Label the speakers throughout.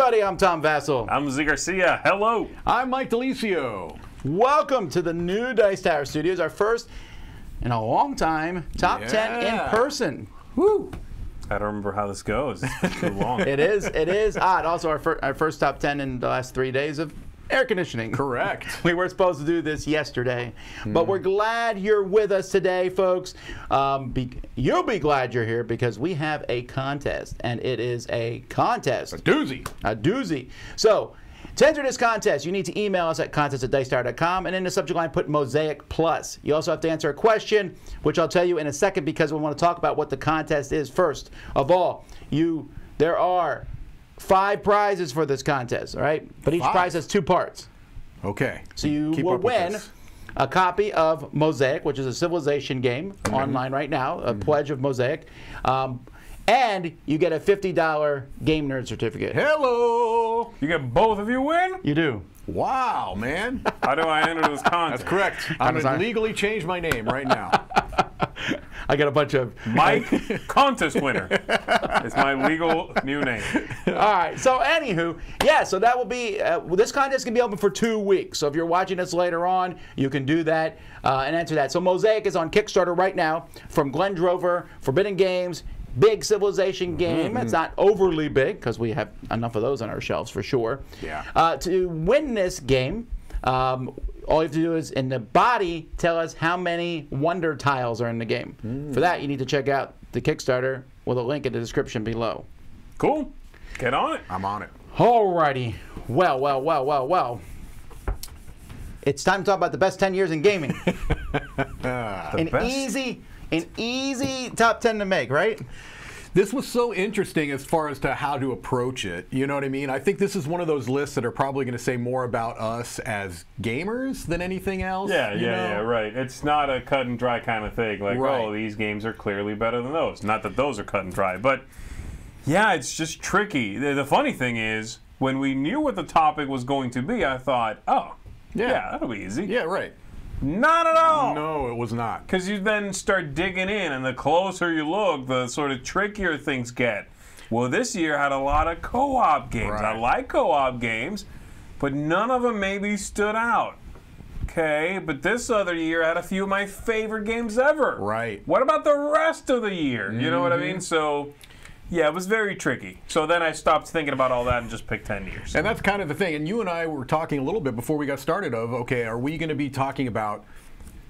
Speaker 1: everybody. I'm Tom Vasel.
Speaker 2: I'm Zee Garcia. Hello.
Speaker 3: I'm Mike DiLisio.
Speaker 1: Welcome to the new Dice Tower Studios, our first in a long time top 10 in person.
Speaker 3: Woo!
Speaker 2: I don't remember how this goes. It's too long.
Speaker 1: It is, it is odd. Also, our, fir- our first top 10 in the last three days of air conditioning.
Speaker 3: Correct.
Speaker 1: We were supposed to do this yesterday, but we're glad you're with us today, folks. Um, be, you'll be glad you're here because we have a contest, and it is a contest.
Speaker 3: A doozy.
Speaker 1: a doozy. So, to enter this contest, you need to email us at contest at dicetower.com and in the subject line put Mosaic Plus. You also have to answer a question, which I'll tell you in a second because we want to talk about what the contest is first of all. You there are five prizes for this contest, all right? But each
Speaker 3: Five?
Speaker 1: prize has two parts.
Speaker 3: Okay.
Speaker 1: So you
Speaker 3: Keep
Speaker 1: will win a copy of Mosaic, which is a civilization game online right now, a pledge of Mosaic. Um, and you get a $50 game nerd certificate.
Speaker 3: Hello.
Speaker 2: You get both of you win?
Speaker 1: You do.
Speaker 3: Wow, man.
Speaker 2: How do I enter this contest?
Speaker 3: That's correct. I'm going to legally change my name right now.
Speaker 1: I got a bunch of.
Speaker 2: Mike, contest winner. It's my legal new name.
Speaker 1: All right. So, anywho, yeah. So that will be. Uh, this contest can be open for two weeks. So if you're watching this later on, you can do that uh, and answer that. So Mosaic is on Kickstarter right now from Glenn Drover, Forbidden Games. Big civilization game. It's not overly big because we have enough of those on our shelves for sure.
Speaker 3: Yeah.
Speaker 1: Uh, to win this game, um, all you have to do is in the body tell us how many wonder tiles are in the game. Hmm. For that, you need to check out the Kickstarter with a link in the description below.
Speaker 2: Cool. Get on it.
Speaker 3: I'm on it.
Speaker 1: Alrighty. Well, well, well, well, well. It's time to talk about the best 10 years in gaming. an
Speaker 2: best?
Speaker 1: easy, an easy top 10 to make, right?
Speaker 3: This was so interesting as far as to how to approach it. You know what I mean? I think this is one of those lists that are probably going to say more about us as gamers than anything else.
Speaker 2: Yeah, yeah,
Speaker 3: know?
Speaker 2: yeah, right. It's not a cut and dry kind of thing. Like, oh,
Speaker 3: Right.
Speaker 2: oh, these games are clearly better than those. Not that those are cut and dry, but yeah, it's just tricky. The, the funny thing is, when we knew what the topic was going to be, I thought, oh,
Speaker 3: Yeah.
Speaker 2: yeah that'll be easy.
Speaker 3: Yeah, right.
Speaker 2: Not at all.
Speaker 3: No, it was not.
Speaker 2: Because you then start digging in, and the closer you look, the sort of trickier things get. Well, this year had a lot of co op games. I like co op games, but none of them maybe stood out. Okay, but this other year had a few of my favorite games ever.
Speaker 3: Right.
Speaker 2: What about the rest of the year? You know what I
Speaker 3: Mm-hmm.
Speaker 2: mean? So, yeah, it was very tricky. So then I stopped thinking about all that and just picked 10 years.
Speaker 3: And that's kind of the thing. And you and I were talking a little bit before we got started of, okay, are we going to be talking about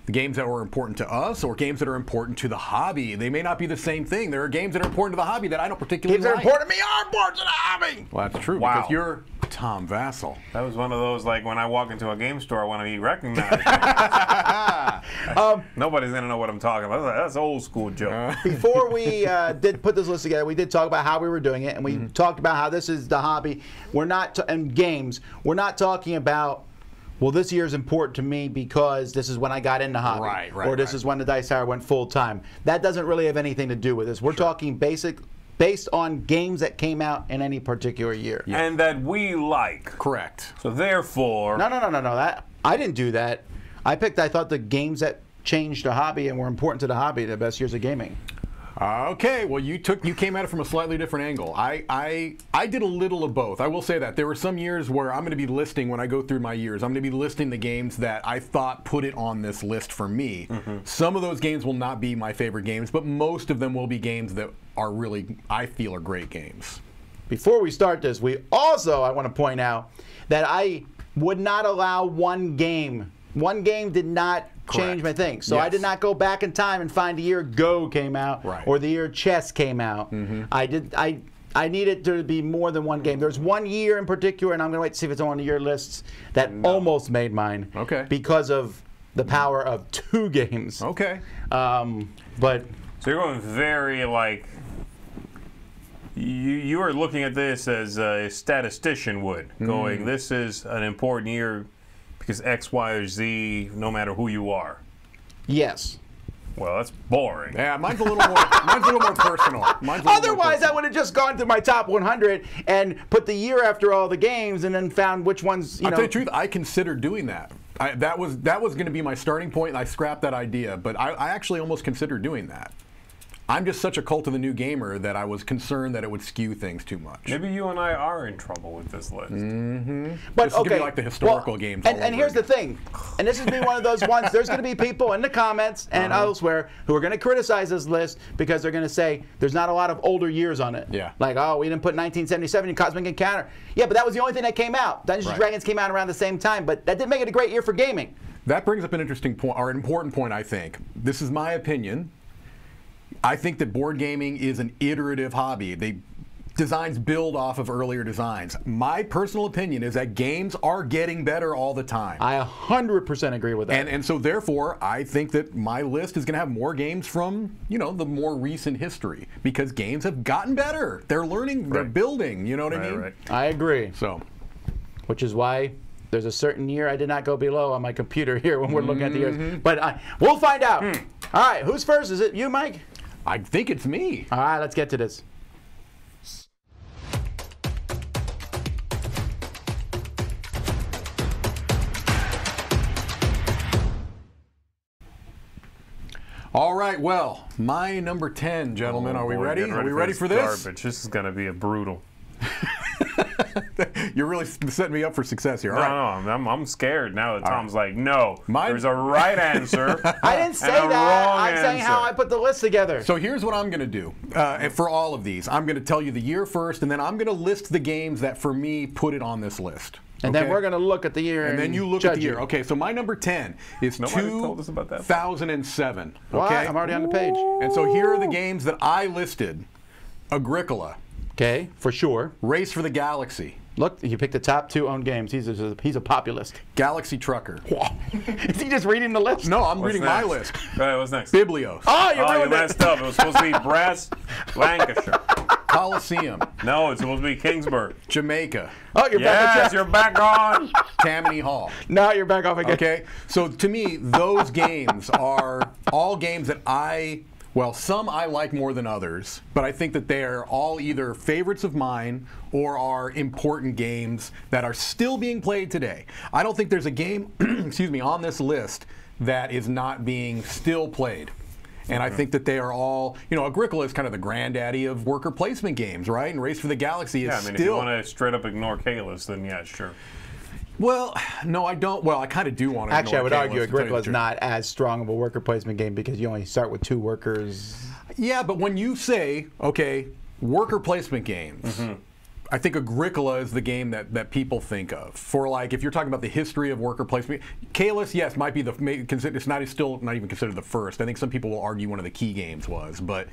Speaker 3: the games that were important to us or games that are important to the hobby? They may not be the same thing. There are games that are important to the hobby that I don't particularly
Speaker 1: Games that are important to me are important to the hobby.
Speaker 3: Well, that's true
Speaker 2: Wow.
Speaker 3: because you're Tom Vasel.
Speaker 2: That was one of those, like, when I walk into a game store, I want to be recognized.
Speaker 1: Um,
Speaker 2: Nobody's gonna know what I'm talking about. That's an old school joke.
Speaker 1: Before we uh, did put this list together, we did talk about how we were doing it, and we talked about how this is the hobby. We're not t- and games. We're not talking about. Well, this year is important to me because this is when I got into hobby,
Speaker 3: Right, right,
Speaker 1: or this
Speaker 3: right.
Speaker 1: is when the Dice Tower went full time. That doesn't really have anything to do with this. We're talking basic, based on games that came out in any particular year.
Speaker 2: and that we like.
Speaker 3: Correct.
Speaker 2: So therefore,
Speaker 1: No, no, no, no, no. That I didn't do that. I picked. I thought the games that changed the hobby and were important to the hobby, the best years of gaming.
Speaker 3: Okay, well you took you came at it from a slightly different angle. I I I did a little of both. I will say that there were some years where I'm going to be listing when I go through my years. I'm going to be listing the games that I thought put it on this list for me. Mm-hmm. Some of those games will not be my favorite games, but most of them will be games that are really I feel are great games.
Speaker 1: Before we start this, we also I want to point out that I would not allow one game. One game did not change my thing. So I did not go back in time and find the year Go came out
Speaker 3: Right.
Speaker 1: or the year Chess came out. I did I I needed there to be more than one game. There's one year in particular, and I'm going to wait to see if it's on your lists that almost made mine.
Speaker 3: Okay.
Speaker 1: Because of the power of two games.
Speaker 3: Okay.
Speaker 1: Um, but
Speaker 2: so you're going very like. You, you are looking at this as a statistician would, going, this is an important year because X, Y, or Z, no matter who you are.
Speaker 1: yes.
Speaker 2: Well, that's boring.
Speaker 3: Yeah, mine's a little more mine's a little more personal. Mine's a little more
Speaker 1: Otherwise, I would have just gone through my top 100 and put the year after all the games, and then found which ones you
Speaker 3: I'll
Speaker 1: know.
Speaker 3: tell you the truth. I considered doing that. I, that was that was going to be my starting point, and I scrapped that idea. But I, I actually almost considered doing that. I'm just such a cult of the new gamer that I was concerned that it would skew things too much.
Speaker 2: Maybe you and I are in trouble with this list.
Speaker 1: But
Speaker 3: This is gonna be
Speaker 1: okay,
Speaker 3: like the historical
Speaker 1: well,
Speaker 3: games
Speaker 1: And,
Speaker 3: all
Speaker 1: and
Speaker 3: over
Speaker 1: here's the thing, and this is be one of those ones. There's going to be people in the comments and
Speaker 3: Uh-huh.
Speaker 1: elsewhere who are going to criticize this list because they're going to say there's not a lot of older years on it.
Speaker 3: Yeah.
Speaker 1: Like, oh, we didn't put 1977 in Cosmic Encounter. Yeah, but that was the only thing that came out. Dungeons and Dragons came out around the same time, but that didn't make it a great year for gaming.
Speaker 3: That brings up an interesting point, or an important point, I think. This is my opinion. I think that board gaming is an iterative hobby. They designs build off of earlier designs. My personal opinion is that games are getting better all the time.
Speaker 1: I 100% agree with that.
Speaker 3: and and so therefore, I think that my list is going to have more games from, you know, the more recent history because games have gotten better. They're learning, they're
Speaker 2: Right.
Speaker 3: building, you know what I mean?
Speaker 2: right.
Speaker 1: I agree,
Speaker 3: So,
Speaker 1: which is why there's a certain year I did not go below on my computer here when we're looking at the
Speaker 3: Mm-hmm.
Speaker 1: years. But uh, we'll find out.
Speaker 3: Hmm.
Speaker 1: All right, who's first? Is it you, Mike?
Speaker 3: I think it's me.
Speaker 1: All right, let's get to this.
Speaker 3: All right, well, my number 10, gentlemen, oh, are we
Speaker 2: Boy,
Speaker 3: ready?
Speaker 2: get
Speaker 3: Are we ready for this?
Speaker 2: Garbage. This is going to be a brutal.
Speaker 3: You're really setting me up for success here. All
Speaker 2: No,
Speaker 3: right.
Speaker 2: no, I'm, I'm scared now that Tom's like, no,
Speaker 3: Mine-
Speaker 2: there's a right answer.
Speaker 1: I didn't say
Speaker 2: and a
Speaker 1: that.
Speaker 2: wrong
Speaker 1: I'm saying how I put the list together.
Speaker 3: So here's what I'm going to do uh, for all of these. I'm going to tell you the year first, and then I'm going to list the games that, for me, put it on this list.
Speaker 1: and then we're going to look at the year.
Speaker 3: And then you look at the year.
Speaker 1: it.
Speaker 3: Okay, so my number 10 is
Speaker 2: Nobody told us about that.
Speaker 3: 2007.
Speaker 1: What?
Speaker 3: Okay?
Speaker 1: I'm already on the page.
Speaker 3: And so here are the games that I listed Agricola,
Speaker 1: Okay, for sure.
Speaker 3: Race for the Galaxy,
Speaker 1: Look, he picked the top two owned games. He's a, he's a populist.
Speaker 3: Galaxy Trucker.
Speaker 1: Is he just reading the list?
Speaker 3: No, I'm
Speaker 2: What's
Speaker 3: reading my list.
Speaker 2: All right, what's next?
Speaker 3: Biblios,
Speaker 1: Oh, you
Speaker 2: oh, you
Speaker 1: ruined it.
Speaker 2: messed up. It was supposed to be Brass, Lancashire.
Speaker 3: Coliseum,
Speaker 2: No, it's supposed to be Kingsburg.
Speaker 3: Jamaica,
Speaker 1: Oh, you're back
Speaker 2: Yes, you're back on.
Speaker 3: Tammany Hall.
Speaker 1: Now you're back off again.
Speaker 3: Okay, so to me, those games are all games that I, well, some I like more than others, but I think that they are all either favorites of mine or are important games that are still being played today. I don't think there's a game, excuse me, on this list that is not being still played. And I think that they are all, you know, Agricola is kind of the granddaddy of worker placement games, right? And Race for the Galaxy is
Speaker 2: Yeah, I mean, if you want to straight up ignore Caylus, then yeah, sure.
Speaker 3: Well, no, I don't. Well, I kind of do want to.
Speaker 1: Actually, I would argue
Speaker 3: Caylus, to tell you the
Speaker 1: Agricola is not as strong of a worker placement game because you only start with two workers.
Speaker 3: Yeah, but when you say, okay, worker placement games, mm-hmm. I think Agricola is the game that, that people think of. For like, if you're talking about the history of worker placement, Caylus, yes, might be the, may, consider, it's not, it's still not even considered the first. I think some people will argue one of the key games was, but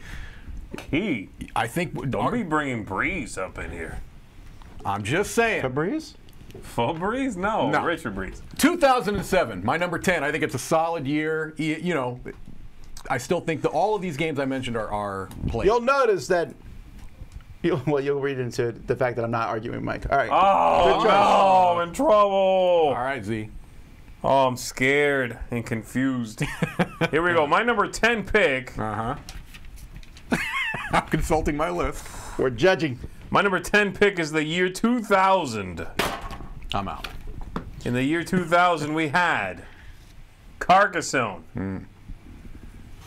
Speaker 2: He.
Speaker 3: I think,
Speaker 2: Don't be bringing Breese up in here.
Speaker 3: I'm just saying.
Speaker 1: Breese?
Speaker 2: Full Breeze? No,
Speaker 3: No.
Speaker 2: Richard Breese.
Speaker 3: 2007, my number 10. I think it's a solid year. You know, I still think that all of these games I mentioned are, are played.
Speaker 1: You'll notice that. You'll, well, you'll read into it, the fact that I'm not arguing, Mike. All right.
Speaker 2: Oh,
Speaker 1: Good
Speaker 2: no, I'm in trouble.
Speaker 3: all right, Zee.
Speaker 2: Oh, I'm scared and confused. Here we go. My number 10 pick.
Speaker 3: Uh huh. I'm consulting my list.
Speaker 1: We're judging.
Speaker 2: My number 10 pick is the year 2000.
Speaker 3: I'm out.
Speaker 2: In the year 2000, we had Carcassonne,
Speaker 3: Hmm.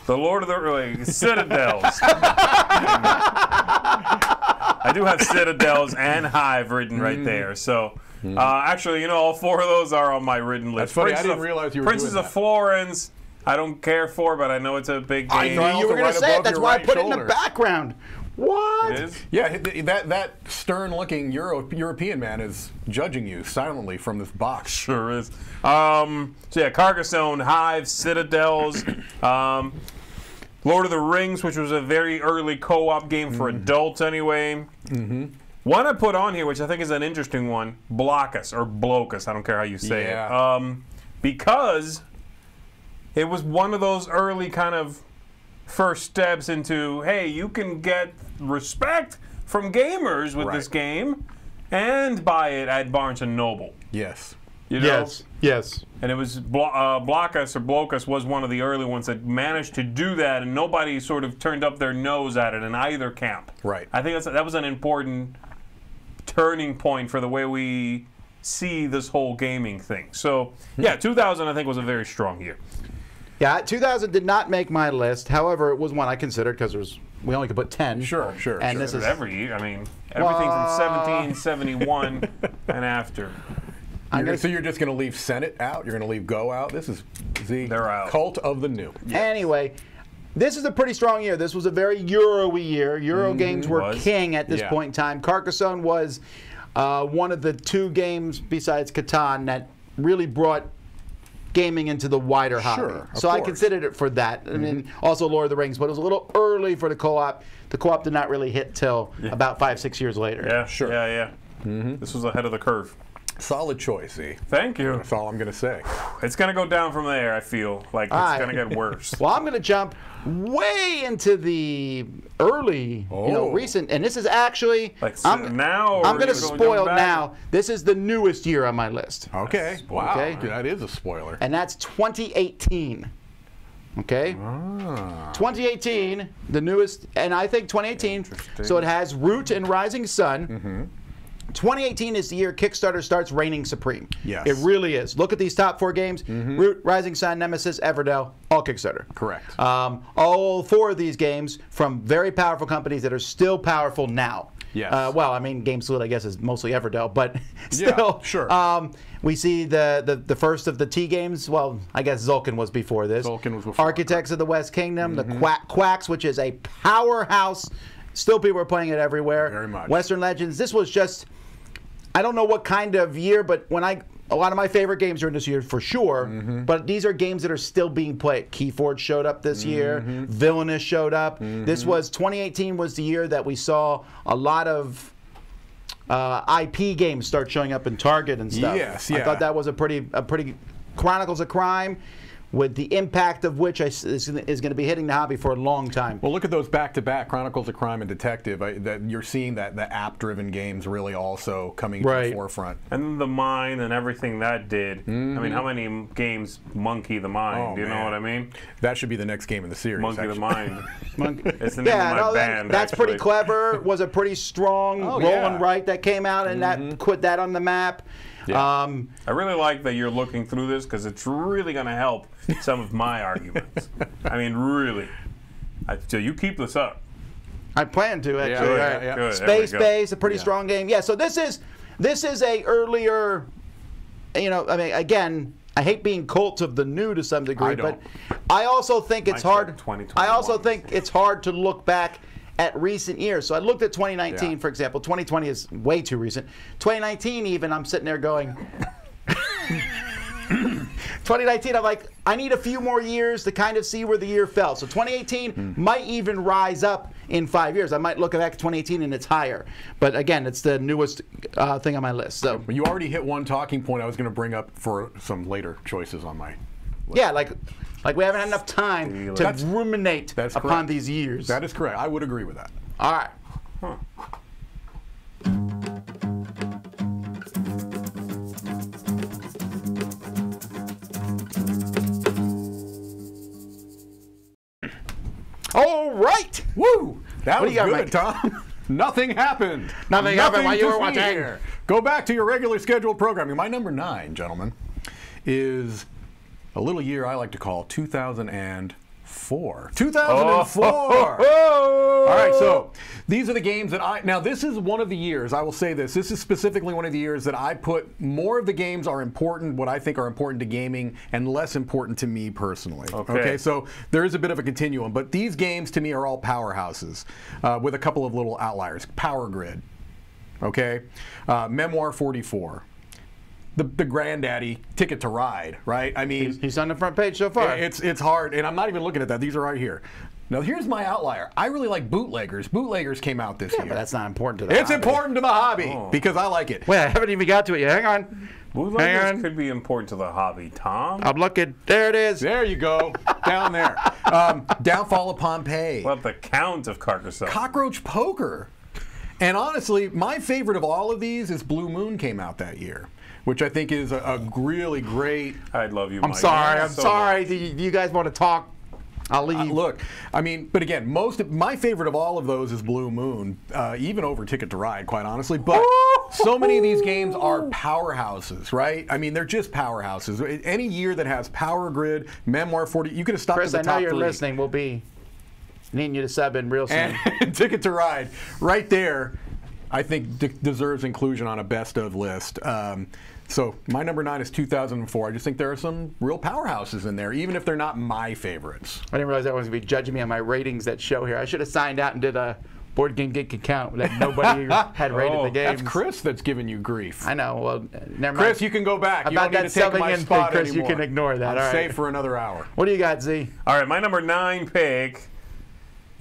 Speaker 2: The Lord of the like, Citadels. I do have Citadels and Hive written
Speaker 3: Hmm.
Speaker 2: right there. So, uh, actually, you know, all four of those are on my written list.
Speaker 3: That's funny, I didn't
Speaker 2: of-
Speaker 3: realize you were
Speaker 2: Princess
Speaker 3: doing
Speaker 2: of
Speaker 3: that.
Speaker 2: Florence. I don't care for, but I know it's a big
Speaker 3: I
Speaker 2: game.
Speaker 1: You were going
Speaker 3: right
Speaker 1: to say it.
Speaker 3: above
Speaker 1: That's
Speaker 3: your
Speaker 1: why I
Speaker 3: right
Speaker 1: put it in the background. What?
Speaker 2: It is.
Speaker 3: Yeah, that that stern-looking Euro- European man is judging you silently from this box.
Speaker 2: Sure is. Um, so yeah, Carcassonne, Hive, Citadels, um, Lord of the Rings, which was a very early co-op game for adults anyway. Mm-hmm. One I put on here, which I think is an interesting one, Blockus or Blocus, I don't care how you say it,
Speaker 3: Yeah.
Speaker 2: um, because it was one of those early kind of first steps into hey, you can get respect from gamers with
Speaker 3: Right.
Speaker 2: this game and buy it at Barnes and Noble.
Speaker 3: Yes.
Speaker 2: You know?
Speaker 1: Yes. Yes.
Speaker 2: And it was Blo- uh, Blockus or Blocus was one of the early ones that managed to do that, and nobody sort of turned up their nose at it in either camp.
Speaker 3: Right.
Speaker 2: I think that's, that was an important turning point for the way we see this whole gaming thing. So, yeah, 2000 I think was a very strong year.
Speaker 1: Yeah, 2000 did not make my list. However, it was one I considered because there's we only could put 10.
Speaker 3: Sure, sure,
Speaker 1: And
Speaker 3: sure.
Speaker 1: this is
Speaker 2: every year. I mean, everything
Speaker 1: Well-
Speaker 2: from 1771 and after.
Speaker 3: You're-
Speaker 1: gonna-
Speaker 3: so you're just going to leave Senet out? You're going to leave Go out? This is the
Speaker 2: out.
Speaker 3: cult of the new.
Speaker 1: Anyway, this is a pretty strong year. This was a very Euro-y year. Euro games were
Speaker 2: Was.
Speaker 1: king at this
Speaker 3: Yeah.
Speaker 1: point in time. Carcassonne was uh, one of the two games besides Catan that really brought gaming into the wider hobby.
Speaker 3: Sure, of
Speaker 1: so I considered it for that. And then mm-hmm. also Lord of the Rings, but it was a little early for the co-op. The co-op did not really hit till about five, six years later.
Speaker 2: Yeah,
Speaker 3: Sure.
Speaker 2: Yeah, yeah. Mm-hmm. This was ahead of the curve.
Speaker 3: Solid choice, E.
Speaker 2: Thank you.
Speaker 3: That's all I'm going to say.
Speaker 2: It's gonna go down from there. I feel like it's
Speaker 1: right.
Speaker 2: gonna get worse.
Speaker 1: Well, I'm going to jump way into the early, you know,
Speaker 3: Oh.
Speaker 1: recent, and this is actually
Speaker 2: Like
Speaker 1: I'm,
Speaker 2: now, or
Speaker 1: I'm going to spoil now. This is the newest year on my list,
Speaker 3: Okay. Wow.
Speaker 1: Okay.
Speaker 3: That is a spoiler.
Speaker 1: and that's 2018. Okay,
Speaker 3: Ah.
Speaker 1: 2018, the newest, and I think 2018. So it has Root and Rising Sun.
Speaker 3: Mm-hmm.
Speaker 1: 2018 is the year Kickstarter starts reigning supreme.
Speaker 3: Yes. Mm-hmm.
Speaker 1: It really is. Look at these top four games Root, Rising Sun, Nemesis, Everdell, all Kickstarter.
Speaker 3: Correct.
Speaker 1: Um, all four of these games from very powerful companies that are still powerful now.
Speaker 3: Yes.
Speaker 1: Uh, well, I mean, Game Salute, I guess, is mostly Everdell, but still.
Speaker 3: sure.
Speaker 1: Um, we see the, the the first of the T games. Well, I guess Zulkin was before this.
Speaker 3: Zulkin was before,
Speaker 1: Architects of the West Kingdom,
Speaker 3: Mm-hmm.
Speaker 1: the Quack, Quacks, which is a powerhouse. Still, people are playing it everywhere.
Speaker 3: Very much.
Speaker 1: Western Legends. This was just. I don't know what kind of year, but when I a lot of my favorite games are in this year for sure.
Speaker 3: Mm-hmm.
Speaker 1: But these are games that are still being played. Keyforge showed up this year.
Speaker 3: Mm-hmm.
Speaker 1: Villainous showed up. This was 2018 was the year that we saw a lot of uh, IP games start showing up in Target and stuff.
Speaker 3: Yes,
Speaker 1: I thought that was a pretty a pretty Chronicles of Crime. With the impact of which I s is, is going to be hitting the hobby for a long time.
Speaker 3: Well, look at those back-to-back Chronicles of Crime and Detective. I, that you're seeing that the app-driven games really also coming to the forefront.
Speaker 2: And then the mine and everything that did. I mean, how many games monkey the mind?
Speaker 3: Mm-hmm. Oh,
Speaker 2: Do you know what I mean?
Speaker 3: That should be the next game in the series.
Speaker 2: Monkey the
Speaker 3: actually.
Speaker 2: mind.
Speaker 1: Monk-
Speaker 2: It's the name
Speaker 1: yeah,
Speaker 2: of my
Speaker 1: no, that-
Speaker 2: band.
Speaker 1: that's pretty clever. Was a pretty strong
Speaker 3: Oh,
Speaker 1: roll
Speaker 3: yeah. Mm-hmm.
Speaker 1: and write that came out, and that put that on the map.
Speaker 3: Yeah.
Speaker 1: Um,
Speaker 2: I really like that you're looking through this because it's really going to help some of my arguments. I mean, really. I, so you keep this up.
Speaker 1: I plan to actually.
Speaker 3: Yeah,
Speaker 1: All
Speaker 3: yeah,
Speaker 1: right.
Speaker 3: yeah.
Speaker 2: Good.
Speaker 1: Space
Speaker 2: go.
Speaker 1: Base, a pretty
Speaker 3: Yeah.
Speaker 1: strong game. Yeah. So this is this is a earlier. You know, I mean, again, I hate being cult of the new to some degree,
Speaker 3: I
Speaker 1: but I also think it's
Speaker 2: Mine
Speaker 1: hard. I also think it's hard to look back at recent years. So I looked at 2019,
Speaker 3: Yeah.
Speaker 1: for example. 2020 is way too recent. 2019, even I'm sitting there going. 2019, I'm like, I need a few more years to kind of see where the year fell. So 2018
Speaker 3: Hmm.
Speaker 1: might even rise up in five years. I might look back at 2018 and it's higher. But again, it's the newest uh, thing on my list. So
Speaker 3: you already hit one talking point I was going to bring up for some later choices on my. List.
Speaker 1: yeah, like like we haven't had enough time to
Speaker 3: That's-
Speaker 1: ruminate
Speaker 3: that's
Speaker 1: upon
Speaker 3: correct.
Speaker 1: these years.
Speaker 3: That is correct. I would agree with that.
Speaker 1: All right. All
Speaker 3: Woo! That
Speaker 1: What
Speaker 3: was good,
Speaker 1: Mike?
Speaker 3: Tom. Nothing happened.
Speaker 1: Nothing happened while you were watching.
Speaker 3: here. Go back to your regular scheduled programming. My number nine, gentlemen, is a little year I like to call 2004. 2004.
Speaker 1: Oh.
Speaker 3: All right, so these are the games that I now this is one of the years I will say this. This is specifically one of the years that I put more of the games are important what I think are important to gaming and less important to me personally.
Speaker 2: Okay.
Speaker 3: so there is a bit of a continuum, but these games to me are all powerhouses uh, with a couple of little outliers. Power Grid, okay, uh, Memoir 44. The, the granddaddy ticket to ride, right? I mean,
Speaker 1: He's on the front page so far.
Speaker 3: yeah, it's it's hard, and I'm not even looking at that. These are right here. Now here's my outlier. I really like bootleggers. Bootleggers came out this
Speaker 1: but
Speaker 3: year.
Speaker 1: that's not important to the
Speaker 3: it's
Speaker 1: hobby.
Speaker 3: important to the hobby because I like it.
Speaker 1: Wait, I haven't even got to it yet. Hang on. Hang
Speaker 2: Bootleggers
Speaker 1: on.
Speaker 2: could be important to the hobby, Tom.
Speaker 1: I'm looking. There it is.
Speaker 3: There you go, down there. Um, Downfall of Pompeii.
Speaker 2: What the count of Carcassonne?
Speaker 3: Cockroach Poker. And honestly, my favorite of all of these is Blue Moon came out that year, which I think is a, a really great.
Speaker 2: I'd love you.
Speaker 1: I'm
Speaker 2: Mike.
Speaker 1: sorry. I'm
Speaker 2: So
Speaker 1: sorry. Do you, do you guys want to talk? I'll leave.
Speaker 3: Uh, look, I mean, but again, most of, my favorite of all of those is Blue Moon, uh, even over Ticket to Ride, quite honestly. But so many of these games are powerhouses, right? I mean, they're just powerhouses. Any year that has Power Grid, Memoir 40, you could have stopped
Speaker 1: Chris,
Speaker 3: at
Speaker 1: I
Speaker 3: the
Speaker 1: know you're
Speaker 3: three.
Speaker 1: listening. We'll be needing you to sub in real soon.
Speaker 3: And Ticket to Ride, right there, I think de- deserves inclusion on a best of list. Um, so my number nine is 2004. I just think there are some real powerhouses in there, even if they're not my favorites.
Speaker 1: I didn't realize everyone was going to be judging me on my ratings that show here. I should have signed out and did a board game geek account that nobody had rated
Speaker 2: Oh,
Speaker 1: the game.
Speaker 3: That's Chris that's giving you grief.
Speaker 1: I know. Well, uh, never mind.
Speaker 3: Chris, you can go back. You
Speaker 1: About
Speaker 3: don't need
Speaker 1: that
Speaker 3: to take
Speaker 1: subbing
Speaker 3: my
Speaker 1: in thing,
Speaker 3: spot
Speaker 1: Chris, you can ignore that.
Speaker 3: I'm
Speaker 1: All right.
Speaker 3: safe for another hour.
Speaker 1: What do you got, Z?
Speaker 2: All right, my number nine pick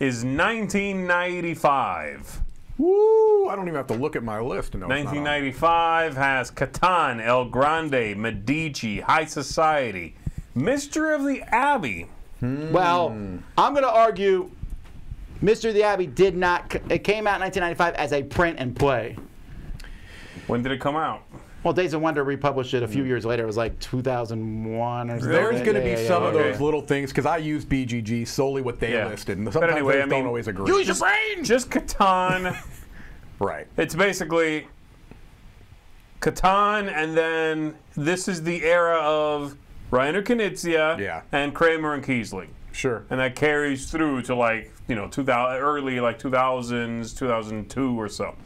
Speaker 2: is 1995.
Speaker 3: Woo! I don't even have to look at my list to know. it's not on.
Speaker 2: 1995 has Catan, El Grande, Medici, High Society, Mystery of the Abbey. Hmm.
Speaker 1: Well, I'm going to argue Mr. Of the Abbey did not, it came out in 1995 as a print and play.
Speaker 2: When did it come out?
Speaker 1: Well, Days of Wonder republished it a few hmm. years later. It was like 2001 or something.
Speaker 3: There's going to be
Speaker 1: yeah,
Speaker 3: some
Speaker 1: yeah,
Speaker 3: of
Speaker 1: yeah.
Speaker 3: those little things because I use BGG solely what they
Speaker 2: Yeah.
Speaker 3: listed, and
Speaker 2: But
Speaker 3: sometimes
Speaker 2: anyway,
Speaker 3: I
Speaker 2: I mean-
Speaker 3: don't always agree.
Speaker 1: Use your brain!
Speaker 2: Just Catan.
Speaker 3: right.
Speaker 2: it's basically Catan, and then this is the era of Reiner Knizia
Speaker 3: Yeah.
Speaker 2: and Kramer and Kiesling.
Speaker 3: Sure.
Speaker 2: and that carries through to like you know 2000 early like 2000s 2002 or so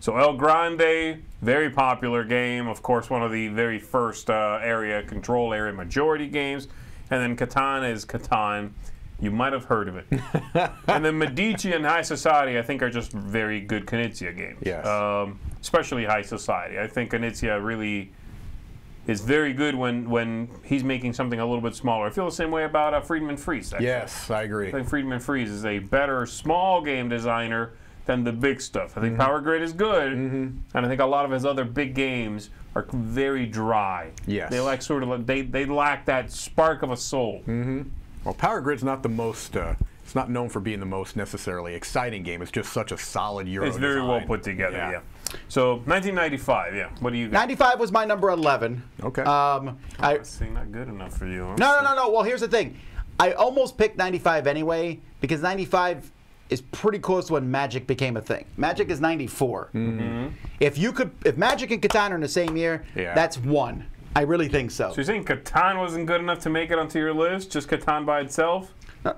Speaker 2: so el grande very popular game of course one of the very first uh, area control area majority games and then catan is catan you might have heard of it and then medici and high society i think are just very good knizia games
Speaker 3: Yes.
Speaker 2: um, especially high society i think knizia really is very good when when he's making something a little bit smaller. I feel the same way about uh, Friedemann Friese. Actually.
Speaker 3: Yes, I agree.
Speaker 2: I think Friedemann Friese is a better small game designer than the big stuff. I think Power Grid is good, and I think a lot of his other big games are very dry.
Speaker 3: Yes.
Speaker 2: they lack sort of they they lack that spark of a soul. Mm -hmm.
Speaker 3: Well, Power Grid's not the most. Uh, it's not known for being the most necessarily exciting game. It's just such a solid Euro.
Speaker 2: It's very well put together.
Speaker 3: Yeah.
Speaker 2: Yeah. So 1995. Yeah. What do you got?
Speaker 1: 95 was my number 11.
Speaker 3: Okay.
Speaker 1: Um, I,
Speaker 2: See, not good enough for you. huh?
Speaker 1: No, no, no, no. Well, here's the thing. I almost picked 95 anyway because 95 is pretty close to when Magic became a thing. Magic is 94. Mm-hmm. If you could, if Magic and Catan are in the same year,
Speaker 3: Yeah.
Speaker 1: that's one. I really think so.
Speaker 2: So you're saying Catan wasn't good enough to make it onto your list? Just Catan by itself?
Speaker 1: Uh,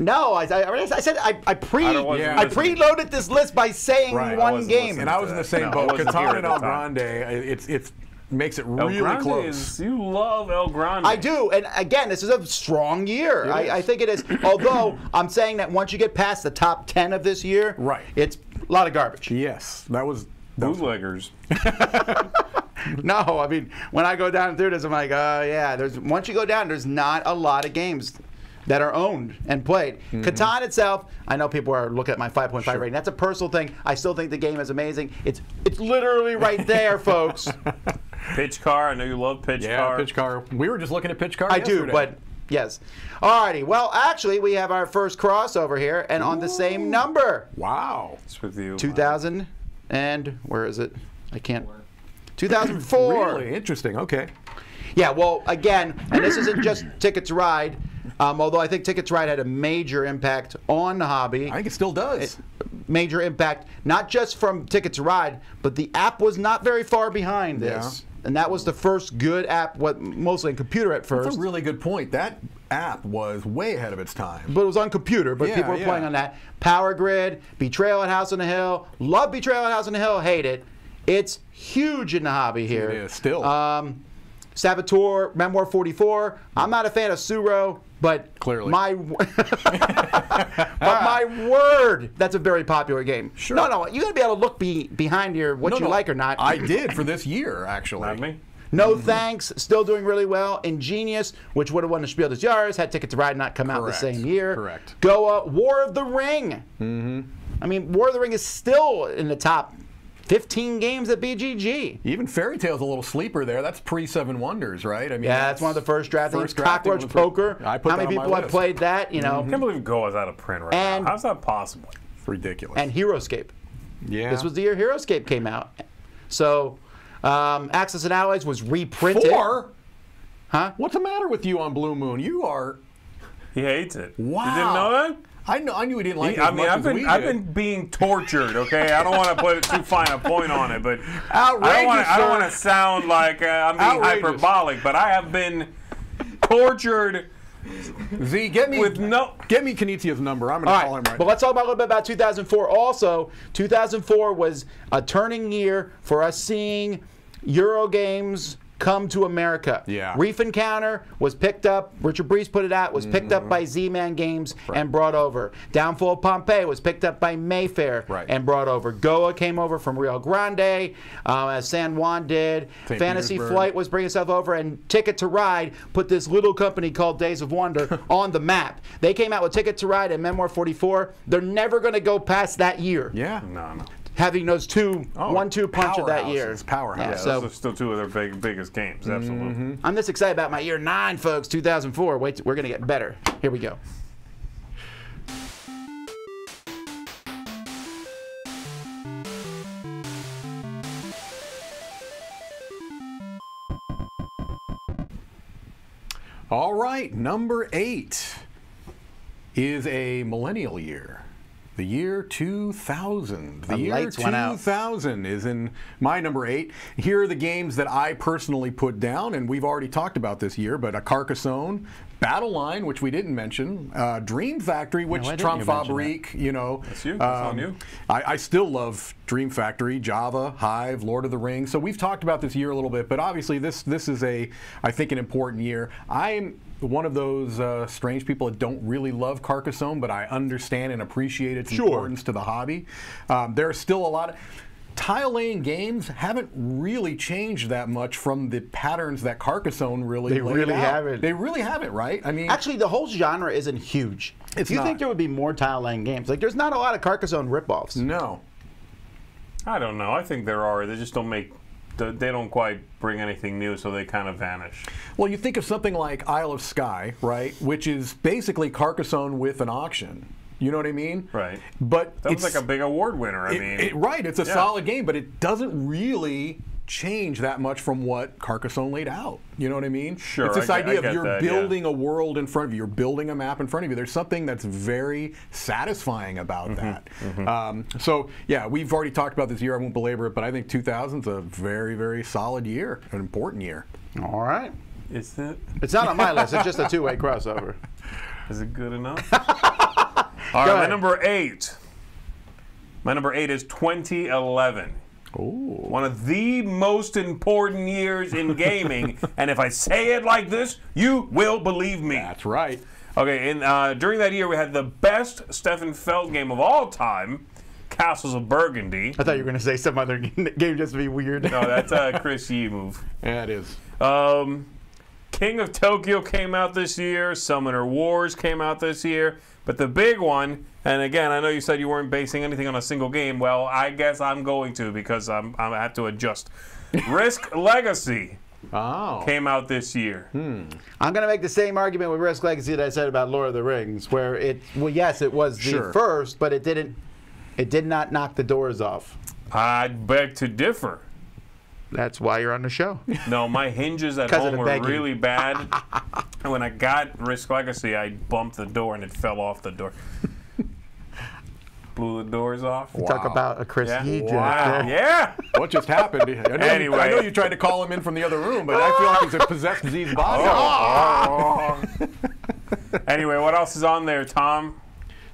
Speaker 1: no, I, I, I said I, I pre
Speaker 2: I don't want you
Speaker 1: I preloaded this list by saying
Speaker 3: Right,
Speaker 1: one game.
Speaker 3: And I was in the same
Speaker 2: No,
Speaker 3: boat.
Speaker 2: wasn't
Speaker 3: Catan and
Speaker 2: the
Speaker 3: El. Grande. It's it's makes it really
Speaker 2: Grande
Speaker 3: close.
Speaker 2: is you love El Grande.
Speaker 1: I do, and again, this is a strong year. I. I think it is. Although I'm saying that once you get past the top ten of this year,
Speaker 3: Right.
Speaker 1: it's a lot of garbage.
Speaker 3: Yes, that was. That was
Speaker 2: Bootleggers.
Speaker 1: No, I mean when I go down through this, I'm like, oh yeah. There's once you go down, there's not a lot of games that are owned and played. Mm-hmm. Catan itself, I know people are looking at my 5.5 rating. That's a personal thing. I still think the game is amazing. It's it's literally right there, folks.
Speaker 2: Pitch Car. I know you love Pitch
Speaker 3: yeah,
Speaker 2: Car.
Speaker 3: pitch car. We were just looking at pitch car.
Speaker 1: I do, but yes. Alrighty. Well, actually, we have our first crossover here, and on the same number,
Speaker 3: wow.
Speaker 2: It's with you.
Speaker 1: 2000 and where is it? I can't. 2004.
Speaker 3: Really interesting. Okay.
Speaker 1: Yeah, well, again, and this isn't just Ticket to Ride, um, although I think Ticket to Ride had a major impact on the hobby.
Speaker 3: I think it still does.
Speaker 1: Major impact, not just from Ticket to Ride, but the app was not very far behind this. And that was the first good app, what mostly in computer at first.
Speaker 3: That's a really good point. That app was way ahead of its time.
Speaker 1: but it was on computer, but
Speaker 3: Yeah,
Speaker 1: people were
Speaker 3: yeah.
Speaker 1: playing on that. Power Grid, Betrayal at House on the Hill, love Betrayal at House on the Hill, hate it. It's huge in the hobby here.
Speaker 3: It is, still.
Speaker 1: Um, Saboteur, Memoir 44. I'm not a fan of Tsuro, but
Speaker 3: Clearly.
Speaker 1: my but my word, that's a very popular game.
Speaker 3: Sure.
Speaker 1: No, no, you got to be able to look be, behind your what
Speaker 3: No,
Speaker 1: you
Speaker 3: no,
Speaker 1: like or not.
Speaker 3: I did for this year, actually.
Speaker 2: Not me.
Speaker 1: No thanks, still doing really well. Ingenious, which would have won the Spiel des Jahres, had Ticket to Ride not come out the same year.
Speaker 3: correct.
Speaker 1: Goa, War of the Ring. Mm-hmm. I mean, War of the Ring is still in the top 15 games at BGG.
Speaker 3: Even Fairy Tale's a little sleeper there. That's pre Seven Wonders, right? I mean,
Speaker 1: Yeah, that's one of the first drafting.
Speaker 3: First drafting
Speaker 1: Cockroach
Speaker 3: was
Speaker 1: Poker.
Speaker 3: I put
Speaker 1: How many people have played that? You know,
Speaker 2: I can't believe Go is out of print right
Speaker 1: And-
Speaker 2: now. How's that possible?
Speaker 3: ridiculous.
Speaker 1: and HeroScape.
Speaker 3: yeah,
Speaker 1: This was the year HeroScape came out. So, um, Axis and Allies was reprinted.
Speaker 3: four.
Speaker 1: Huh?
Speaker 3: What's the matter with you on Blue Moon? You are
Speaker 2: He hates it.
Speaker 3: Wow.
Speaker 2: You didn't know that?
Speaker 3: I know. I knew he didn't like
Speaker 2: He-
Speaker 3: it as
Speaker 2: I mean,
Speaker 3: much
Speaker 2: I've been I've
Speaker 3: did.
Speaker 2: been being tortured. Okay, I don't want to put too fine a point on it, but
Speaker 3: Outrageous,
Speaker 2: I don't want to. I don't
Speaker 3: sir.
Speaker 2: want to sound like uh, I'm being
Speaker 3: Outrageous.
Speaker 2: hyperbolic, but I have been tortured
Speaker 3: Zee, get me
Speaker 2: with no.
Speaker 3: get me Knizia's number. I'm going
Speaker 1: All
Speaker 3: to call him
Speaker 1: right,
Speaker 3: right.
Speaker 1: but let's talk about a little bit about 2004. Also, 2004 was a turning year for us seeing Euro games come to America.
Speaker 3: Yeah.
Speaker 1: Reef Encounter was picked up. Richard Breese put it out. Was picked
Speaker 3: Mm-hmm.
Speaker 1: up by Z-Man Games and brought over. Downfall of Pompeii was picked up by Mayfair
Speaker 3: Right.
Speaker 1: and brought over. Goa came over from Rio Grande, um, as San Juan did.
Speaker 3: St.
Speaker 1: Fantasy
Speaker 3: Petersburg.
Speaker 1: Flight was bringing stuff over, and Ticket to Ride put this little company called Days of Wonder on the map. They came out with Ticket to Ride and Memoir 44. They're never going to go past that year.
Speaker 3: yeah.
Speaker 2: No, no.
Speaker 1: Having those two,
Speaker 3: Oh,
Speaker 1: one-two punch of that year.
Speaker 3: powerhouses, powerhouses.
Speaker 1: Yeah,
Speaker 2: Yeah,
Speaker 1: so
Speaker 2: those are still two of their big, biggest games. Absolutely. Mm-hmm.
Speaker 1: I'm this excited about my year nine, folks. 2004. Wait, we're going to get better. Here we go.
Speaker 3: All right, number eight is a millennial year. The year 2000. The,
Speaker 1: The
Speaker 3: year
Speaker 1: lights went out.
Speaker 3: 2000 is in my number eight. Here are the games that I personally put down, and we've already talked about this year, but a Carcassonne, Battle Line, which we didn't mention, uh, Dream Factory, which
Speaker 1: why didn't
Speaker 3: Trump
Speaker 1: you mention
Speaker 3: Fabrique, you know.
Speaker 2: That's you. That's on
Speaker 3: um,
Speaker 2: you.
Speaker 3: I, I still love Dream Factory, Java, Hive, Lord of the Rings. So we've talked about this year a little bit, but obviously this this is a I think an important year. I'm one of those uh, strange people that don't really love Carcassonne, but I understand and appreciate its
Speaker 1: Sure.
Speaker 3: importance to the hobby. Um, there are still a lot of tile laying games haven't really changed that much from the patterns that Carcassonne really
Speaker 1: They
Speaker 3: laid
Speaker 1: really
Speaker 3: out.
Speaker 1: haven't.
Speaker 3: They really haven't, right? I mean,
Speaker 1: Actually, the whole genre isn't huge.
Speaker 3: It's
Speaker 1: you
Speaker 3: not.
Speaker 1: think there would be more tile laying games? Like, there's not a lot of Carcassonne ripoffs.
Speaker 3: no.
Speaker 2: I don't know. I think there are. They just don't make. They don't quite bring anything new, so they kind of vanish.
Speaker 3: Well, you think of something like Isle of Skye, right? Which is basically Carcassonne with an auction. You know what I mean?
Speaker 2: Right.
Speaker 3: But
Speaker 2: That was like a big award winner. I
Speaker 3: it-
Speaker 2: mean,
Speaker 3: it- right. It's a
Speaker 2: yeah.
Speaker 3: solid game, but it doesn't really change that much from what Carcassonne laid out. You know what I mean?
Speaker 2: Sure,
Speaker 3: It's this
Speaker 2: I
Speaker 3: idea
Speaker 2: I
Speaker 3: of you're
Speaker 2: that, yeah.
Speaker 3: building a world in front of you. You're building a map in front of you. There's something that's very satisfying about
Speaker 2: Mm-hmm,
Speaker 3: that. Um, so yeah, we've already talked about this year. I won't belabor it, but I think 2000 is a very, very solid year, an important year.
Speaker 1: All right.
Speaker 2: Is it?
Speaker 1: It's not on my list. It's just a two-way crossover.
Speaker 2: Is it good enough? All right, my
Speaker 1: ahead.
Speaker 2: number eight. My number eight is 2011.
Speaker 3: Ooh.
Speaker 2: One of the most important years in gaming, and if I say it like this, you will believe me.
Speaker 3: That's right.
Speaker 2: Okay, and uh, during that year, we had the best Stefan Feld game of all time, Castles of Burgundy.
Speaker 1: I thought you were going to say some other game just to be weird.
Speaker 2: No, that's a Chris Yee move.
Speaker 3: Yeah, it is.
Speaker 2: Um, King of Tokyo came out this year. Summoner Wars came out this year. But the big one, and again, I know you said you weren't basing anything on a single game. Well, I guess I'm going to because I'm, I'm I have to adjust. Risk Legacy
Speaker 3: Oh.
Speaker 2: came out this year. Hmm.
Speaker 1: I'm going to make the same argument with Risk Legacy that I said about Lord of the Rings, where it, well, yes, it was the
Speaker 3: Sure.
Speaker 1: first, but it didn't, it did not knock the doors off.
Speaker 2: I'd beg to differ.
Speaker 1: That's why you're on the show.
Speaker 2: No, my hinges at home were
Speaker 1: begging.
Speaker 2: really bad. and when I got Risk Legacy, I bumped the door and it fell off the door. Blew the doors off.
Speaker 1: Talk about a Chris
Speaker 2: Yeah.
Speaker 1: Yee joke
Speaker 3: Wow.
Speaker 2: Yeah.
Speaker 3: What just happened? I know, you, I know you tried to call him in from the other room, but I feel like he's a possessed Zee's oh. body.
Speaker 2: Oh. anyway, what else is on there, Tom?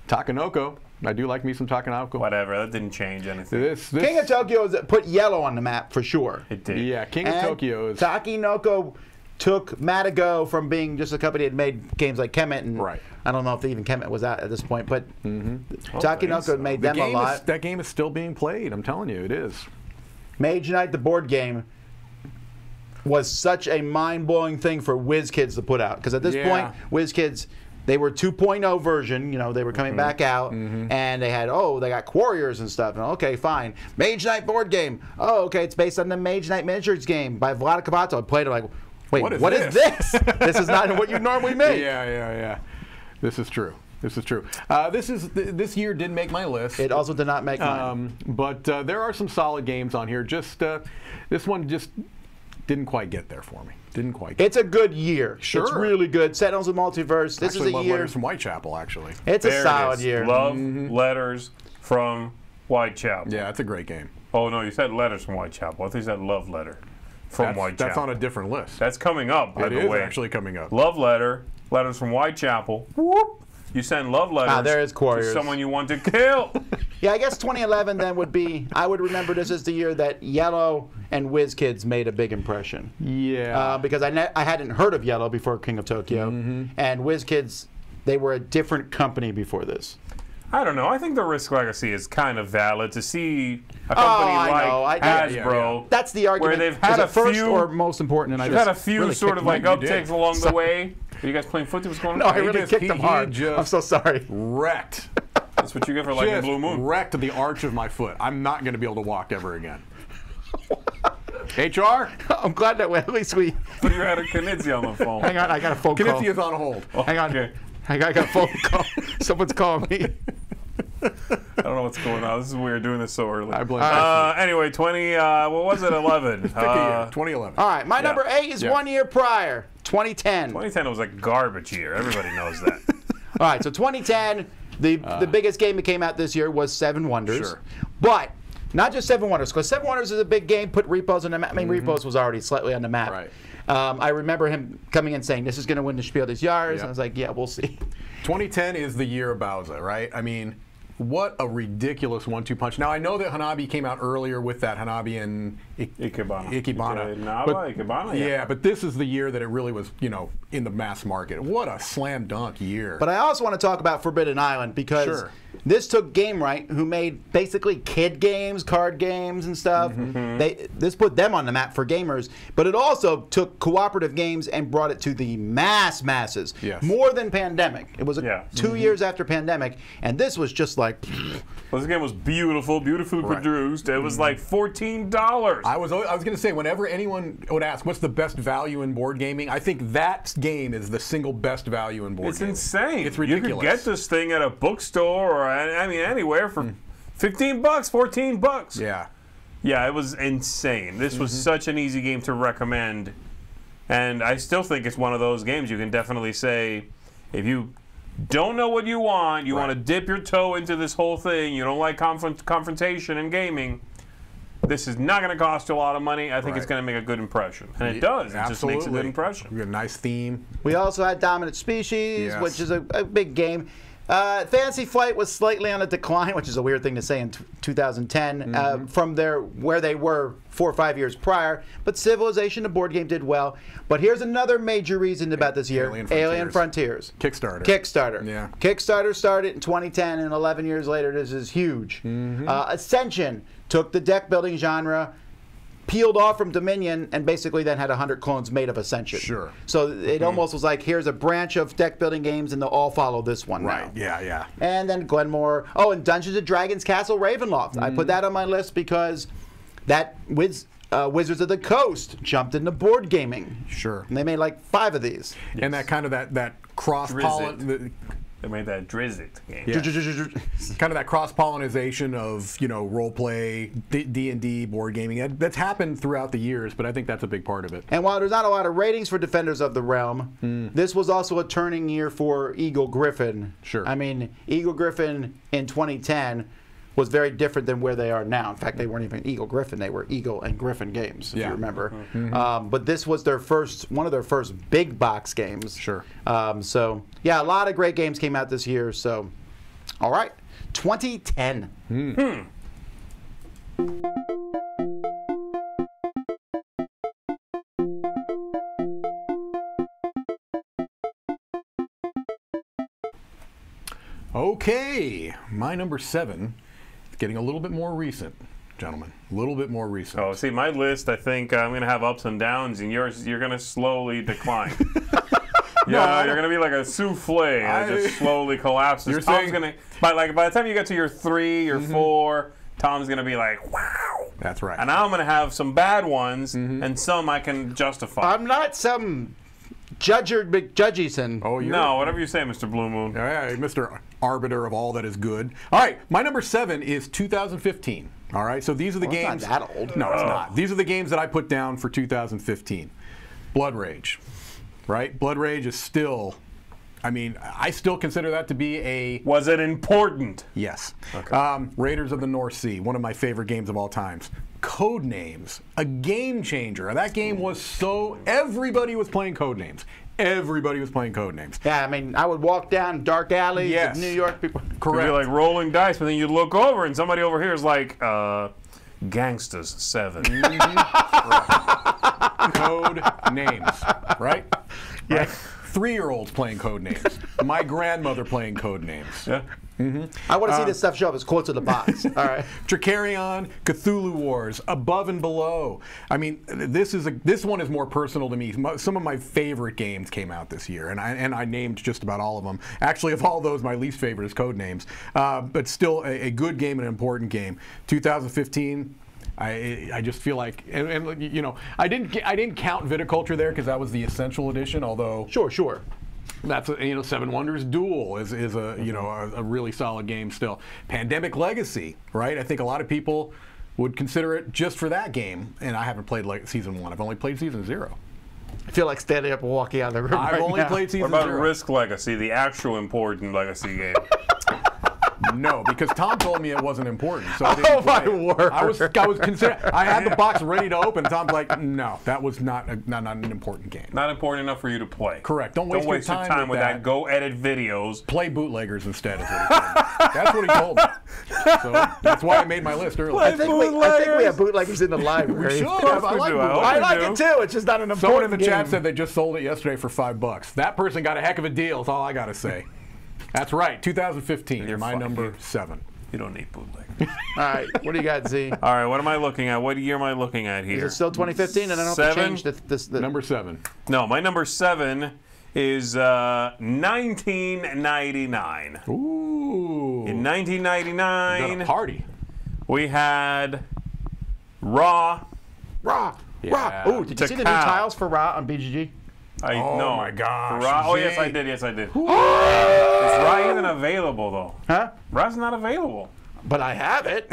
Speaker 3: Takenoko. I do like me some Takenoko.
Speaker 2: Whatever. That didn't change anything.
Speaker 3: This, this,
Speaker 1: King of Tokyo is put Iello on the map for sure.
Speaker 2: It did.
Speaker 3: yeah, King of
Speaker 1: And
Speaker 3: Tokyo is.
Speaker 1: Takenoko took Matagot from being just a company that made games like Kemet, and
Speaker 3: Right.
Speaker 1: I don't know if even Kemet was out at this point, but mm-hmm.
Speaker 2: Takenoko so.
Speaker 1: made
Speaker 3: the
Speaker 1: them a lot.
Speaker 3: is, that game is still being played. I'm telling you, it is.
Speaker 1: Mage Knight, the board game, was such a mind-blowing thing for WizKids to put out because at this
Speaker 3: Yeah.
Speaker 1: point, WizKids. They were 2.0 version, you know, they were coming back out and they had, oh, they got Quarriors and stuff. And okay, fine. Mage Knight board game. Oh, okay, it's based on the Mage Knight miniatures game by Vlad Kapato. I played it like, wait,
Speaker 3: What is
Speaker 1: what is
Speaker 3: this?
Speaker 1: this? this is not what you normally make.
Speaker 3: Yeah, yeah, yeah. This is true. This is true. Uh, this is th- this year did make my list.
Speaker 1: It also did not make mine.
Speaker 3: Um, but uh, there are some solid games on here. Just uh, this one just didn't quite get there for me. Didn't quite. Get
Speaker 1: It's a good year.
Speaker 3: Sure.
Speaker 1: It's really good. Sentinels of Multiverse. This
Speaker 3: Actually,
Speaker 1: is a
Speaker 3: love
Speaker 1: year.
Speaker 3: letters from Whitechapel. Actually,
Speaker 1: It's a
Speaker 2: There it
Speaker 1: solid
Speaker 2: is.
Speaker 1: year.
Speaker 2: Love mm-hmm. letters from Whitechapel.
Speaker 3: yeah, it's a great game.
Speaker 2: Oh no, you said letters from Whitechapel. I think you said love letter from
Speaker 3: That's,
Speaker 2: Whitechapel.
Speaker 3: that's on a different list.
Speaker 2: That's coming up, by
Speaker 3: it
Speaker 2: the
Speaker 3: is
Speaker 2: way.
Speaker 3: actually coming up.
Speaker 2: Love letter, letters from Whitechapel. Whoop. You send love letters
Speaker 1: Ah, there is
Speaker 2: to someone you want to kill.
Speaker 1: Yeah, I guess 2011 then would be. I would remember this as the year that Iello and WizKids made a big impression.
Speaker 3: Yeah.
Speaker 1: Uh, because I, ne- I hadn't heard of Iello before King of Tokyo,
Speaker 3: Mm-hmm.
Speaker 1: and WizKids, they were a different company before this.
Speaker 2: I don't know. I think the risk legacy is kind of valid to see a company
Speaker 1: Oh, I
Speaker 2: like
Speaker 1: know. I- yeah,
Speaker 3: yeah,
Speaker 2: Hasbro.
Speaker 3: yeah.
Speaker 1: That's the argument.
Speaker 2: Where
Speaker 1: they've
Speaker 2: had
Speaker 1: it
Speaker 2: a
Speaker 1: first
Speaker 2: few-
Speaker 1: or most important, and I
Speaker 2: They've
Speaker 1: just
Speaker 2: had a few
Speaker 1: really
Speaker 2: sort of like
Speaker 3: you did.
Speaker 2: uptakes along the way. Are you guys playing footsie? What's going on?
Speaker 1: No, I
Speaker 3: He
Speaker 1: really
Speaker 3: just-
Speaker 1: kicked
Speaker 3: he-
Speaker 1: them
Speaker 3: he
Speaker 1: hard.
Speaker 3: just-
Speaker 1: I'm so sorry.
Speaker 3: wrecked.
Speaker 2: That's what you get for liking
Speaker 3: Just
Speaker 2: Blue Moon.
Speaker 3: wrecked the arch of my foot. I'm not going to be able to walk ever again. HR,
Speaker 1: I'm glad that at least we.
Speaker 2: But you had a Knizia on the phone.
Speaker 1: Hang on, I got a phone call.
Speaker 3: Knizia is on hold.
Speaker 1: Hang on.
Speaker 2: Okay.
Speaker 1: I got, I got a phone call. Someone's calling me.
Speaker 2: I don't know what's going on. This is weird doing this so early.
Speaker 3: I blame
Speaker 2: Uh, anyway, 20, uh, what was it, 11?
Speaker 3: Pick a year,
Speaker 2: Uh,
Speaker 3: 2011.
Speaker 1: All right, my number eight is
Speaker 3: Yeah.
Speaker 1: one year prior, 2010.
Speaker 2: 2010 was a garbage year. Everybody knows that.
Speaker 1: All right, so 2010, the the biggest game that came out this year was Seven Wonders.
Speaker 3: Sure.
Speaker 1: But not just Seven Wonders, because Seven Wonders is a big game. Put Repos on the map. I mean, Repos was already slightly on the map.
Speaker 3: Right.
Speaker 1: Um, I remember him coming in saying, "This is going to win the Spiel des Jahres,"
Speaker 3: Yeah.
Speaker 1: and I was like, "Yeah, we'll see."
Speaker 3: 2010 is the year of Bauza, right? I mean, what a ridiculous one-two punch. Now I know that Hanabi came out earlier with that Hanabi and Ik-
Speaker 2: Ikebana.
Speaker 3: Ikebana.
Speaker 2: Ikebana,
Speaker 3: But-
Speaker 2: Ikebana, yeah.
Speaker 3: yeah, but this is the year that it really was, you know, in the mass market. What a slam dunk year.
Speaker 1: But I also want to talk about Forbidden Island because
Speaker 3: Sure.
Speaker 1: This took Gamewright, who made basically kid games, card games, and stuff.
Speaker 3: Mm-hmm.
Speaker 1: They this put them on the map for gamers, but it also took cooperative games and brought it to the mass masses.
Speaker 3: Yes.
Speaker 1: More than Pandemic. It was a,
Speaker 2: Yeah.
Speaker 1: 2
Speaker 3: Mm-hmm.
Speaker 1: years after Pandemic, and this was just like
Speaker 2: Well, this game was beautiful, beautifully
Speaker 3: Right.
Speaker 2: produced. It was like $14.
Speaker 3: I was I was going to say whenever anyone would ask what's the best value in board gaming, I think that game is the single best value in board gaming.
Speaker 2: It's
Speaker 3: gaming.
Speaker 2: insane.
Speaker 3: It's ridiculous.
Speaker 2: You
Speaker 3: ridiculous.
Speaker 2: could get this thing at a bookstore or, I I mean, anywhere from 15 bucks, 14 bucks.
Speaker 3: Yeah.
Speaker 2: Yeah, it was insane. This was
Speaker 3: Mm-hmm.
Speaker 2: such an easy game to recommend. And I still think it's one of those games you can definitely say if you don't know what you want, you want to dip your toe into this whole thing, you don't like confront- confrontation in gaming, this is not going to cost you a lot of money. I think it's
Speaker 3: Right.
Speaker 2: going to make a good impression. And it does. It just makes a good
Speaker 3: Absolutely.
Speaker 2: impression.
Speaker 3: We got a nice theme.
Speaker 1: we also had Dominant Species,
Speaker 3: Yes.
Speaker 1: which is a, a big game. Uh, Fantasy Flight was slightly on a decline, which is a weird thing to say in t- 2010
Speaker 3: Mm-hmm.
Speaker 1: uh, from their where they were four or five years prior. But Civilization, the board game, did well. But here's another major reason about this year:
Speaker 3: Alien
Speaker 1: Alien
Speaker 3: Frontiers.
Speaker 1: Frontiers.
Speaker 3: Kickstarter.
Speaker 1: Kickstarter.
Speaker 3: Yeah.
Speaker 1: Kickstarter started in 2010, and 11 years later, this is huge.
Speaker 3: Mm-hmm.
Speaker 1: Uh, Ascension took the deck building genre, peeled off from Dominion, and basically then had 100 clones made of Ascension.
Speaker 3: Sure.
Speaker 1: So
Speaker 3: Mm-hmm.
Speaker 1: it almost was like here's a branch of deck building games, and they'll all follow this one
Speaker 3: Right.
Speaker 1: now.
Speaker 3: Yeah, yeah.
Speaker 1: And then Glenmore. Oh, and Dungeons and Dragons Castle Ravenloft. I
Speaker 3: Mm-hmm.
Speaker 1: put that on my list because that Wiz, uh, Wizards of the Coast jumped into board gaming.
Speaker 3: Sure.
Speaker 1: And they made like five of these.
Speaker 3: And that kind of that that cross pollen
Speaker 2: They made that Drizzt game.
Speaker 3: Yeah. kind of that cross pollination of you know role play D and D board gaming that, that's happened throughout the years, but I think that's a big part of it.
Speaker 1: And while there's not a lot of ratings for Defenders of the Realm,
Speaker 3: Hmm.
Speaker 1: this was also a turning year for Eagle Gryphon.
Speaker 3: Sure.
Speaker 1: I mean, Eagle Gryphon in 2010 was very different than where they are now. In fact, they weren't even Eagle Gryphon; they were Eagle and Gryphon games, if
Speaker 3: Yeah.
Speaker 1: you remember.
Speaker 3: Mm-hmm.
Speaker 1: Um, but this was their first, one of their first big box games.
Speaker 3: Sure.
Speaker 1: Um, so yeah, a lot of great games came out this year. So, all right, 2010.
Speaker 3: Okay, my number seven is getting a little bit more recent, gentlemen. A little bit more recent.
Speaker 2: Oh, see, my list, I think uh, I'm going to have ups and downs, and yours, you're going to slowly decline. Yeah, no, you're gonna be like a souffle that
Speaker 3: I-
Speaker 2: just slowly collapses.
Speaker 3: You're
Speaker 2: Tom's
Speaker 3: saying-
Speaker 2: gonna, by like by the time you get to your three or four, Tom's gonna be like, wow.
Speaker 3: That's right.
Speaker 2: And I'm gonna have some bad ones and some I can justify.
Speaker 1: I'm not some Judger er, McJudgison.
Speaker 3: Oh, you're
Speaker 2: No, whatever you say, Mr. Blue Moon.
Speaker 3: All right, Mr. Arbiter of all that is good. All right, my number seven is 2015. All right, so these are the
Speaker 1: Well, it's
Speaker 3: games.
Speaker 1: not that old.
Speaker 3: No, it's oh. not. These are the games that I put down for 2015. Blood Rage, right? Blood Rage is still. I mean, I still consider that to be a
Speaker 2: Was it important?
Speaker 3: yes. Um, Raiders of the North Sea, one of my favorite games of all times. Code Names, a game changer. That game was so everybody was playing Code Names. Everybody was playing Code Names.
Speaker 1: Yeah, I mean, I would walk down dark alleys
Speaker 3: Yes.
Speaker 1: of New York. People.
Speaker 2: It'd
Speaker 3: Correct.
Speaker 2: be like rolling dice, but then you look over and somebody over here is like, uh, Gangsters 7.
Speaker 3: code names, right? Yeah. Three-year-olds playing code names. My grandmother playing code names.
Speaker 2: yeah. Mm -hmm.
Speaker 1: I want to see this stuff show up as quotes in the box. All right.
Speaker 3: Dracarion, Cthulhu Wars, Above and Below. I mean, this is a this one is more personal to me. Some of my favorite games came out this year, and I and I named just about all of them. Actually, of all those, my least favorite is Code Names, uh, but still a, a good game and an important game. 2015. I, I just feel like and, and you know I didn't I didn't count Viticulture there because that was the essential edition. Although
Speaker 1: Sure, sure.
Speaker 3: that's a, you know Seven Wonders Duel is, is a you know a, a really solid game still. Pandemic Legacy, right? I think a lot of people would consider it just for that game, and I haven't played like season one. I've only played season zero.
Speaker 1: I feel like standing up and walking out of the room.
Speaker 3: I've
Speaker 1: right
Speaker 3: only
Speaker 1: now.
Speaker 3: played
Speaker 2: What about
Speaker 3: zero.
Speaker 2: Risk Legacy, the actual important Legacy game?
Speaker 3: No, because Tom told me it wasn't important. So I oh, didn't
Speaker 1: Oh, my
Speaker 3: play it.
Speaker 1: word.
Speaker 3: I was I was consider I had the box ready to open. Tom's like, no, that was not a, not, not an important game.
Speaker 2: Not important enough for you to play.
Speaker 3: Correct. Don't
Speaker 2: Don't
Speaker 3: waste your
Speaker 2: waste your
Speaker 3: time
Speaker 2: time
Speaker 3: with
Speaker 2: with
Speaker 3: that.
Speaker 2: that. Go edit videos.
Speaker 3: Play bootleggers instead. Is what he told me. That's what he told me. So that's why I made my list earlier.
Speaker 1: I think, we, I think we have bootleggers in the library.
Speaker 3: should.
Speaker 2: Of course
Speaker 3: I
Speaker 2: we
Speaker 3: like.
Speaker 2: I
Speaker 1: I like it too. It's just not an important
Speaker 3: Someone in the chat said they just sold it yesterday for five bucks. That person got a heck of a deal. Is all I got to say. That's right. 2015.
Speaker 2: You're
Speaker 3: my
Speaker 2: fucking-
Speaker 3: number seven.
Speaker 2: You don't need bootleg.
Speaker 1: All right, what do you got, Z?
Speaker 2: All right, what am I looking at? What year am I looking at here?
Speaker 1: Is it still 2015? And I don't have to change the, this. The,
Speaker 3: Number seven.
Speaker 2: No, my number seven is uh, 1999.
Speaker 3: Ooh.
Speaker 2: In 1999,
Speaker 3: a party.
Speaker 2: we had Ra.
Speaker 1: Ra.
Speaker 3: Yeah.
Speaker 1: Ra. Ooh, did you see the new tiles for Ra on BGG?
Speaker 2: I,
Speaker 3: Oh
Speaker 2: no.
Speaker 3: my gosh,
Speaker 2: Ra, oh, yes, I did. Yes, I did. Is Ra even available, though?
Speaker 1: Huh?
Speaker 2: Ra's not available.
Speaker 1: But I have it.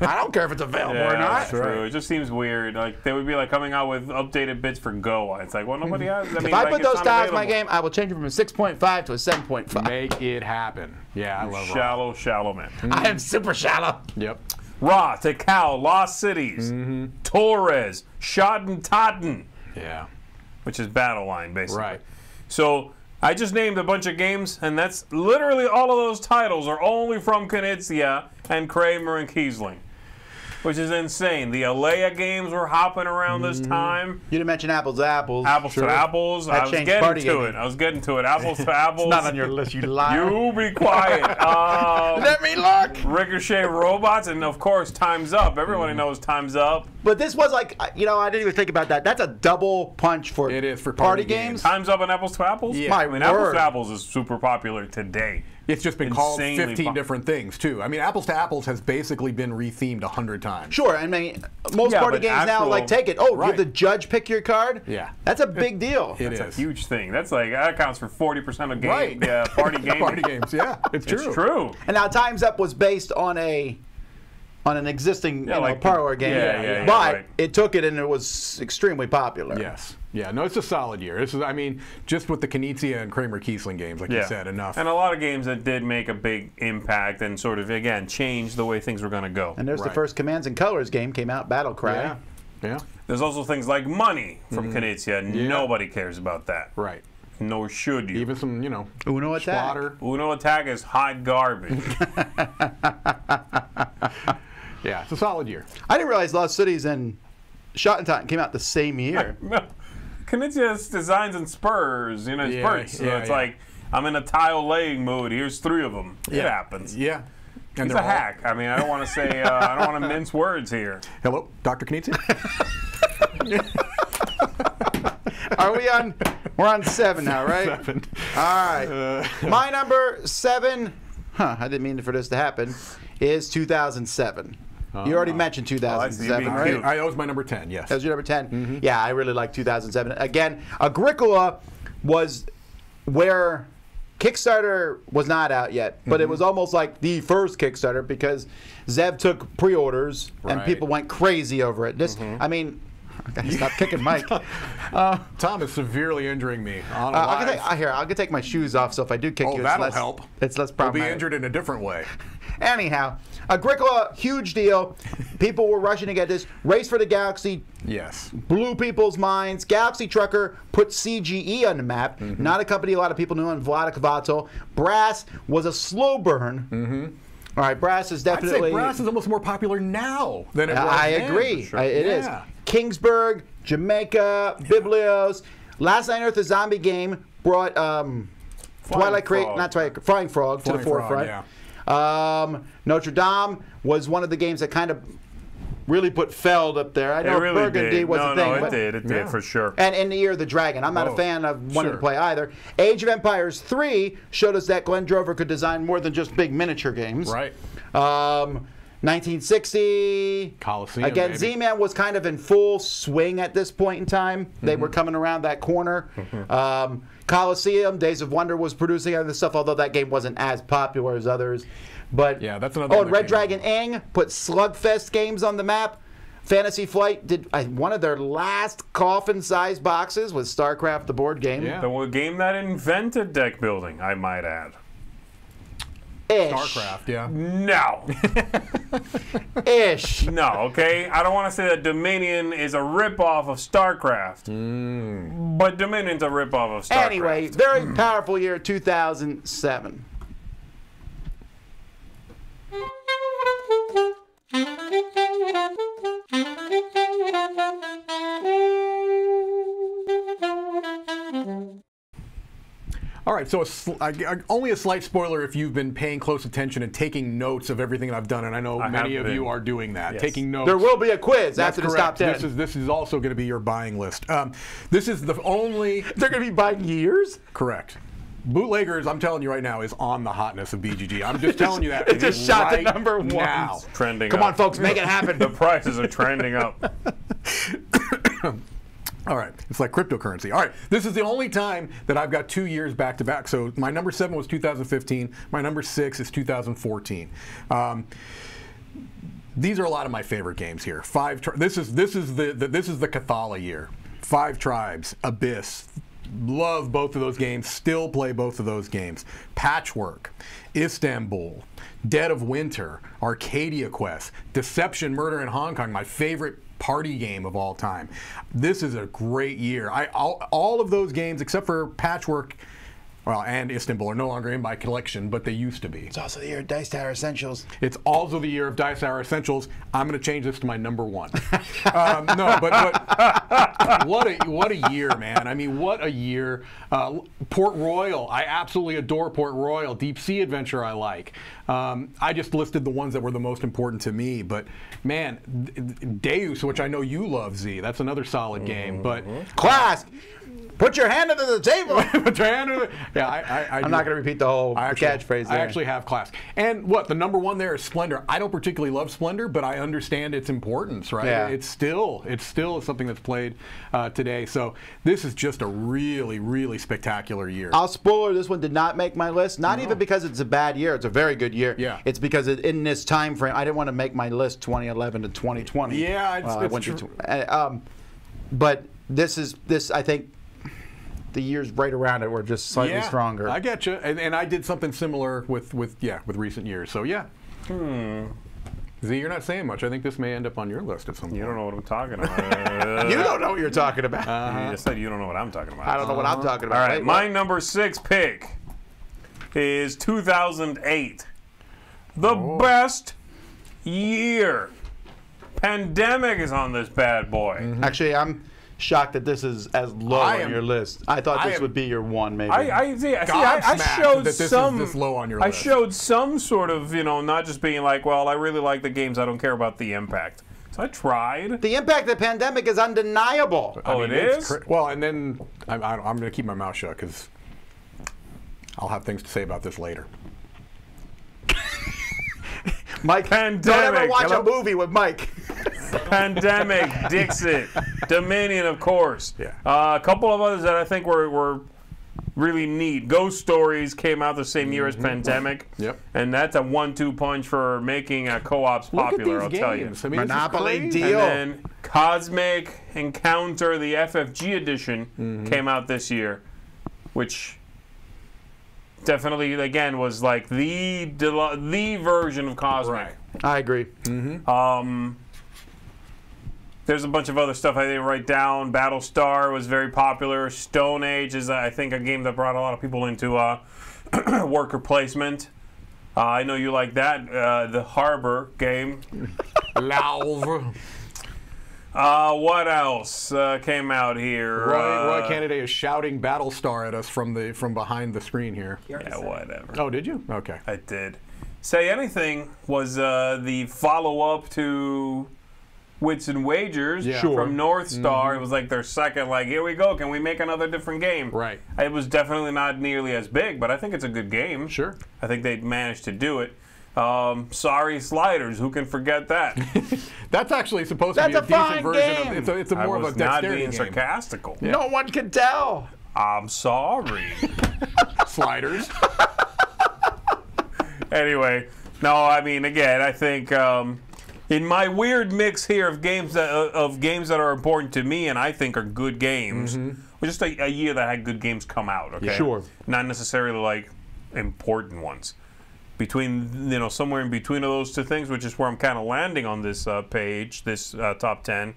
Speaker 1: I don't care if it's available or not.
Speaker 2: that's true. It just seems weird. Like they would be like coming out with updated bits for Go. It's like, well, nobody has. I mean,
Speaker 1: If I
Speaker 2: like,
Speaker 1: put those
Speaker 2: not
Speaker 1: tiles in my game, I will change it from a 6.5 to a 7.5.
Speaker 3: Make it happen. Yeah, I love Ra.
Speaker 2: Shallow, shallow man.
Speaker 1: I am super shallow.
Speaker 3: Yep.
Speaker 2: Ra, Takao, Lost Cities,
Speaker 3: Mm-hmm.
Speaker 2: Torres, Schotten Totten,
Speaker 3: Yeah.
Speaker 2: Which is Battle Line, basically.
Speaker 3: Right.
Speaker 2: So I just named a bunch of games, and that's literally all of those titles are only from Knizia and Kramer and Kiesling, which is insane. The Alea games were hopping around this
Speaker 3: Mm-hmm.
Speaker 2: time.
Speaker 1: You didn't mention apples to apples.
Speaker 2: Apples
Speaker 3: Sure.
Speaker 2: to apples.
Speaker 1: That
Speaker 2: I was getting
Speaker 1: party
Speaker 2: to
Speaker 1: gaming.
Speaker 2: it. I was getting to it. Apples to apples.
Speaker 1: Not on your list, you liar.
Speaker 2: You be quiet. Um,
Speaker 1: Let me look.
Speaker 2: Ricochet robots, and of course, Time's Up. Everybody knows Time's Up.
Speaker 1: But this was like, you know, I didn't even think about that. That's a double punch for
Speaker 3: It is for
Speaker 1: party,
Speaker 3: party
Speaker 1: games.
Speaker 3: games.
Speaker 2: Time's Up and Apples to Apples?
Speaker 3: Yeah.
Speaker 1: My
Speaker 2: I mean, Apples to Apples is super popular today.
Speaker 3: It's just been called 15
Speaker 2: pop-
Speaker 3: different things, too. I mean, Apples to Apples has basically been rethemed 100 times.
Speaker 1: Sure, I mean, most
Speaker 2: Yeah,
Speaker 1: party
Speaker 2: but
Speaker 1: games now like take it. Oh, you
Speaker 3: Right.
Speaker 1: have the judge pick your card.
Speaker 3: Yeah.
Speaker 1: that's a big deal.
Speaker 3: It
Speaker 2: It's
Speaker 3: is.
Speaker 2: a huge thing. That's like that accounts for forty percent of game
Speaker 3: Right.
Speaker 2: yeah, party games.
Speaker 3: Party games, yeah. It's true.
Speaker 2: It's true.
Speaker 1: And now Times Up was based on a on an existing
Speaker 2: Yeah,
Speaker 1: you know,
Speaker 2: like the-
Speaker 1: parlor game.
Speaker 2: yeah, yeah, yeah,
Speaker 1: but
Speaker 2: right.
Speaker 1: it took it and it was extremely popular.
Speaker 3: Yes. Yeah, no, it's a solid year. This is, I mean, just with the Knizia and Kramer Kiesling games, like you said, enough.
Speaker 2: And a lot of games that did make a big impact and sort of again change the way things were going to go.
Speaker 1: And there's the first Commands and Colors game came out, Battle Cry.
Speaker 3: yeah. Yeah.
Speaker 2: There's also things like money from Knizia.
Speaker 3: Mm-hmm. Yeah.
Speaker 2: Nobody cares about that.
Speaker 3: Right.
Speaker 2: Nor should you.
Speaker 3: Even some, you know,
Speaker 1: Uno Attack.
Speaker 3: Schwatter.
Speaker 2: Uno Attack is hot garbage.
Speaker 3: Yeah, it's a solid year.
Speaker 1: I didn't realize Lost Cities and Schotten Totten came out the same year.
Speaker 2: Knizia's designs and spurs, you know,
Speaker 3: Yeah,
Speaker 2: spurts. So
Speaker 3: yeah,
Speaker 2: it's
Speaker 3: yeah.
Speaker 2: like I'm in a tile laying mood. Here's three of them. It happens.
Speaker 3: Yeah. And
Speaker 2: It's a
Speaker 3: all-
Speaker 2: hack. I mean, I don't want to say. Uh, I don't want to mince words here.
Speaker 3: Hello, Dr. Knizia?
Speaker 1: Are we on? We're on seven now, right?
Speaker 3: Seven.
Speaker 1: All right. My number seven. Huh? I didn't mean for this to happen. Is 2007. You already mentioned
Speaker 2: Oh, I see.
Speaker 1: 2007,
Speaker 2: You're
Speaker 1: right?
Speaker 3: I, that was my number 10, yes.
Speaker 1: That was your number 10? Yeah, I really like 2007. Again, Agricola was where Kickstarter was not out yet, but it
Speaker 3: Mm-hmm.
Speaker 1: was almost like the first Kickstarter because Zev took pre-orders and
Speaker 3: Right. Mm-hmm.
Speaker 1: people went crazy over it. This, I mean, I gotta stop kicking Mike. Uh,
Speaker 3: Tom is severely injuring me on
Speaker 1: Uh, I'll get take, uh, here, I'll get take my shoes off, so if I do kick
Speaker 3: Oh,
Speaker 1: you, it's
Speaker 3: that'll
Speaker 1: less,
Speaker 3: help.
Speaker 1: It's less
Speaker 3: I'll be injured in a different way.
Speaker 1: Anyhow, Agricola, huge deal. People were rushing to get this. Race for the Galaxy
Speaker 3: Yes.
Speaker 1: blew people's minds. Galaxy Trucker put CGE on the map.
Speaker 3: Mm-hmm.
Speaker 1: Not a company a lot of people knew on Vlaada Chvátil. Brass was a slow burn. Mm-hmm. All right, Brass is
Speaker 3: I'd
Speaker 1: definitely.
Speaker 3: say brass is almost more popular now than it was
Speaker 1: I
Speaker 3: then.
Speaker 1: agree. I- it is.
Speaker 3: Yeah.
Speaker 1: Kingsburg, Jamaica, Biblios. Last Night on Earth, the zombie game brought um, Twilight Creek,
Speaker 2: Frog.
Speaker 1: not Twilight, Flying Frog to the
Speaker 3: Flying Frog,
Speaker 1: forefront. Um, Notre Dame was one of the games that kind of really put Feld up there. I
Speaker 2: It
Speaker 1: know
Speaker 2: really
Speaker 1: Burgundy
Speaker 2: did.
Speaker 1: was
Speaker 2: no,
Speaker 1: a thing.
Speaker 2: no, it
Speaker 1: but-
Speaker 2: did. It
Speaker 3: Yeah.
Speaker 2: did for sure.
Speaker 1: and in the year of the dragon. I'm not a
Speaker 3: Oh,
Speaker 1: fan of wanting
Speaker 3: sure.
Speaker 1: to play either. Age of Empires 3 showed us that Glenn Drover could design more than just big miniature games.
Speaker 3: Right.
Speaker 1: Um, 1960.
Speaker 3: Coliseum,
Speaker 1: Again. Z-Man was kind of in full swing at this point in time. They
Speaker 3: Mm-hmm.
Speaker 1: were coming around that corner. Um, Coliseum, Days of Wonder was producing other stuff, although that game wasn't as popular as others. But
Speaker 3: Yeah, that's another
Speaker 1: Oh, and Red
Speaker 3: came
Speaker 1: Dragon Inn put Slugfest games on the map. Fantasy Flight did uh, one of their last coffin-sized boxes with StarCraft, the board game.
Speaker 3: Yeah.
Speaker 2: The one game that invented deck building, I might add.
Speaker 1: Ish.
Speaker 3: StarCraft, yeah.
Speaker 2: No,
Speaker 1: Ish.
Speaker 2: no, okay. I don't want to say that Dominion is a ripoff of StarCraft,
Speaker 3: Mm.
Speaker 2: but Dominion's a ripoff of StarCraft.
Speaker 1: Anyway, very powerful year, 2007.
Speaker 3: All right, so a sl- I- I- only a slight spoiler if you've been paying close attention and taking notes of everything that I've done, and I know
Speaker 2: I
Speaker 3: many
Speaker 2: have
Speaker 3: of you are doing that,
Speaker 2: Yes.
Speaker 3: taking notes.
Speaker 1: There will be a quiz
Speaker 3: That's
Speaker 1: after the top
Speaker 3: correct.
Speaker 1: 10.
Speaker 3: This is this is also going to be your buying list. Um, this is the only
Speaker 1: They're going to be buying years?
Speaker 3: correct. Bootleggers, I'm telling you right now, is on the hotness of BGG. I'm just telling you that.
Speaker 1: It just shot to number one.
Speaker 3: now.
Speaker 2: Trending.
Speaker 1: Come
Speaker 2: up.
Speaker 1: on, folks, make it happen.
Speaker 2: The prices are trending up.
Speaker 3: All right, it's like cryptocurrency. All right, this is the only time that I've got two years back to back. So my number seven was 2015. My number six is 2014. Um, these are a lot of my favorite games here. Five. This is this is the, the this is the Cathala year. Five Tribes, Abyss. Love both of those games. Still play both of those games. Patchwork, Istanbul, Dead of Winter, Arcadia Quest, Deception, Murder in Hong Kong. My favorite party game of all time. This is a great year. I all, all of those games except for Patchwork. Well, and Istanbul are no longer in my collection, but they used to be.
Speaker 1: It's also the year of Dice Tower Essentials.
Speaker 3: It's also the year of Dice Tower Essentials. I'm going to change this to my number one. um, no, but, but what a what a year, man! I mean, what a year. Uh, Port Royal, I absolutely adore Port Royal. Deep Sea Adventure, I like. Um, I just listed the ones that were the most important to me. But man, Deus, which I know you love, Z. That's another solid game. But
Speaker 1: Class, put your hand under the table.
Speaker 3: but Diana- yeah, I, I, I
Speaker 1: I'm
Speaker 3: do-
Speaker 1: not going to repeat the whole
Speaker 3: I actually,
Speaker 1: catchphrase
Speaker 3: I actually have class. And what the number one there is Splendor. I don't particularly love Splendor, but I understand its importance. Right?
Speaker 1: Yeah.
Speaker 3: It's still it's still something that's played uh, today. So this is just a really really spectacular year.
Speaker 1: I'll spoiler this one did not make my list. Not even because it's a bad year. It's a very good year.
Speaker 3: Yeah.
Speaker 1: It's because it, in this time frame, I didn't want to make my list 2011 to 2020.
Speaker 3: Yeah, it's-
Speaker 1: I
Speaker 3: it's
Speaker 1: to
Speaker 3: true.
Speaker 1: uh, um, but this is this. I think the years right around it were just slightly
Speaker 3: yeah,
Speaker 1: stronger.
Speaker 3: I get you. And, and I did something similar with with yeah with recent years. So yeah.
Speaker 2: Hmm.
Speaker 3: Z, you're not saying much. I think this may end up on your list at some point.
Speaker 2: You don't know what I'm talking about.
Speaker 1: you don't know what you're talking about.
Speaker 2: You just said you don't know what I'm talking about.
Speaker 1: I don't know what I'm talking
Speaker 2: All
Speaker 1: about.
Speaker 2: right, my number six pick is 2008. The best year. Pandemic is on this bad boy.
Speaker 1: Actually, I'm shocked that this is as low
Speaker 3: I
Speaker 1: on
Speaker 3: am-
Speaker 1: your list. I thought
Speaker 3: I
Speaker 1: this
Speaker 3: am-
Speaker 1: would be your one, maybe.
Speaker 2: I, I see. I, see I, I showed
Speaker 3: that this
Speaker 2: some.
Speaker 3: this low on your
Speaker 2: I
Speaker 3: list.
Speaker 2: showed some sort of, you know, not just being like, well, I really like the games. I don't care about the impact. So I tried.
Speaker 1: the impact of the pandemic is undeniable.
Speaker 2: Oh,
Speaker 3: mean, it's
Speaker 2: is?
Speaker 3: well, and then I'm, I'm going to keep my mouth shut because I'll have things to say about this later.
Speaker 1: Mike, pandemic. don't ever watch
Speaker 2: Hello?
Speaker 1: a movie with Mike.
Speaker 2: Pandemic, Dixit, Dominion, of course.
Speaker 3: Yeah.
Speaker 2: Uh, a couple of others that I think were, were really neat. Ghost Stories came out the same year as Pandemic.
Speaker 3: Mm-hmm. Yep.
Speaker 2: And that's a one-two punch for making uh, co-ops popular. I'll
Speaker 3: these
Speaker 2: tell you.
Speaker 3: I mean,
Speaker 1: Monopoly
Speaker 3: crazy.
Speaker 1: deal.
Speaker 2: And then Cosmic Encounter, the FFG edition,
Speaker 3: Mm-hmm.
Speaker 2: came out this year, which definitely, again, was like the del- the version of Cosmic.
Speaker 3: Right.
Speaker 1: I agree. Mm-hmm.
Speaker 2: Um, there's a bunch of other stuff I didn't write down. Battlestar was very popular. Stone Age is, I think, a game that brought a lot of people into uh, worker placement. Uh, I know you like that. Uh, the Harbor game.
Speaker 3: Lauv.
Speaker 2: Uh, what else uh, came out here?
Speaker 3: Roy,
Speaker 2: uh,
Speaker 3: Roy Cannaday is shouting Battlestar at us from the from behind the screen here.
Speaker 2: Yeah, whatever.
Speaker 3: Oh, did you? Okay.
Speaker 2: I did. Say Anything was uh, the follow up to Wits and Wagers
Speaker 3: Yeah.
Speaker 1: Sure.
Speaker 2: from North Star. It was like their second, like, here we go, can we make another different game?
Speaker 3: Right.
Speaker 2: It was definitely not nearly as big, but I think it's a good game.
Speaker 3: Sure.
Speaker 2: I think they managed to do it. Um, sorry, Sliders. Who can forget that?
Speaker 3: That's actually supposed
Speaker 1: That's
Speaker 3: to be
Speaker 1: a
Speaker 3: a decent
Speaker 1: fine
Speaker 3: version
Speaker 1: game.
Speaker 3: of it's a, it's a
Speaker 2: I
Speaker 3: more of
Speaker 2: was
Speaker 3: a
Speaker 2: not being
Speaker 3: game.
Speaker 2: sarcastical.
Speaker 1: No one can tell.
Speaker 2: I'm sorry.
Speaker 3: Sliders.
Speaker 2: anyway, no, I mean, again, I think um, in my weird mix here of games that uh, of games that are important to me and I think are good games, was just a, a year that had good games come out. Okay,
Speaker 1: Sure.
Speaker 2: not necessarily like important ones. Between you know somewhere in between of those two things, which is where I'm kind of landing on this uh, page, this uh, top ten.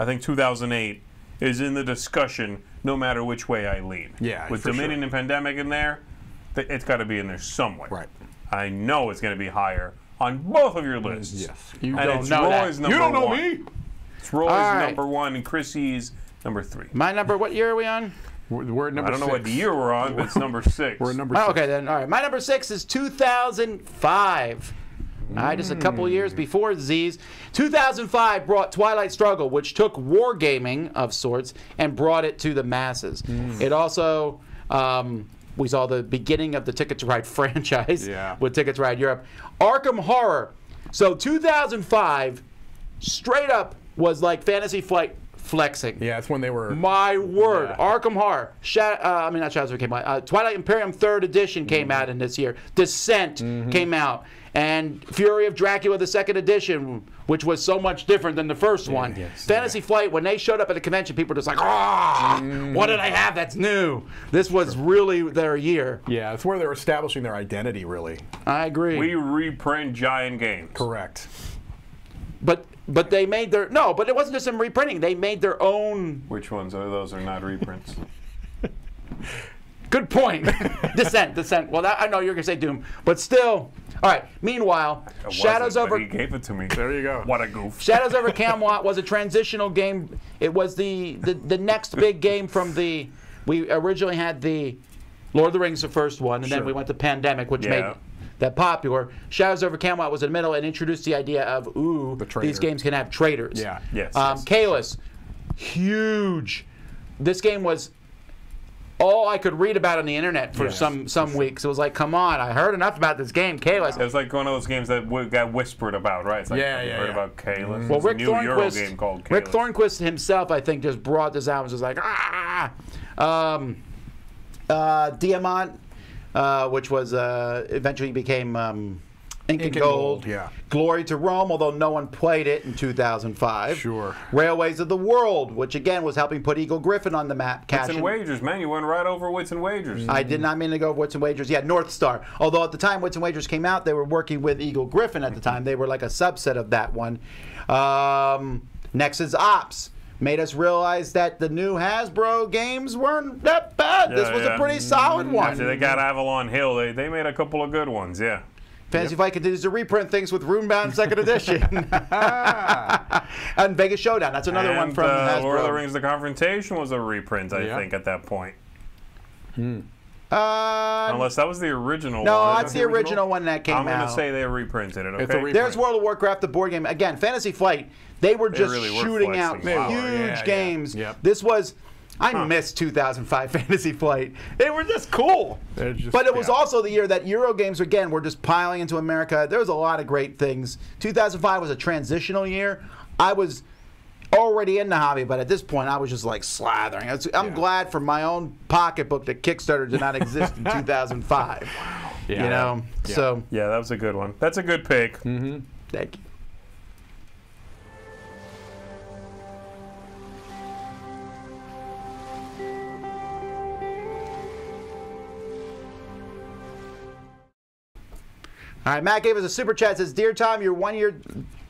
Speaker 2: I think 2008 is in the discussion, no matter which way I lean.
Speaker 3: Yeah,
Speaker 2: with Dominion
Speaker 3: sure.
Speaker 2: and Pandemic in there, it's got to be in there somewhere.
Speaker 3: Right.
Speaker 2: I know it's going to be higher on both of your lists.
Speaker 3: Yes.
Speaker 1: You
Speaker 2: And
Speaker 1: don't
Speaker 2: it's
Speaker 1: know that.
Speaker 2: Roy's number
Speaker 3: You don't know
Speaker 2: one.
Speaker 3: me.
Speaker 2: It's Roy's
Speaker 1: All right.
Speaker 2: number one and Chrissy's number three.
Speaker 1: My number, what year are we on?
Speaker 3: We're, we're at number
Speaker 2: I don't know what
Speaker 3: six.
Speaker 2: year we're on, but it's number six.
Speaker 3: We're at number
Speaker 1: Oh,
Speaker 3: six.
Speaker 1: okay, then. All right. My number six is 2005. All right, just a couple of years before Z's. 2005 brought Twilight Struggle, which took wargaming of sorts and brought it to the masses. It also, um, we saw the beginning of the Ticket to Ride franchise
Speaker 3: Yeah.
Speaker 1: with Ticket to Ride Europe. Arkham Horror. So 2005, straight up, was like Fantasy Flight flexing.
Speaker 3: Yeah, that's when they were.
Speaker 1: My word,
Speaker 3: Yeah.
Speaker 1: Arkham Horror. Sha- uh, I mean, not Shadows of came out. Uh, Twilight Imperium Third Edition came
Speaker 3: Mm-hmm.
Speaker 1: out in this year. Descent came out, and Fury of Dracula the Second Edition, which was so much different than the first one.
Speaker 3: yes,
Speaker 1: Fantasy Flight. When they showed up at the convention, people were just like, "Ah,
Speaker 3: Mm-hmm.
Speaker 1: what did I have that's new?" This was really their year.
Speaker 3: yeah, it's where they're establishing their identity, really.
Speaker 1: I agree.
Speaker 2: we reprint giant games.
Speaker 3: Correct.
Speaker 1: But but they made their no, but it wasn't just them reprinting. They made their own.
Speaker 2: Which ones are those? Are not reprints?
Speaker 1: Good point. Descent, Descent. Well, that, I know you're gonna say Doom, but still. All right. Meanwhile,
Speaker 2: It
Speaker 1: Shadows
Speaker 2: wasn't, but
Speaker 1: over
Speaker 2: He gave it to me.
Speaker 3: There you go.
Speaker 2: What a goof.
Speaker 1: Shadows over Camelot was a transitional game. It was the, the the next big game from the. We originally had the Lord of the Rings, the first one, and then we went to Pandemic, which
Speaker 2: Yeah.
Speaker 1: made that popular. Shadows over Camelot was in the middle and introduced the idea of ooh,
Speaker 3: traitor.
Speaker 1: these games can have traitors.
Speaker 3: Yeah.
Speaker 2: Yes.
Speaker 1: Um,
Speaker 2: yes.
Speaker 1: Caylus, huge. This game was all I could read about on the internet for
Speaker 3: Yes,
Speaker 1: some some weeks. It was like, come on, I heard enough about this game, Caylus.
Speaker 2: It was like one of those games that got whispered about, right? It's like,
Speaker 3: Yeah,
Speaker 2: you
Speaker 3: yeah,
Speaker 2: heard
Speaker 3: yeah.
Speaker 2: about Caylus?
Speaker 1: Well,
Speaker 2: It's a
Speaker 1: Rick
Speaker 2: new Euro game
Speaker 1: Thornquist,
Speaker 2: called Caylus.
Speaker 1: Rick Thornquist himself, I think, just brought this out and was just like, ah. Um, uh, Diamant, uh, which was uh, eventually became um, Ink, and
Speaker 3: and
Speaker 1: Gold.
Speaker 3: Gold, yeah.
Speaker 1: Glory to Rome, although no one played it in 2005.
Speaker 3: Sure.
Speaker 1: Railways of the World, which again was helping put Eagle Gryphon on the map.
Speaker 2: Wits
Speaker 1: cashing-
Speaker 2: and Wagers, man. You went right over Wits and Wagers.
Speaker 1: I did not mean to go Wits and Wagers. Yeah, North Star. Although at the time Wits and Wagers came out, they were working with Eagle Gryphon at the time. They were like a subset of that one. Um, is Ops made us realize that the new Hasbro games weren't that bad. this was
Speaker 2: yeah.
Speaker 1: a pretty solid one.
Speaker 2: After they got Avalon Hill, they, they made a couple of good ones, yeah.
Speaker 1: Fantasy Flight continues to reprint things with Runebound Second Edition. and Vegas Showdown. That's another one from
Speaker 2: uh,
Speaker 1: Hasbro.
Speaker 2: Lord of the Rings: The Confrontation was a reprint, I
Speaker 3: Yeah.
Speaker 2: think, at that point.
Speaker 1: Uh,
Speaker 2: Unless that was the original
Speaker 1: no,
Speaker 2: one.
Speaker 1: that's the original one that came out.
Speaker 2: I'm going to say they reprinted it, okay?
Speaker 3: It's a re-
Speaker 1: There's World of Warcraft, the board game. Again, Fantasy Flight. They were just
Speaker 2: really were
Speaker 1: shooting out
Speaker 2: flexing.
Speaker 1: Huge
Speaker 3: were, yeah, yeah.
Speaker 1: games.
Speaker 3: Yep.
Speaker 1: This was. I missed 2005 Fantasy Flight. They were just cool.
Speaker 3: Just-
Speaker 1: but it was
Speaker 3: yeah.
Speaker 1: also the year that Euro games again were just piling into America. There was a lot of great things. 2005 was a transitional year. I was. already in the hobby, but at this point, I was just like slathering. I'm
Speaker 3: Yeah.
Speaker 1: glad for my own pocketbook that Kickstarter did not exist in 2005. You
Speaker 3: Yeah.
Speaker 1: know,
Speaker 3: Yeah.
Speaker 1: so
Speaker 2: Yeah, that was a good one. That's a good pick. Mm-hmm.
Speaker 1: thank you. All right, Matt gave us a super chat. Says, "Dear Tom, you're one year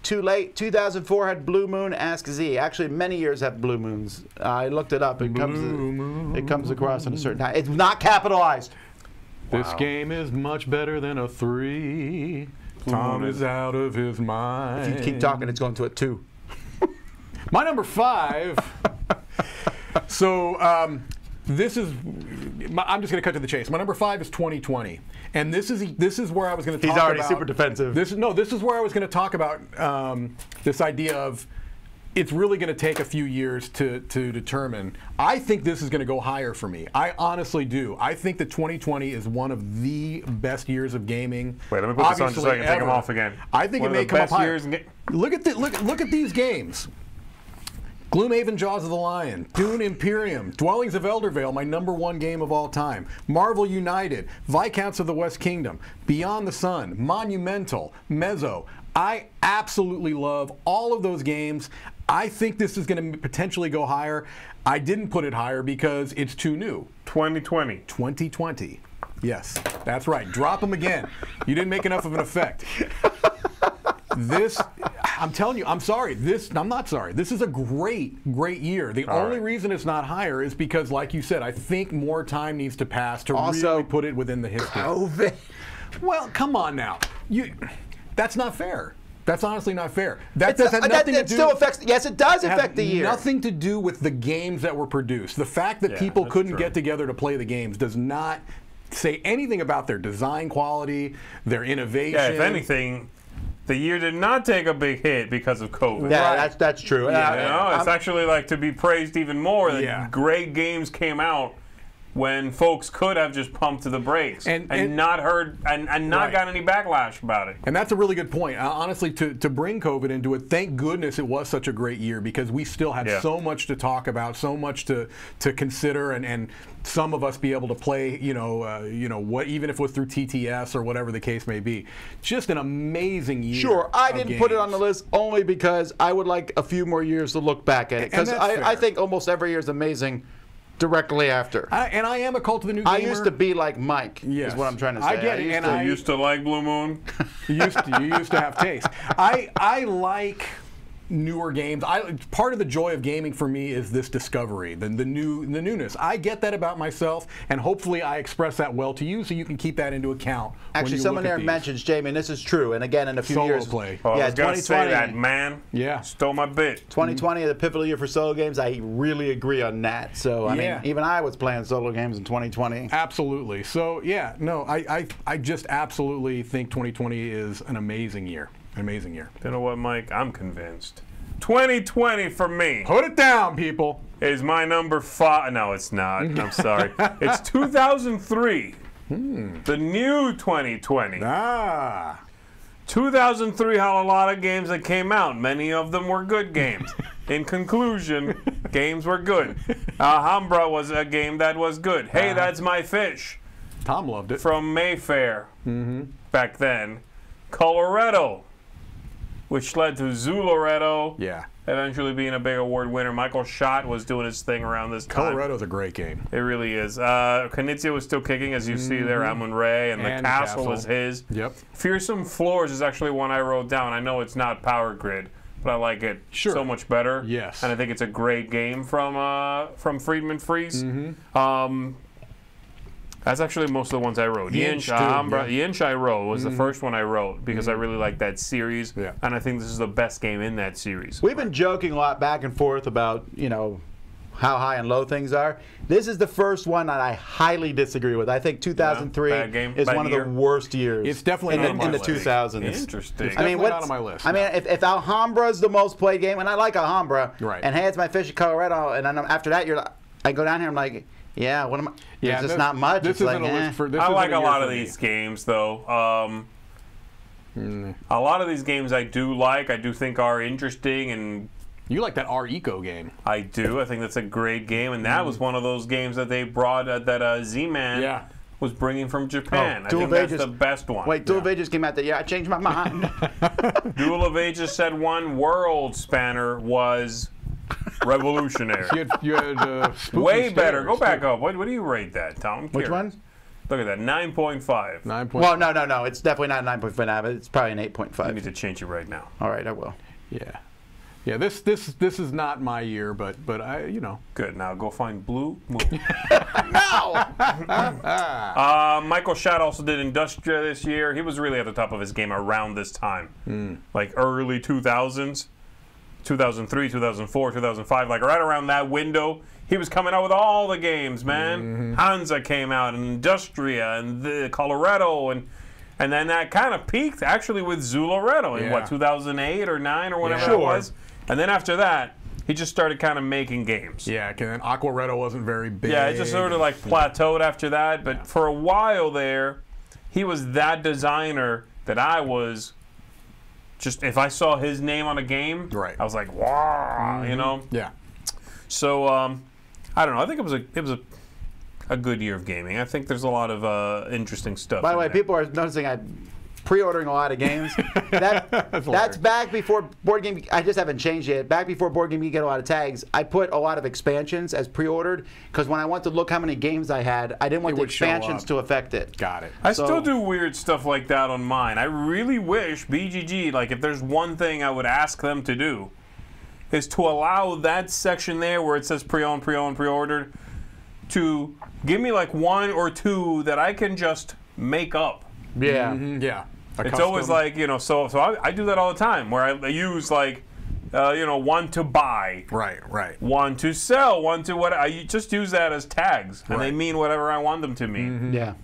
Speaker 1: too late. 2004 had blue moon. Ask Z. Actually, many years have blue moons. I looked it up. It comes it comes across in a certain time. It's not capitalized.
Speaker 3: This
Speaker 2: Wow.
Speaker 3: game is much better than a three. Tom is out of his mind.
Speaker 1: If you keep talking, it's going to a two.
Speaker 3: My number five. so um, this is. My, I'm just going to cut to the chase. My number five is 2020, and this is this is where I was going to.
Speaker 1: He's
Speaker 3: talk
Speaker 1: already
Speaker 3: about,
Speaker 1: super defensive.
Speaker 3: This no. This is where I was going to talk about um, this idea of. It's really going to take a few years to, to determine. I think this is going to go higher for me. I honestly do. I think that 2020 is one of the best years of gaming.
Speaker 2: Wait, let me put this on just so I can take
Speaker 3: them
Speaker 2: off again.
Speaker 3: I think
Speaker 2: One
Speaker 3: it may come up higher.
Speaker 2: years
Speaker 3: Look at the look look at these games. Gloomhaven Jaws of the Lion, Dune Imperium, Dwellings of Eldervale, my number one game of all time, Marvel United, Viscounts of the West Kingdom, Beyond the Sun, Monumental, Mezzo. I absolutely love all of those games. I think this is going to potentially go higher. I didn't put it higher because it's too new.
Speaker 2: 2020.
Speaker 3: 2020. Yes, that's right. Drop them again. You didn't make enough of an effect. This, I'm telling you, I'm sorry. This, I'm not sorry. This is a great, great year. The
Speaker 2: All
Speaker 3: only
Speaker 2: right.
Speaker 3: reason it's not higher is because, like you said, I think more time needs to pass to
Speaker 1: Also-
Speaker 3: really put it within the history.
Speaker 1: COVID.
Speaker 3: Well, come on now. You, that's not fair. That's honestly not fair. That
Speaker 1: It's-
Speaker 3: does have
Speaker 1: that-
Speaker 3: nothing
Speaker 1: it
Speaker 3: to do.
Speaker 1: still affects. Yes, it does affect the year.
Speaker 3: Nothing to do with the games that were produced. The fact that
Speaker 2: Yeah,
Speaker 3: people couldn't
Speaker 2: true.
Speaker 3: get together to play the games does not say anything about their design quality, their innovation.
Speaker 2: Yeah, if anything, the year did not take a big hit because of COVID.
Speaker 1: Yeah,
Speaker 3: Right.
Speaker 1: that's that's true.
Speaker 3: Yeah,
Speaker 2: You know, it's
Speaker 1: I'm-
Speaker 2: actually like to be praised even more that
Speaker 3: Yeah.
Speaker 2: great games came out when folks could have just pumped to the brakes
Speaker 3: And-
Speaker 2: and,
Speaker 3: and-
Speaker 2: not heard and, and not
Speaker 3: Right.
Speaker 2: got any backlash about it.
Speaker 3: And that's a really good point. Uh, honestly, to, to bring COVID into it, thank goodness it was such a great year because we still had
Speaker 2: Yeah.
Speaker 3: so much to talk about, so much to to consider, and, and some of us be able to play, you know, uh, you know, what even if it was through TTS or whatever the case may be. Just an amazing year.
Speaker 1: Sure, I
Speaker 3: of
Speaker 1: didn't put it on the list only because I would like a few more years to look back at it. Because
Speaker 3: that's
Speaker 1: I, I think almost every year is amazing directly after.
Speaker 3: I, and I am a cult of the new gamer.
Speaker 1: I used to be like Mike,
Speaker 3: Yes.
Speaker 1: is what I'm trying to say.
Speaker 3: I get it,
Speaker 1: used
Speaker 3: and
Speaker 1: to-
Speaker 3: I-
Speaker 2: used to like Blue Moon.
Speaker 3: you used to, you used to have taste. I I like newer games. I part of the joy of gaming for me is this discovery, the, the new the newness. I get that about myself, and hopefully I express that well to you, so you can keep that into account. when
Speaker 1: Actually,
Speaker 3: you
Speaker 1: someone
Speaker 3: look
Speaker 1: there mentions, Jamie, and this is true, and again, in a few
Speaker 3: Solo
Speaker 1: years.
Speaker 3: play.
Speaker 2: Oh,
Speaker 1: yeah,
Speaker 2: I was gonna say that man.
Speaker 3: Yeah.
Speaker 2: stole my bit.
Speaker 1: 2020, the pivotal year for solo games. I really agree on that. So, I
Speaker 3: Yeah.
Speaker 1: mean, even I was playing solo games in 2020.
Speaker 3: Absolutely. So yeah, no, I, I I just absolutely think 2020 is an amazing year. An amazing year.
Speaker 2: You know what, Mike? I'm convinced. 2020 for me
Speaker 3: Put it down, people.
Speaker 2: is my number five. No, it's not. I'm sorry. it's 2003. The new 2020.
Speaker 3: Ah.
Speaker 2: 2003 had a lot of games that came out. Many of them were good games. In conclusion, games were good. Alhambra was a game that was good. Hey, that's my fish
Speaker 3: Tom loved it.
Speaker 2: from Mayfair mm -hmm. back then. Coloretto, which led to Zooloretto
Speaker 3: Yeah.
Speaker 2: eventually being a big award winner. Michael Schacht was doing his thing around this time.
Speaker 3: Coloretto's a great game.
Speaker 2: It really is. Uh, Knizia was still kicking, as you see there. Amun-Re, and the castle,
Speaker 3: Castle.
Speaker 2: is his.
Speaker 3: Yep.
Speaker 2: Fearsome Floors is actually one I wrote down. I know it's not Power Grid, but I like it
Speaker 3: Sure.
Speaker 2: so much better.
Speaker 3: Yes.
Speaker 2: And I think it's a great game from uh, from Friedemann Friese.
Speaker 3: Mm-hmm.
Speaker 2: Um, that's actually most of the ones I wrote.
Speaker 3: Yinsh,
Speaker 2: Yinsh,
Speaker 3: too,
Speaker 2: Alhambra,
Speaker 3: yeah.
Speaker 2: Yinsh I wrote was the mm-hmm. first one I wrote because I mm-hmm. really like that series.
Speaker 3: Yeah.
Speaker 2: And I think this is the best game in that series.
Speaker 1: We've been joking a lot back and forth about, you know, how high and low things are. This is the first one that I highly disagree with. I think 2003
Speaker 2: bad game,
Speaker 1: is
Speaker 2: bad
Speaker 1: one
Speaker 2: year.
Speaker 1: of the worst years.
Speaker 3: It's definitely
Speaker 1: in
Speaker 3: not
Speaker 1: the,
Speaker 3: on my
Speaker 1: in the
Speaker 3: list.
Speaker 1: 2000s.
Speaker 2: Interesting.
Speaker 1: I mean,
Speaker 3: Definitely
Speaker 1: what's,
Speaker 3: not on my list,
Speaker 1: I mean,
Speaker 3: no.
Speaker 1: if, Alhambra is the most played game, and I like Alhambra,
Speaker 3: Right.
Speaker 1: and hey, it's my fish in Coloretto, and then after that, you're, like- I go down here, I'm like, yeah, what am I?
Speaker 3: Yeah,
Speaker 1: There's just not much.
Speaker 3: This
Speaker 1: it's
Speaker 3: isn't
Speaker 1: like,
Speaker 3: a
Speaker 1: eh.
Speaker 3: list for. This
Speaker 2: I
Speaker 3: isn't
Speaker 2: like a
Speaker 3: year
Speaker 2: lot
Speaker 3: for
Speaker 2: of
Speaker 3: me.
Speaker 2: these games, though. Um,
Speaker 3: Mm.
Speaker 2: a lot of these games I do like. I do think are interesting and
Speaker 3: You like that R Eco game?
Speaker 2: I do. I think that's a great game, and that was one of those games that they brought uh, that uh, Z-Man
Speaker 3: Yeah.
Speaker 2: was bringing from Japan. I
Speaker 1: Duel
Speaker 2: think
Speaker 1: of
Speaker 2: that's the best one.
Speaker 1: Wait, Duel of Ages came out that year. I changed my mind.
Speaker 2: Duel of Ages said one world spanner was revolutionary.
Speaker 3: You had, you had uh, Spooky
Speaker 2: Way better. Go back up. What, what do you rate that, Tom? I'm
Speaker 1: Which
Speaker 2: curious.
Speaker 1: one?
Speaker 2: Look at that, 9.5.
Speaker 3: Nine point.
Speaker 1: well, no, no, no. It's definitely not a 9.5. It's probably an 8.5.
Speaker 2: I need to change it right now.
Speaker 1: All right, I will.
Speaker 3: Yeah. Yeah. This this this is not my year, but but I you know
Speaker 2: Good. Now go find Blue Moon.
Speaker 1: No!
Speaker 2: Uh, Michael Schacht also did Industria this year. He was really at the top of his game around this time,
Speaker 3: Hmm.
Speaker 2: like early 2000s, 2003, 2004, 2005, like right around that window. He was coming out with all the games, man.
Speaker 3: Mm-hmm.
Speaker 2: Hansa came out, and Industria, and the Coloretto, and and then that kind of peaked actually with Zooloretto in
Speaker 3: Yeah.
Speaker 2: what 2008 or nine or whatever
Speaker 3: Yeah.
Speaker 2: it was. And then after that, he just started kind of making games.
Speaker 3: yeah. And then Aquaretto wasn't very big.
Speaker 2: Yeah, it just sort of like plateaued after that. But for a while there, he was that designer that I was just if I saw his name on a game,
Speaker 3: Right.
Speaker 2: I was like, wow, you know.
Speaker 3: Yeah.
Speaker 2: So um, I don't know. I think it was a it was a a good year of gaming. I think there's a lot of uh, interesting stuff.
Speaker 1: By the way,
Speaker 2: there.
Speaker 1: people are noticing I'm pre-ordering a lot of games. That, that's
Speaker 3: hilarious.
Speaker 1: back before board game. I just haven't changed yet. Back before board game, you get a lot of tags. I put a lot of expansions as pre-ordered because when I went to look how many games I had, I didn't want
Speaker 3: It
Speaker 1: the
Speaker 3: would
Speaker 1: expansions to affect it.
Speaker 3: Got it.
Speaker 2: I
Speaker 1: So-
Speaker 2: still do weird stuff like that on mine. I really wish BGG, like, if there's one thing I would ask them to do, is to allow that section there where it says pre-owned, pre-owned, pre-ordered, to give me like one or two that I can just make up.
Speaker 1: Yeah.
Speaker 3: Mm, Yeah. A
Speaker 2: It's
Speaker 3: custom-
Speaker 2: always like you know, so so I, I do that all the time where I, I use like, uh, you know, one to buy,
Speaker 3: Right. Right.
Speaker 2: one to sell, one to what. I just use that as tags, and they mean whatever I want them to mean.
Speaker 1: Yeah.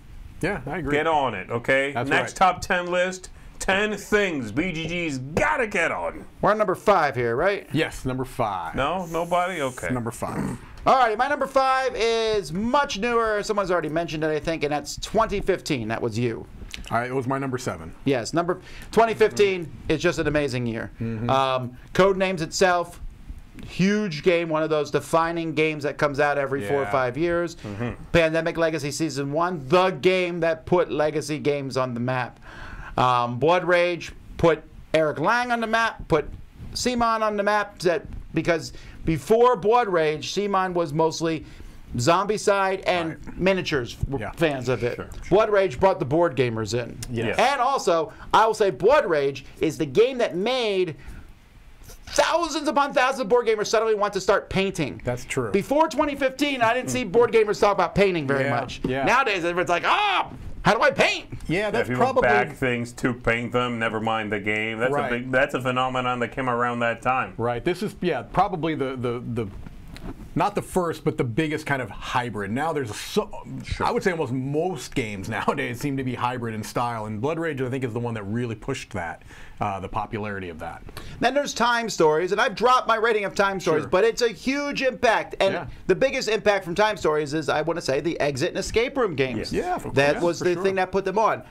Speaker 3: Yeah. I agree.
Speaker 2: Get on it, okay?
Speaker 3: That's
Speaker 2: Next
Speaker 3: right.
Speaker 2: top 10 list 10 things BGG's gotta get on.
Speaker 1: We're on number five here, right?
Speaker 3: Yes. Number five.
Speaker 2: No? Nobody? Okay.
Speaker 3: Number five.
Speaker 1: All right, my number five is much newer. Someone's already mentioned it, I think, and that's 2015. That was you.
Speaker 3: All right. It was my number seven.
Speaker 1: Yes, number 2015 is just an amazing year. Um, Code names itself, huge game, one of those defining games that comes out every four or five years. Pandemic Legacy Season One, the game that put legacy games on the map. Um, Blood Rage put Eric Lang on the map, put CMON on the map. That because before Blood Rage, CMON was mostly zombie side and
Speaker 3: Right.
Speaker 1: miniatures were
Speaker 3: Yeah.
Speaker 1: fans of it. Blood Rage brought the board gamers in.
Speaker 3: Yes.
Speaker 1: And also, I will say Blood Rage is the game that made thousands upon thousands of board gamers suddenly want to start painting.
Speaker 3: That's true.
Speaker 1: Before 2015, I didn't see board gamers talk about painting very
Speaker 3: Yeah,
Speaker 1: much.
Speaker 3: yeah.
Speaker 1: Nowadays, everyone's like, ah, how do I paint?
Speaker 3: Yeah.
Speaker 2: Yeah,
Speaker 3: That's
Speaker 2: people
Speaker 3: probably.
Speaker 2: back things to paint them, never mind the game. That's
Speaker 3: Right.
Speaker 2: a big that's a phenomenon that came around that time.
Speaker 3: Right. This is yeah probably the the the not the first but the biggest kind of hybrid. Now there's a so I would say almost most games nowadays seem to be hybrid in style, and Blood Rage I think is the one that really pushed that uh, the popularity of that.
Speaker 1: Then there's Time Stories, and I've dropped my rating of Time Stories,
Speaker 3: Sure.
Speaker 1: but it's a huge impact. And
Speaker 3: Yeah.
Speaker 1: the biggest impact from Time Stories is, I want to say, the exit and escape room games.
Speaker 3: Yes. Yeah, for-
Speaker 1: that
Speaker 3: yeah,
Speaker 1: was
Speaker 3: for
Speaker 1: the
Speaker 3: sure.
Speaker 1: thing that put them on.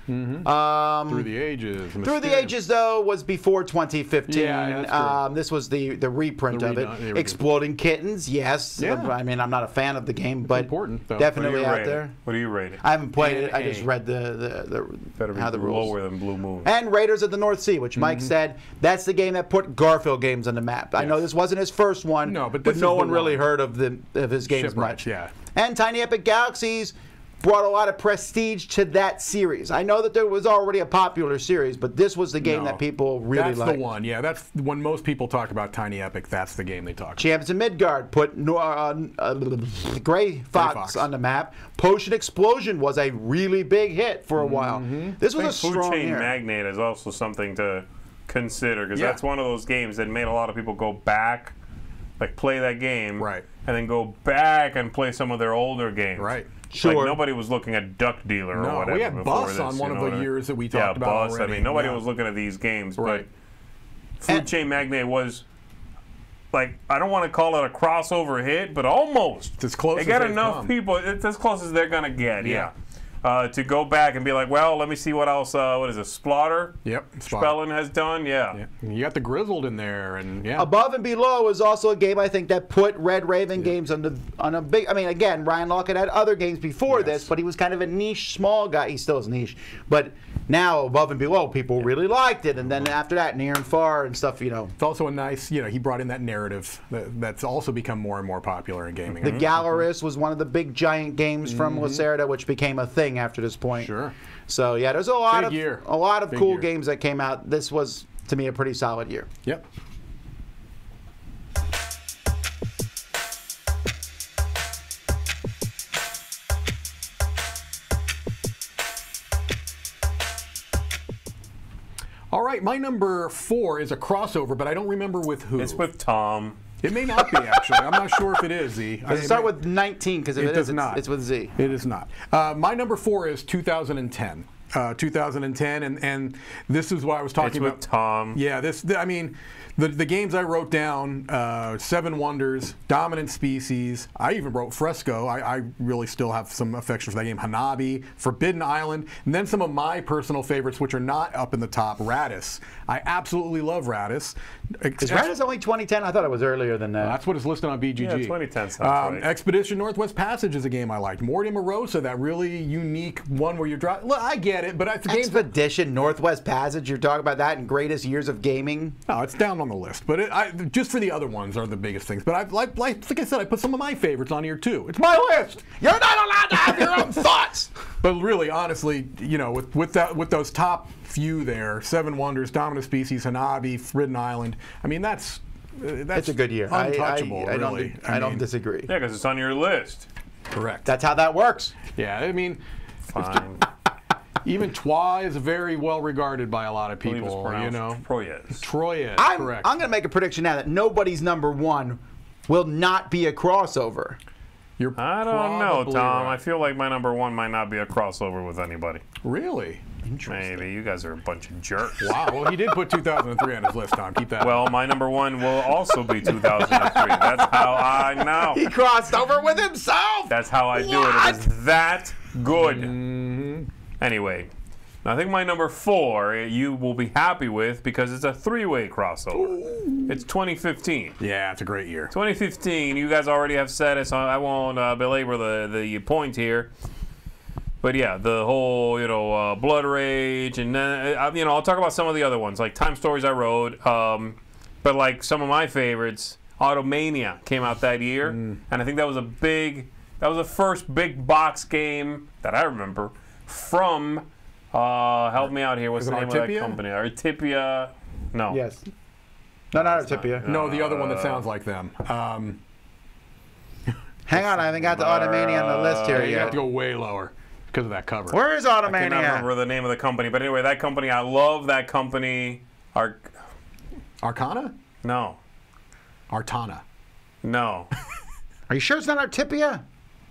Speaker 1: Um,
Speaker 3: Through the ages.
Speaker 1: Through the Ages, though, was before 2015.
Speaker 3: Yeah, that's true.
Speaker 1: um, this was the the reprint
Speaker 3: The
Speaker 1: of it.
Speaker 3: redone- yeah.
Speaker 1: Exploding Kittens, yes.
Speaker 3: Yeah.
Speaker 1: I mean, I'm not a fan of the game, but
Speaker 3: important, though.
Speaker 1: Definitely out
Speaker 2: it?
Speaker 1: there.
Speaker 2: What do you rate it?
Speaker 1: I haven't played it. I just read the the, the how the rules.
Speaker 2: lower than Blue Moon.
Speaker 1: And Raiders of the North Sea, which Mike
Speaker 3: Mm-hmm.
Speaker 1: said that's the game that put Garphill games on the map. I know this wasn't his first one,
Speaker 3: No, but this
Speaker 1: no one really heard of the of his games
Speaker 3: Shipwreck,
Speaker 1: much.
Speaker 3: yeah.
Speaker 1: And Tiny Epic Galaxies brought a lot of prestige to that series. I know that there was already a popular series, but this was the game
Speaker 3: No.
Speaker 1: that people really
Speaker 3: That's
Speaker 1: liked.
Speaker 3: the one. Yeah, that's when most people talk about Tiny Epic. That's the game they talk. about.
Speaker 1: Champs of Midgard put Nor- uh, uh, Gray Fox,
Speaker 3: Fox.
Speaker 1: on the map. Potion Explosion was a really big hit for a while.
Speaker 3: Mm-hmm.
Speaker 1: This was a
Speaker 2: think Food
Speaker 1: strong
Speaker 2: Chain
Speaker 1: year.
Speaker 2: Magnate is also something to consider because
Speaker 3: Yeah.
Speaker 2: that's one of those games that made a lot of people go back, like play that game,
Speaker 3: Right.
Speaker 2: and then go back and play some of their older games.
Speaker 3: Right.
Speaker 1: Sure.
Speaker 2: Like nobody was looking at Duck Dealer or
Speaker 3: No, we
Speaker 2: whatever.
Speaker 3: had
Speaker 2: before
Speaker 3: Bus
Speaker 2: this,
Speaker 3: on one of the years that we
Speaker 2: yeah,
Speaker 3: talked about
Speaker 2: Bus. I mean, nobody
Speaker 3: Yeah.
Speaker 2: was looking at these games,
Speaker 3: Right.
Speaker 2: but Food
Speaker 1: And-
Speaker 2: Chain Magnate was. Like I don't want to call it a crossover hit, but almost.
Speaker 3: It's as close
Speaker 2: They
Speaker 3: as
Speaker 2: got enough
Speaker 3: come.
Speaker 2: people. It's as close as they're gonna get. Yeah. Uh, to go back and be like, well, let me see what else. Uh, what is it? Splotter.
Speaker 3: Yep.
Speaker 2: Spellen has done. Yeah.
Speaker 3: Yeah. You got the Grizzled in there, and yeah.
Speaker 1: Above and Below is also a game I think that put Red Raven games on the on a big. I mean, again, Ryan Laukat had other games before
Speaker 3: Yes.
Speaker 1: this, but he was kind of a niche, small guy. He still is niche, but now Above and Below, people really liked it, and then after that, Near and Far and stuff. You know,
Speaker 3: It's also a nice, you know, he brought in that narrative that, that's also become more and more popular in gaming.
Speaker 1: the mm-hmm. Gallerist was one of the big giant games from mm-hmm. Lacerda, which became a thing after this point.
Speaker 3: Sure.
Speaker 1: So yeah, there's a lot
Speaker 3: Big
Speaker 1: of
Speaker 3: year.
Speaker 1: a lot of
Speaker 3: Big
Speaker 1: cool
Speaker 3: year.
Speaker 1: games that came out. This was to me a pretty solid year.
Speaker 3: Yep. All right, my number four is a crossover, but I don't remember with who.
Speaker 2: It's with Tom.
Speaker 3: it may not be actually. I'm not sure if it is Z.
Speaker 1: Does it start with 19? Because if
Speaker 3: It
Speaker 1: it,
Speaker 3: does
Speaker 1: is, it's,
Speaker 3: not.
Speaker 1: it's with Z.
Speaker 3: It is not. Uh, my number four is 2010. Uh, 2010, and and this is what I was talking
Speaker 2: It's
Speaker 3: about.
Speaker 2: with Tom.
Speaker 3: Yeah, this. th- I mean, the the games I wrote down: uh, Seven Wonders, Dominant Species. I even wrote Fresco. I, I really still have some affection for that game. Hanabi, Forbidden Island, and then some of my personal favorites, which are not up in the top. Radis. I absolutely love Radis.
Speaker 1: Is Radis only 2010? I thought it was earlier than that.
Speaker 3: That's what is listed on BGG.
Speaker 2: Yeah, 2010 sounds
Speaker 3: Um,
Speaker 2: right.
Speaker 3: Expedition Northwest Passage is a game I liked. Morty Morosa, that really unique one where you're driving. Look, I get it, but it's a game.
Speaker 1: Expedition Northwest Passage. You're talking about that in greatest years of gaming.
Speaker 3: No, it's down on the list, but it, I, just for the other ones are the biggest things. But I, like, like, like I said, I put some of my favorites on here too. It's my list.
Speaker 1: You're not allowed to have your own thoughts.
Speaker 3: But really, honestly, you know, with with that with those top few there, Seven Wonders, Dominant Species, Hanabi, Forbidden Island. I mean, that's uh, that's
Speaker 1: It's a good year. I- I-
Speaker 3: Untouchable,
Speaker 1: I, don't,
Speaker 3: really.
Speaker 1: I, don't disagree.
Speaker 2: Yeah, because it's on your list.
Speaker 3: Correct.
Speaker 1: That's how that works.
Speaker 3: yeah, I mean,
Speaker 2: Fine.
Speaker 3: even Troy is very well regarded by a lot of
Speaker 2: I believe it's
Speaker 3: people. You know,
Speaker 2: Troyes.
Speaker 3: Troy is
Speaker 1: I'm,
Speaker 3: correct.
Speaker 1: I'm going to make a prediction now that nobody's number one will not be a crossover.
Speaker 3: You're
Speaker 2: I don't know, Tom.
Speaker 3: right.
Speaker 2: I feel like my number one might not be a crossover with anybody.
Speaker 3: Really?
Speaker 2: Maybe you guys are a bunch of jerks.
Speaker 3: Wow. Well, he did put 2003 on his list, Tom. Keep that.
Speaker 2: Well, my number one will also be 2003. That's how I know.
Speaker 1: He crossed over with himself.
Speaker 2: That's how I do it.
Speaker 1: What?
Speaker 2: It is that good.
Speaker 3: Mm-hmm.
Speaker 2: Anyway, I think my number four you will be happy with because it's a three-way crossover. It's 2015.
Speaker 3: yeah, it's a great year.
Speaker 2: 2015. You guys already have said it, so I won't uh, belabor the the point here. But yeah, the whole you know uh, blood rage, and then uh, you know I'll talk about some of the other ones like time stories I wrote. Um, but like some of my favorites, Automania came out that year,
Speaker 3: Mm.
Speaker 2: and I think that was a big, that was the first big box game that I remember from. Uh, help me out here. What's the
Speaker 3: it
Speaker 2: name of that company? Artipia. No.
Speaker 1: Yes. No, not Artipia.
Speaker 3: No, the other one that sounds like them. Um,
Speaker 1: Hang on, I haven't got the Automania on the list here
Speaker 3: yeah, you have to go way lower because of that cover.
Speaker 1: Where is
Speaker 2: I cannot remember
Speaker 1: Automania?
Speaker 2: the name of the company, but anyway, that company, I love that company. Ar-
Speaker 3: Arcana?
Speaker 2: no,
Speaker 3: Artana.
Speaker 2: no,
Speaker 1: Are you sure it's not Artipia?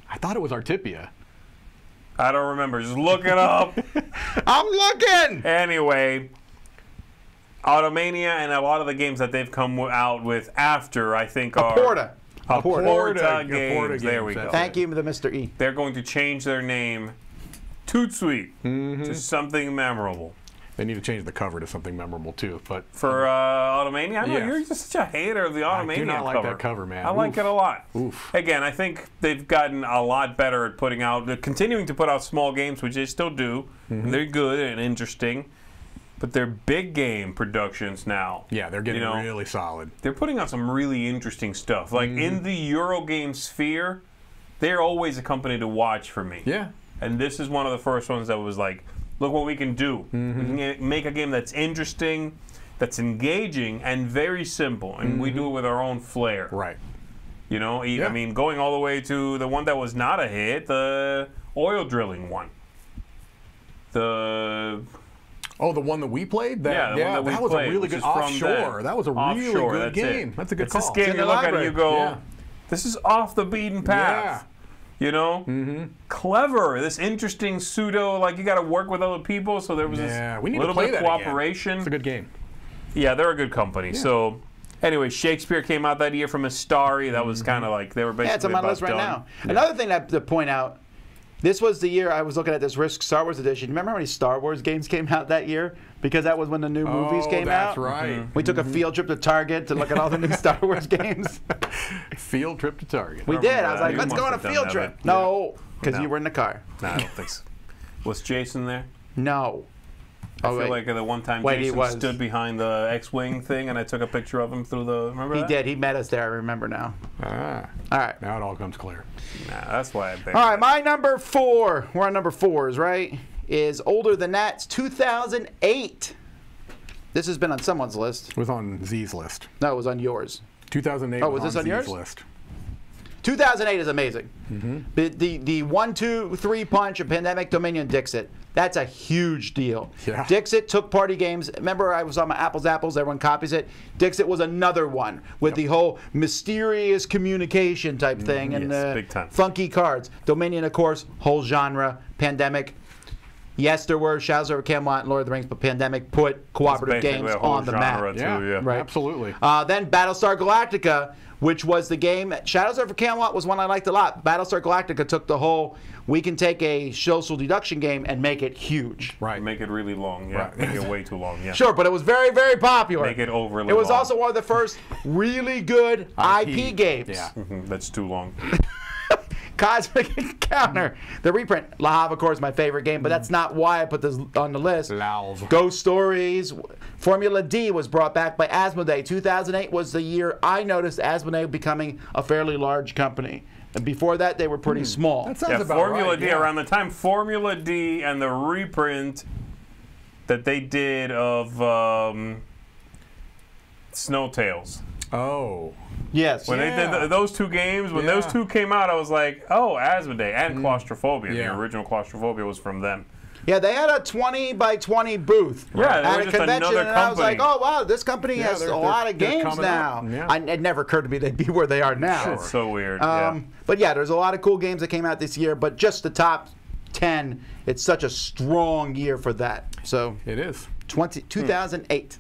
Speaker 3: I thought it was Artipia.
Speaker 2: I don't remember. Just look it up.
Speaker 1: I'm looking.
Speaker 2: anyway, Automania and a lot of the games that they've come out with after, I think, are
Speaker 1: Porta.
Speaker 2: Aporta,
Speaker 3: Aporta
Speaker 2: games. There
Speaker 3: games,
Speaker 2: we go.
Speaker 1: Thank you, the Mr. E.
Speaker 2: They're going to change their name, Toot Sweet,
Speaker 3: Mm-hmm.
Speaker 2: to something memorable.
Speaker 3: They need to change the cover to something memorable too. But
Speaker 2: For uh, Automania, I know
Speaker 3: Yes.
Speaker 2: you're just such a hater of the Automania cover.
Speaker 3: I do not like
Speaker 2: cover.
Speaker 3: that cover, man.
Speaker 2: I like it a lot.
Speaker 3: Oof.
Speaker 2: Again, I think they've gotten a lot better at putting out, they're continuing to put out small games, which they still do.
Speaker 3: Mm-hmm.
Speaker 2: They're good and interesting, but they're big game productions now.
Speaker 3: yeah, they're getting
Speaker 2: You know,
Speaker 3: really solid.
Speaker 2: They're putting out some really interesting stuff. Like
Speaker 3: Mm-hmm.
Speaker 2: in the Eurogame sphere, they're always a company to watch for me.
Speaker 3: Yeah.
Speaker 2: And this is one of the first ones that was like, look what we can do. We mm-hmm. can get- make a game that's interesting, that's engaging, and very simple. And we mm-hmm. do it with our own flair.
Speaker 3: Right.
Speaker 2: You know,
Speaker 3: Yeah.
Speaker 2: I mean, going all the way to the one that was not a hit, the oil drilling one. The
Speaker 3: Oh, the one that we played? That,
Speaker 2: yeah, the one that, we
Speaker 3: was
Speaker 2: played,
Speaker 3: a really good offshore.
Speaker 2: them.
Speaker 3: That was a really
Speaker 2: Offshore,
Speaker 3: good
Speaker 2: that's it.
Speaker 3: game. That's a good
Speaker 2: it's
Speaker 3: call.
Speaker 2: this game
Speaker 1: in
Speaker 2: you look at it, you go,
Speaker 3: Yeah.
Speaker 2: this is off the beaten path. You know,
Speaker 3: Mm-hmm.
Speaker 2: clever. This interesting pseudo, like you got to work with other people. So there was
Speaker 3: Yeah,
Speaker 2: this
Speaker 3: we need to
Speaker 2: little
Speaker 3: play
Speaker 2: bit of
Speaker 3: that again.
Speaker 2: cooperation.
Speaker 3: It's a good game.
Speaker 2: Yeah, they're a good company. So, anyway, Shakespeare came out that year from Ystari. That was kind of like they were basically
Speaker 1: Yeah, it's on my
Speaker 2: about
Speaker 1: list right
Speaker 2: done.
Speaker 1: now. Another thing that to point out This was the year I was looking at this Risk Star Wars edition. Remember how many Star Wars games came out that year? Because that was when the new movies
Speaker 3: Oh,
Speaker 1: came
Speaker 3: that's
Speaker 1: out.
Speaker 3: That's right.
Speaker 1: We took a mm-hmm. field trip to Target to look at all the new Star Wars games.
Speaker 3: Field trip to Target.
Speaker 1: We did. I was like,
Speaker 2: You
Speaker 1: let's go on a field trip.
Speaker 2: but-
Speaker 1: No, because
Speaker 2: No.
Speaker 1: you were in the car.
Speaker 2: Nah, I don't think so. Was Jason there?
Speaker 1: No.
Speaker 2: I
Speaker 1: Oh,
Speaker 2: feel
Speaker 1: wait.
Speaker 2: like the one time
Speaker 1: Wait, he
Speaker 2: Jason
Speaker 1: was.
Speaker 2: stood behind the X-wing thing, and I took a picture of him through the. Remember
Speaker 1: he
Speaker 2: that?
Speaker 1: did. He met us there. I remember now.
Speaker 3: Ah,
Speaker 1: All right.
Speaker 3: now it all comes clear.
Speaker 2: Nah, that's why I bet.
Speaker 1: All right, my number four, we're on number fours, right? Is older than that. It's 2008. This has been on someone's list.
Speaker 3: It was on Z's list.
Speaker 1: No, it was on yours.
Speaker 3: 2008
Speaker 1: Oh,
Speaker 3: was,
Speaker 1: was this on
Speaker 3: Z's
Speaker 1: yours?
Speaker 3: list.
Speaker 1: 2008 is amazing.
Speaker 3: Mm-hmm.
Speaker 1: The, the the one two three punch of Pandemic Dominion Dixit. That's a huge deal.
Speaker 3: Yeah.
Speaker 1: Dixit took party games. Remember, I was on my Apples Apples. Everyone copies it. Dixit was another one with the whole mysterious communication type thing and
Speaker 2: yes,
Speaker 1: uh,
Speaker 2: big time.
Speaker 1: funky cards. Dominion, of course, whole genre. Pandemic. Yes, there were Shadows over Camelot and Lord of the Rings, but Pandemic put cooperative
Speaker 2: basically
Speaker 1: games
Speaker 2: a whole
Speaker 1: on the map.
Speaker 2: too,
Speaker 3: Yeah,
Speaker 2: yeah.
Speaker 1: Right.
Speaker 3: absolutely.
Speaker 1: Uh, then Battlestar Galactica, which was the game. Shadows over Camelot was one I liked a lot. Battlestar Galactica took the whole. We can take a social deduction game and make it huge.
Speaker 3: right.
Speaker 2: Make it really long. Yeah,
Speaker 3: Right.
Speaker 2: make it way too long. Yeah.
Speaker 1: Sure, but it was very, very popular.
Speaker 2: Make it overly
Speaker 1: It was
Speaker 2: long.
Speaker 1: also one of the first really good IP, games.
Speaker 3: Yeah.
Speaker 2: Mhm, That's too long.
Speaker 1: Cosmic Encounter, the reprint. Le Havre, of course, my favorite game, but that's not why I put this on the list.
Speaker 3: Lauv.
Speaker 1: Ghost Stories. Formula D was brought back by Asmodee. 2008 was the year I noticed Asmodee becoming a fairly large company. And before that, they were pretty small.
Speaker 3: That sounds
Speaker 2: Yeah,
Speaker 3: about
Speaker 2: Formula
Speaker 3: right,
Speaker 2: D.
Speaker 3: yeah.
Speaker 2: Around the time Formula D and the reprint that they did of um, Snow Tails.
Speaker 3: Oh.
Speaker 1: yes.
Speaker 2: When they did
Speaker 3: Yeah.
Speaker 2: those two games, when those two came out, I was like, oh, Asmodee and Claustrophobia.
Speaker 3: Yeah.
Speaker 2: The original Claustrophobia was from them.
Speaker 1: Yeah, they had a 20 by 20 booth
Speaker 2: Yeah,
Speaker 1: at a convention,
Speaker 2: another
Speaker 1: and I was like, oh, wow, this company
Speaker 3: Yeah,
Speaker 1: has
Speaker 3: they're-
Speaker 1: a
Speaker 3: they're-
Speaker 1: lot of games now.
Speaker 3: yeah.
Speaker 1: I, it never occurred to me they'd be where they are now.
Speaker 2: It's so weird.
Speaker 1: Um, But yeah, there's a lot of cool games that came out this year, but just the top 10, it's such a strong year for that. So,
Speaker 3: It is.
Speaker 1: 20, 2008.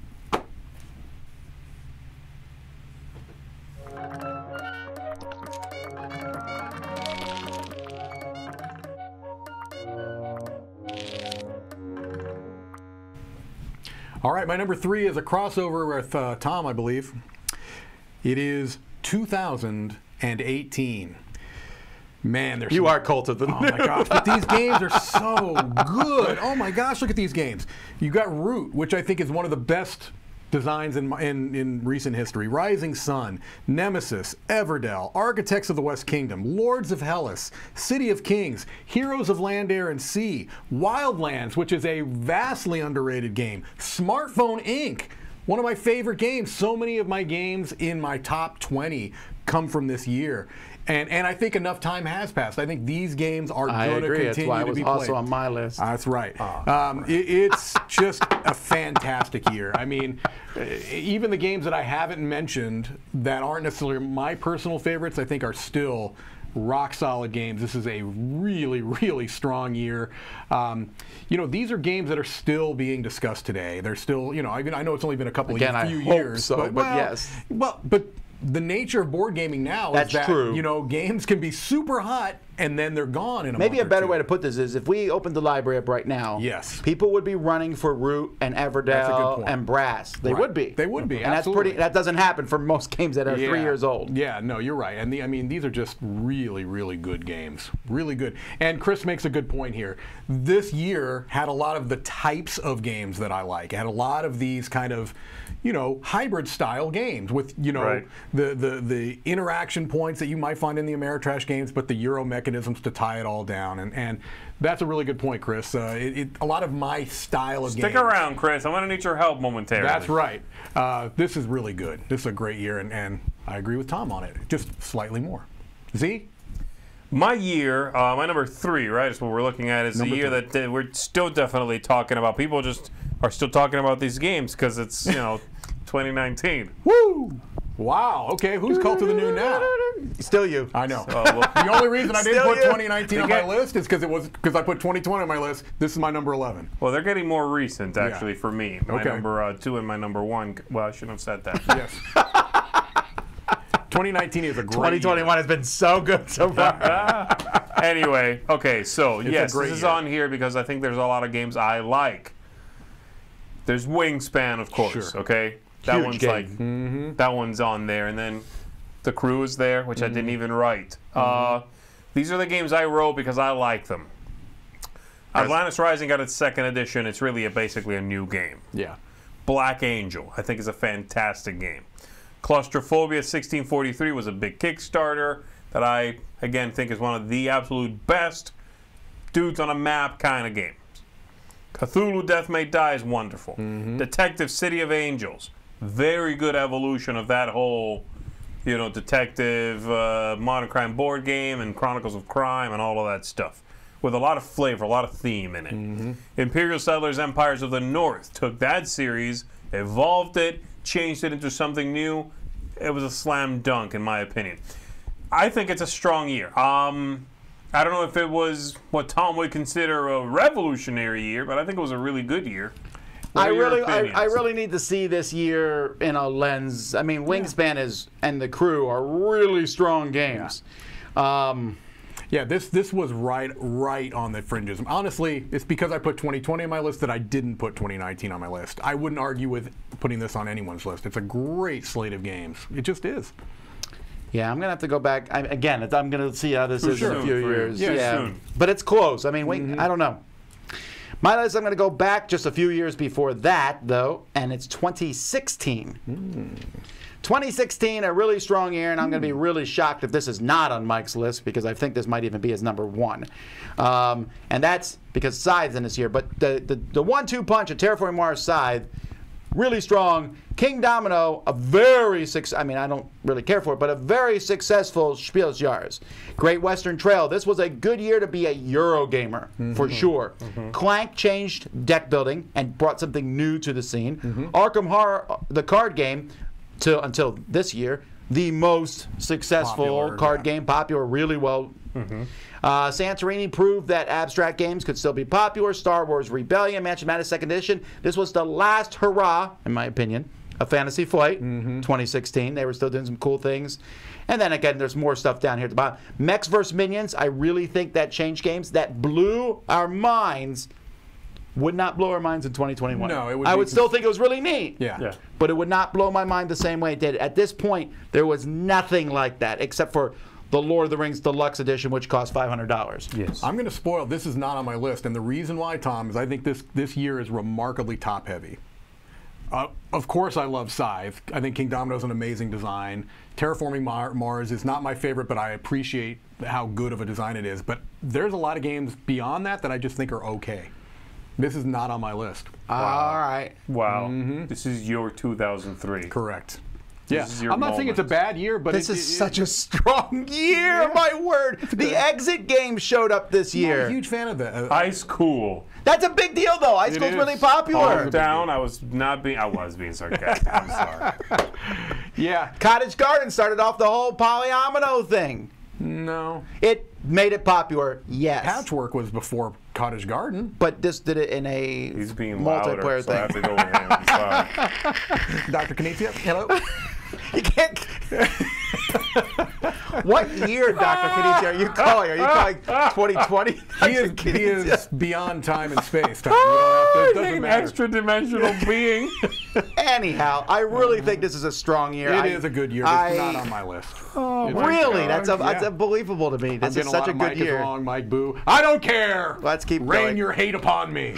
Speaker 3: All right, my number three is a crossover with uh, Tom, I believe. It is 2018. Man, there's
Speaker 1: You
Speaker 3: some-
Speaker 1: are cult of the
Speaker 3: Oh my gosh, but these games are so good. Oh my gosh, look at these games. You got Root, which I think is one of the best designs in, in, in recent history. Rising Sun, Nemesis, Everdell, Architects of the West Kingdom, Lords of Hellas, City of Kings, Heroes of Land, Air, and Sea, Wildlands, which is a vastly underrated game, Smartphone Inc., one of my favorite games. So many of my games in my top 20 come from this year. And, and I think enough time has passed. I think these games are going to continue
Speaker 1: That's why it
Speaker 3: to
Speaker 1: was
Speaker 3: be
Speaker 1: also
Speaker 3: played.
Speaker 1: on my list.
Speaker 3: That's right. Um, it- it's just a fantastic year. I mean, even the games that I haven't mentioned that aren't necessarily my personal favorites, I think are still rock solid games. This is a really, really strong year. Um, you know, these are games that are still being discussed today. They're still, you know, I, mean, I know it's only been a couple
Speaker 1: Again,
Speaker 3: of
Speaker 1: I
Speaker 3: few
Speaker 1: hope
Speaker 3: years,
Speaker 1: so, but
Speaker 3: well,
Speaker 1: yes.
Speaker 3: Well, but the nature of board gaming now
Speaker 1: That's
Speaker 3: is that
Speaker 1: true.
Speaker 3: you know games can be super hot and then they're gone in a
Speaker 1: Maybe a
Speaker 3: month or
Speaker 1: better
Speaker 3: two.
Speaker 1: way to put this is if we opened the library up right now,
Speaker 3: Yes.
Speaker 1: people would be running for Root and
Speaker 3: That's
Speaker 1: Everdell and Brass. They
Speaker 3: Right.
Speaker 1: would be.
Speaker 3: They would be,
Speaker 1: And that's pretty. That doesn't happen for most games that are three years old.
Speaker 3: Yeah, no, you're right. And the, I mean, these are just really, really good games. Really good. And Chris makes a good point here. This year had a lot of the types of games that I like. It had a lot of these kind of, you know, hybrid style games with, you know,
Speaker 2: Right.
Speaker 3: the, the the interaction points that you might find in the Ameritrash games, but the Euro mechanisms to tie it all down. And and that's a really good point, Chris. Uh, it, it, a lot of my style of
Speaker 2: Stick
Speaker 3: games.
Speaker 2: around, Chris. I'm going to need your help momentarily.
Speaker 3: That's right. Uh, this is really good. This is a great year, and, and I agree with Tom on it. Just slightly more. Zee?
Speaker 2: My year, uh, my number three, right, is what we're looking at, is
Speaker 3: Number
Speaker 2: the year
Speaker 3: three.
Speaker 2: that we're still definitely talking about. People just are still talking about these games because it's, you know, 2019.
Speaker 3: Woo! Wow. Okay, who's called to the new now?
Speaker 1: Still you.
Speaker 3: I know.
Speaker 2: Oh, well,
Speaker 3: the only reason I didn't put
Speaker 1: you.
Speaker 3: 2019 on my list is because it was because I put 2020 on my list. This is my number 11.
Speaker 2: well, they're getting more recent, actually, for me. My
Speaker 3: Okay.
Speaker 2: number uh, two and my number one. Well, I shouldn't have said that.
Speaker 3: Yes. 2019 is a great
Speaker 1: 2021 has been so good so far.
Speaker 2: anyway, okay, so
Speaker 3: a
Speaker 2: yes,
Speaker 3: great
Speaker 2: this is on here because I think there's a lot of games I like. There's Wingspan, of course.
Speaker 3: Sure.
Speaker 2: Okay, that
Speaker 1: Huge
Speaker 2: one's
Speaker 1: game.
Speaker 2: like
Speaker 3: Mm-hmm.
Speaker 2: that one's on there, and then the Crew is there, which I didn't even write. Uh, these are the games I wrote because I like them. Atlantis Rising got its second edition. It's really a, basically a new game.
Speaker 3: Yeah.
Speaker 2: Black Angel, I think, is a fantastic game. Claustrophobia 1643 was a big Kickstarter that I, again, think is one of the absolute best dudes on a map kind of games. Cthulhu Death May Die is wonderful. Detective City of Angels, very good evolution of that whole, you know, detective uh, modern crime board game and Chronicles of Crime and all of that stuff. With a lot of flavor, a lot of theme in it. Imperial Settlers Empires of the North took that series, evolved it, changed it into something new. It was a slam dunk, in my opinion. I think it's a strong year. Um, I don't know if it was what Tom would consider a revolutionary year, but I think it was a really good year. What
Speaker 1: I really, I, I really need to see this year in a lens. I mean, Wingspan is and the crew are really strong games. Um,
Speaker 3: Yeah, this this was right right on the fringes. Honestly, it's because I put 2020 on my list that I didn't put 2019 on my list. I wouldn't argue with putting this on anyone's list. It's a great slate of games. It just is.
Speaker 1: yeah, I'm gonna have to go back I, again. I'm gonna see how this
Speaker 2: Too
Speaker 1: is in a few
Speaker 2: for
Speaker 1: years.
Speaker 2: Yeah, soon.
Speaker 1: but it's close. I mean, wait, I don't know. My list, I'm going to go back just a few years before that, though, and it's 2016. 2016, a really strong year, and I'm going to be really shocked if this is not on Mike's list because I think this might even be his number one. Um, and that's because Scythe's in this year. But the, the, the one two punch of Terraforming Mars Scythe, really strong. Kingdomino, a very success. I mean, I don't really care for it, but a very successful Spielsjahres. Great Western Trail. This was a good year to be a Euro gamer for mm-hmm. sure. Mm-hmm. Clank changed deck building and brought something new to the scene. Mm-hmm. Arkham Horror, uh, the card game, till until this year, the most successful
Speaker 3: Popular,
Speaker 1: card
Speaker 3: yeah.
Speaker 1: game, popular, really well. Uh, Santorini proved that abstract games could still be popular. Star Wars Rebellion, Mansion Madness Second Edition. This was the last hurrah, in my opinion, of Fantasy Flight 2016. They were still doing some cool things. And then again, there's more stuff down here at the bottom. Mechs vs. Minions, I really think that changed games. That blew our minds. Would not blow our minds in 2021.
Speaker 3: No, it would
Speaker 1: I
Speaker 3: be
Speaker 1: would still think it was really neat
Speaker 3: Yeah.
Speaker 2: Yeah.
Speaker 1: but it would not blow my mind the same way it did. At this point, there was nothing like that except for the Lord of the Rings Deluxe Edition, which cost five hundred dollars.
Speaker 2: Yes.
Speaker 3: I'm going to spoil. This is not on my list, and the reason why, Tom, is I think this this year is remarkably top heavy. Uh, of course, I love Scythe. I think Kingdomino is an amazing design. Terraforming Mar- Mars is not my favorite, but I appreciate how good of a design it is. But there's a lot of games beyond that that I just think are okay. This is not on my list.
Speaker 1: All right.
Speaker 2: wow. This is your 2003.
Speaker 3: Correct.
Speaker 2: This is
Speaker 3: yeah,
Speaker 2: your
Speaker 3: I'm not saying it's a bad year, but
Speaker 1: This
Speaker 3: it,
Speaker 1: is
Speaker 3: it-
Speaker 1: such a strong year. My word, the exit game showed up this
Speaker 3: I'm
Speaker 1: year.
Speaker 3: a huge fan of that. Uh,
Speaker 2: Ice Cool.
Speaker 1: That's a big deal, though. Ice school's
Speaker 3: is.
Speaker 1: really
Speaker 2: Calm
Speaker 1: popular.
Speaker 2: down. I was not being. I was being sarcastic. I'm sorry.
Speaker 3: yeah.
Speaker 1: Cottage Garden started off the whole polyomino thing.
Speaker 3: No.
Speaker 1: It made it popular, yes.
Speaker 3: Patchwork was before Cottage Garden.
Speaker 1: But this did it in a
Speaker 2: He's being
Speaker 1: multiplayer
Speaker 2: louder, so I have
Speaker 1: thing.
Speaker 2: to go with him.
Speaker 3: Dr. Knizia, hello.
Speaker 1: You can't. what year, Dr. Khadija, are you calling? Are you calling 2020?
Speaker 3: he is, he is beyond time and space. You have to, it doesn't
Speaker 2: an
Speaker 3: matter.
Speaker 2: extra dimensional being.
Speaker 1: Anyhow, I really think this is a strong year.
Speaker 3: It
Speaker 1: I-
Speaker 3: is a good year. It's
Speaker 1: I-
Speaker 3: not on my list.
Speaker 2: Oh,
Speaker 3: It's-
Speaker 1: Really?
Speaker 2: God.
Speaker 1: Uh, that's, a, that's
Speaker 3: Yeah.
Speaker 1: unbelievable to me. This is such
Speaker 3: a,
Speaker 1: a good
Speaker 3: Mike
Speaker 1: year.
Speaker 3: Is wrong, Mike Boo. I don't care.
Speaker 1: Let's keep
Speaker 3: Rain
Speaker 1: going.
Speaker 3: your hate upon me.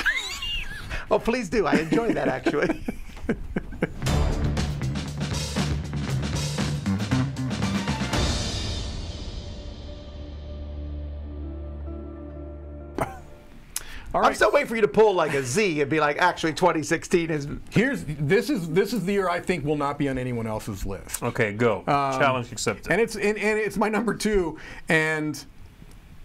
Speaker 1: Oh, please do. I enjoy that actually.
Speaker 3: All
Speaker 1: I'm still waiting for you to pull like a Zee and be like, actually, 2016 is.
Speaker 3: Here's this is this is the year I think will not be on anyone else's list.
Speaker 2: Okay, go. Um, Challenge accepted.
Speaker 3: And it's and, and it's my number two. And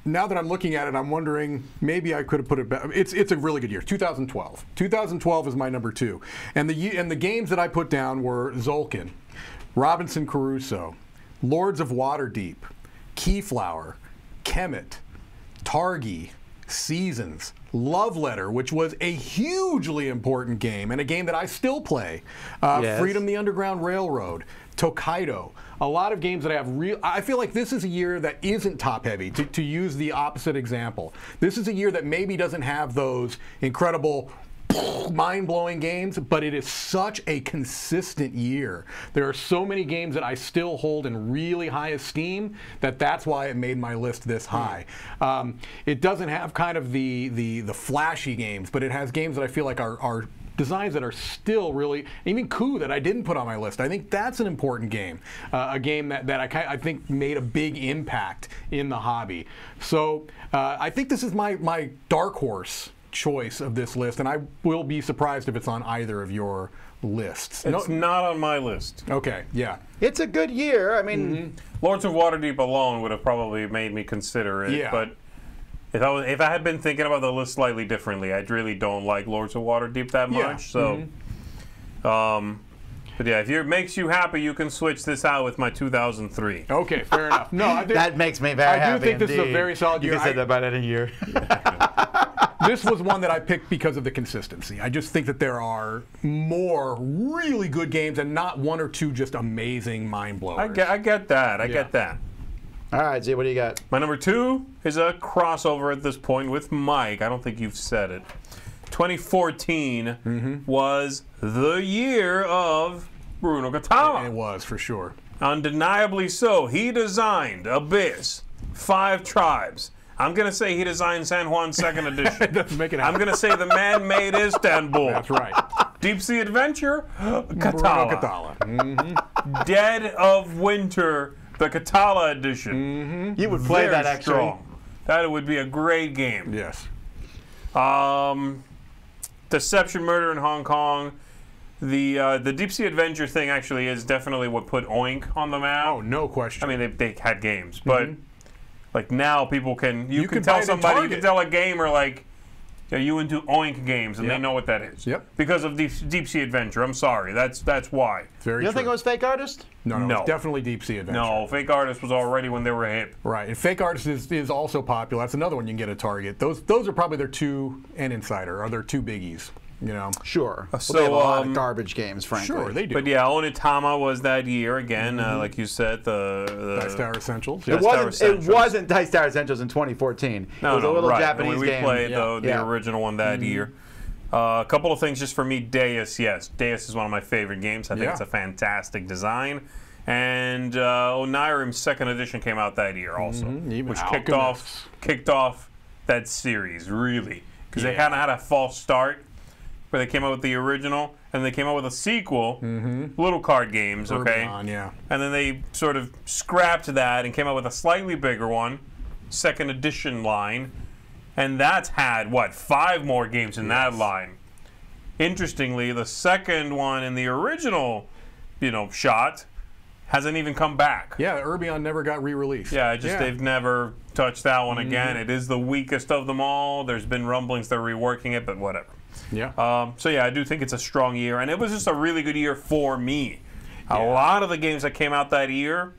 Speaker 3: now that I'm looking at it, I'm wondering maybe I could have put it back. It's it's a really good year. 2012. 2012 is my number two. And the ye- and the games that I put down were Tzolk'in, Robinson Crusoe, Lords of Waterdeep, Keyflower, Kemet, Targi, Seasons, Love Letter, which was a hugely important game and a game that I still play. Uh,
Speaker 1: Yes.
Speaker 3: Freedom the Underground Railroad, Tokaido. A lot of games that I have real. I feel like this is a year that isn't top heavy. To, to use the opposite example, this is a year that maybe doesn't have those incredible mind-blowing games, but it is such a consistent year. There are so many games that I still hold in really high esteem that that's why it made my list this high. Um, it doesn't have kind of the, the the flashy games, but it has games that I feel like are, are designs that are still really even coup that I didn't put on my list. I think that's an important game, uh, a game that, that I, I think made a big impact in the hobby. So uh, I think this is my my dark horse choice of this list, and I will be surprised if it's on either of your lists.
Speaker 2: It's not on my list.
Speaker 3: okay, yeah.
Speaker 1: It's a good year. I mean,
Speaker 3: Mm-hmm.
Speaker 2: Lords of Waterdeep alone would have probably made me consider it.
Speaker 3: Yeah.
Speaker 2: But if I was, if I had been thinking about the list slightly differently, I really don't like Lords of Waterdeep that
Speaker 3: Yeah.
Speaker 2: much. So, um, but yeah, if it makes you happy, you can switch this out with my 2003.
Speaker 3: Okay, fair enough. No, I think
Speaker 1: that makes me very
Speaker 3: I do
Speaker 1: happy.
Speaker 3: think this is a very solid
Speaker 1: You
Speaker 3: year.
Speaker 1: can say
Speaker 3: I-
Speaker 1: that about any year.
Speaker 3: this was one that I picked because of the consistency. I just think that there are more really good games and not one or two just amazing mind blowers.
Speaker 2: I get, I get that. I
Speaker 3: Yeah.
Speaker 2: get that.
Speaker 1: All right, Zee, what do you got?
Speaker 2: My number two is a crossover at this point with Mike. I don't think you've said it. 2014
Speaker 3: Mm-hmm.
Speaker 2: was the year of Bruno Cathala.
Speaker 3: It was for sure.
Speaker 2: Undeniably so. He designed Abyss, Five Tribes. I'm going to say he designed San Juan Second Edition.
Speaker 3: Doesn't make it
Speaker 2: I'm going to say the man made Istanbul.
Speaker 3: That's right.
Speaker 2: Deep Sea Adventure,
Speaker 3: Bruno
Speaker 2: Cathala.
Speaker 3: Cathala. Mm,
Speaker 2: Dead of Winter, the Cathala Edition.
Speaker 1: You would play
Speaker 2: Very
Speaker 1: that actually.
Speaker 2: strong. That would be a great game.
Speaker 3: Yes.
Speaker 2: Um, Deception Murder in Hong Kong. The uh, the Deep Sea Adventure thing actually is definitely what put Oink on the map.
Speaker 3: Oh, no question.
Speaker 2: I mean, they, they had games, but like now people can you,
Speaker 3: You
Speaker 2: can,
Speaker 3: can
Speaker 2: tell
Speaker 3: it in
Speaker 2: somebody you can tell a gamer like are you into Oink games and they know what that is.
Speaker 3: Yep.
Speaker 2: Because of Deep, Deep Sea Adventure. I'm sorry. That's that's why.
Speaker 3: Very
Speaker 1: You don't
Speaker 3: true.
Speaker 1: think it was fake artist?
Speaker 3: no, no,
Speaker 2: No.
Speaker 3: it's definitely Deep Sea Adventure.
Speaker 2: No, Fake Artist was already when they were hip.
Speaker 3: Right, and Fake Artist is, is also popular. That's another one you can get at Target. Those those are probably their two, and Insider are their two biggies. You know.
Speaker 1: Sure. Well,
Speaker 2: so,
Speaker 1: they have a lot
Speaker 2: um,
Speaker 1: of garbage games, frankly.
Speaker 3: Sure, they do.
Speaker 2: But yeah, Onitama was that year again, uh, like you said. The, the
Speaker 3: Dice Tower Essentials.
Speaker 1: It
Speaker 2: Dice Tower
Speaker 1: wasn't. It
Speaker 2: Essentials.
Speaker 1: wasn't Dice Tower Essentials in 2014.
Speaker 2: No,
Speaker 1: it was
Speaker 2: no,
Speaker 1: a little
Speaker 2: right.
Speaker 1: Japanese
Speaker 2: when we
Speaker 1: game.
Speaker 2: played the,
Speaker 3: Yeah.
Speaker 2: the
Speaker 1: Yeah.
Speaker 2: original one that year. Uh, a couple of things just for me. Deus, yes, Deus is one of my favorite games. I think
Speaker 3: Yeah.
Speaker 2: it's a fantastic design. And uh, Onirim's second edition came out that year also,
Speaker 3: Mm-hmm. Even
Speaker 2: which kicked off kicked off that series really because they kind of had a false start where they came out with the original and they came out with a sequel, little card games, okay,
Speaker 3: Urbion, yeah.
Speaker 2: and then they sort of scrapped that and came out with a slightly bigger one, second edition line, and that's had what five more games in that line. Interestingly, the second one in the original, you know, shot hasn't even come back.
Speaker 3: Yeah, Urbion never got re-released.
Speaker 2: Yeah, just they've never touched that one again.
Speaker 3: Mm-hmm.
Speaker 2: It is the weakest of them all. There's been rumblings they're reworking it, but whatever.
Speaker 3: Yeah.
Speaker 2: Um, so yeah, I do think it's a strong year, and it was just a really good year for me. A lot of the games that came out that year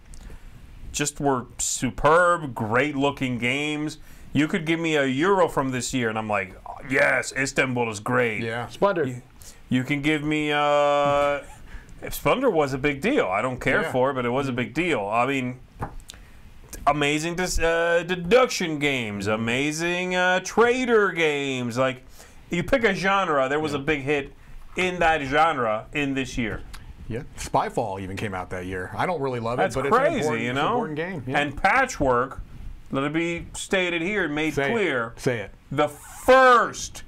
Speaker 2: just were superb, great-looking games. You could give me a Euro from this year, and I'm like, "Oh, yes, Istanbul is great.
Speaker 3: yeah.
Speaker 1: Splendid.
Speaker 2: You can give me. Uh, Splendor was a big deal. I don't care
Speaker 3: Yeah.
Speaker 2: for it, but it was a big deal. I mean, amazing dis- uh, deduction games, amazing uh, trader games. Like, you pick a genre, there was a big hit in that genre in this year.
Speaker 3: Yeah. Spyfall even came out that year. I don't really love
Speaker 2: That's
Speaker 3: it, but it's an
Speaker 2: crazy,
Speaker 3: important,
Speaker 2: you
Speaker 3: it's an
Speaker 2: know.
Speaker 3: important game. Yeah.
Speaker 2: And Patchwork, let it be stated here, made
Speaker 3: Say it.
Speaker 2: clear,
Speaker 3: Say it.
Speaker 2: the first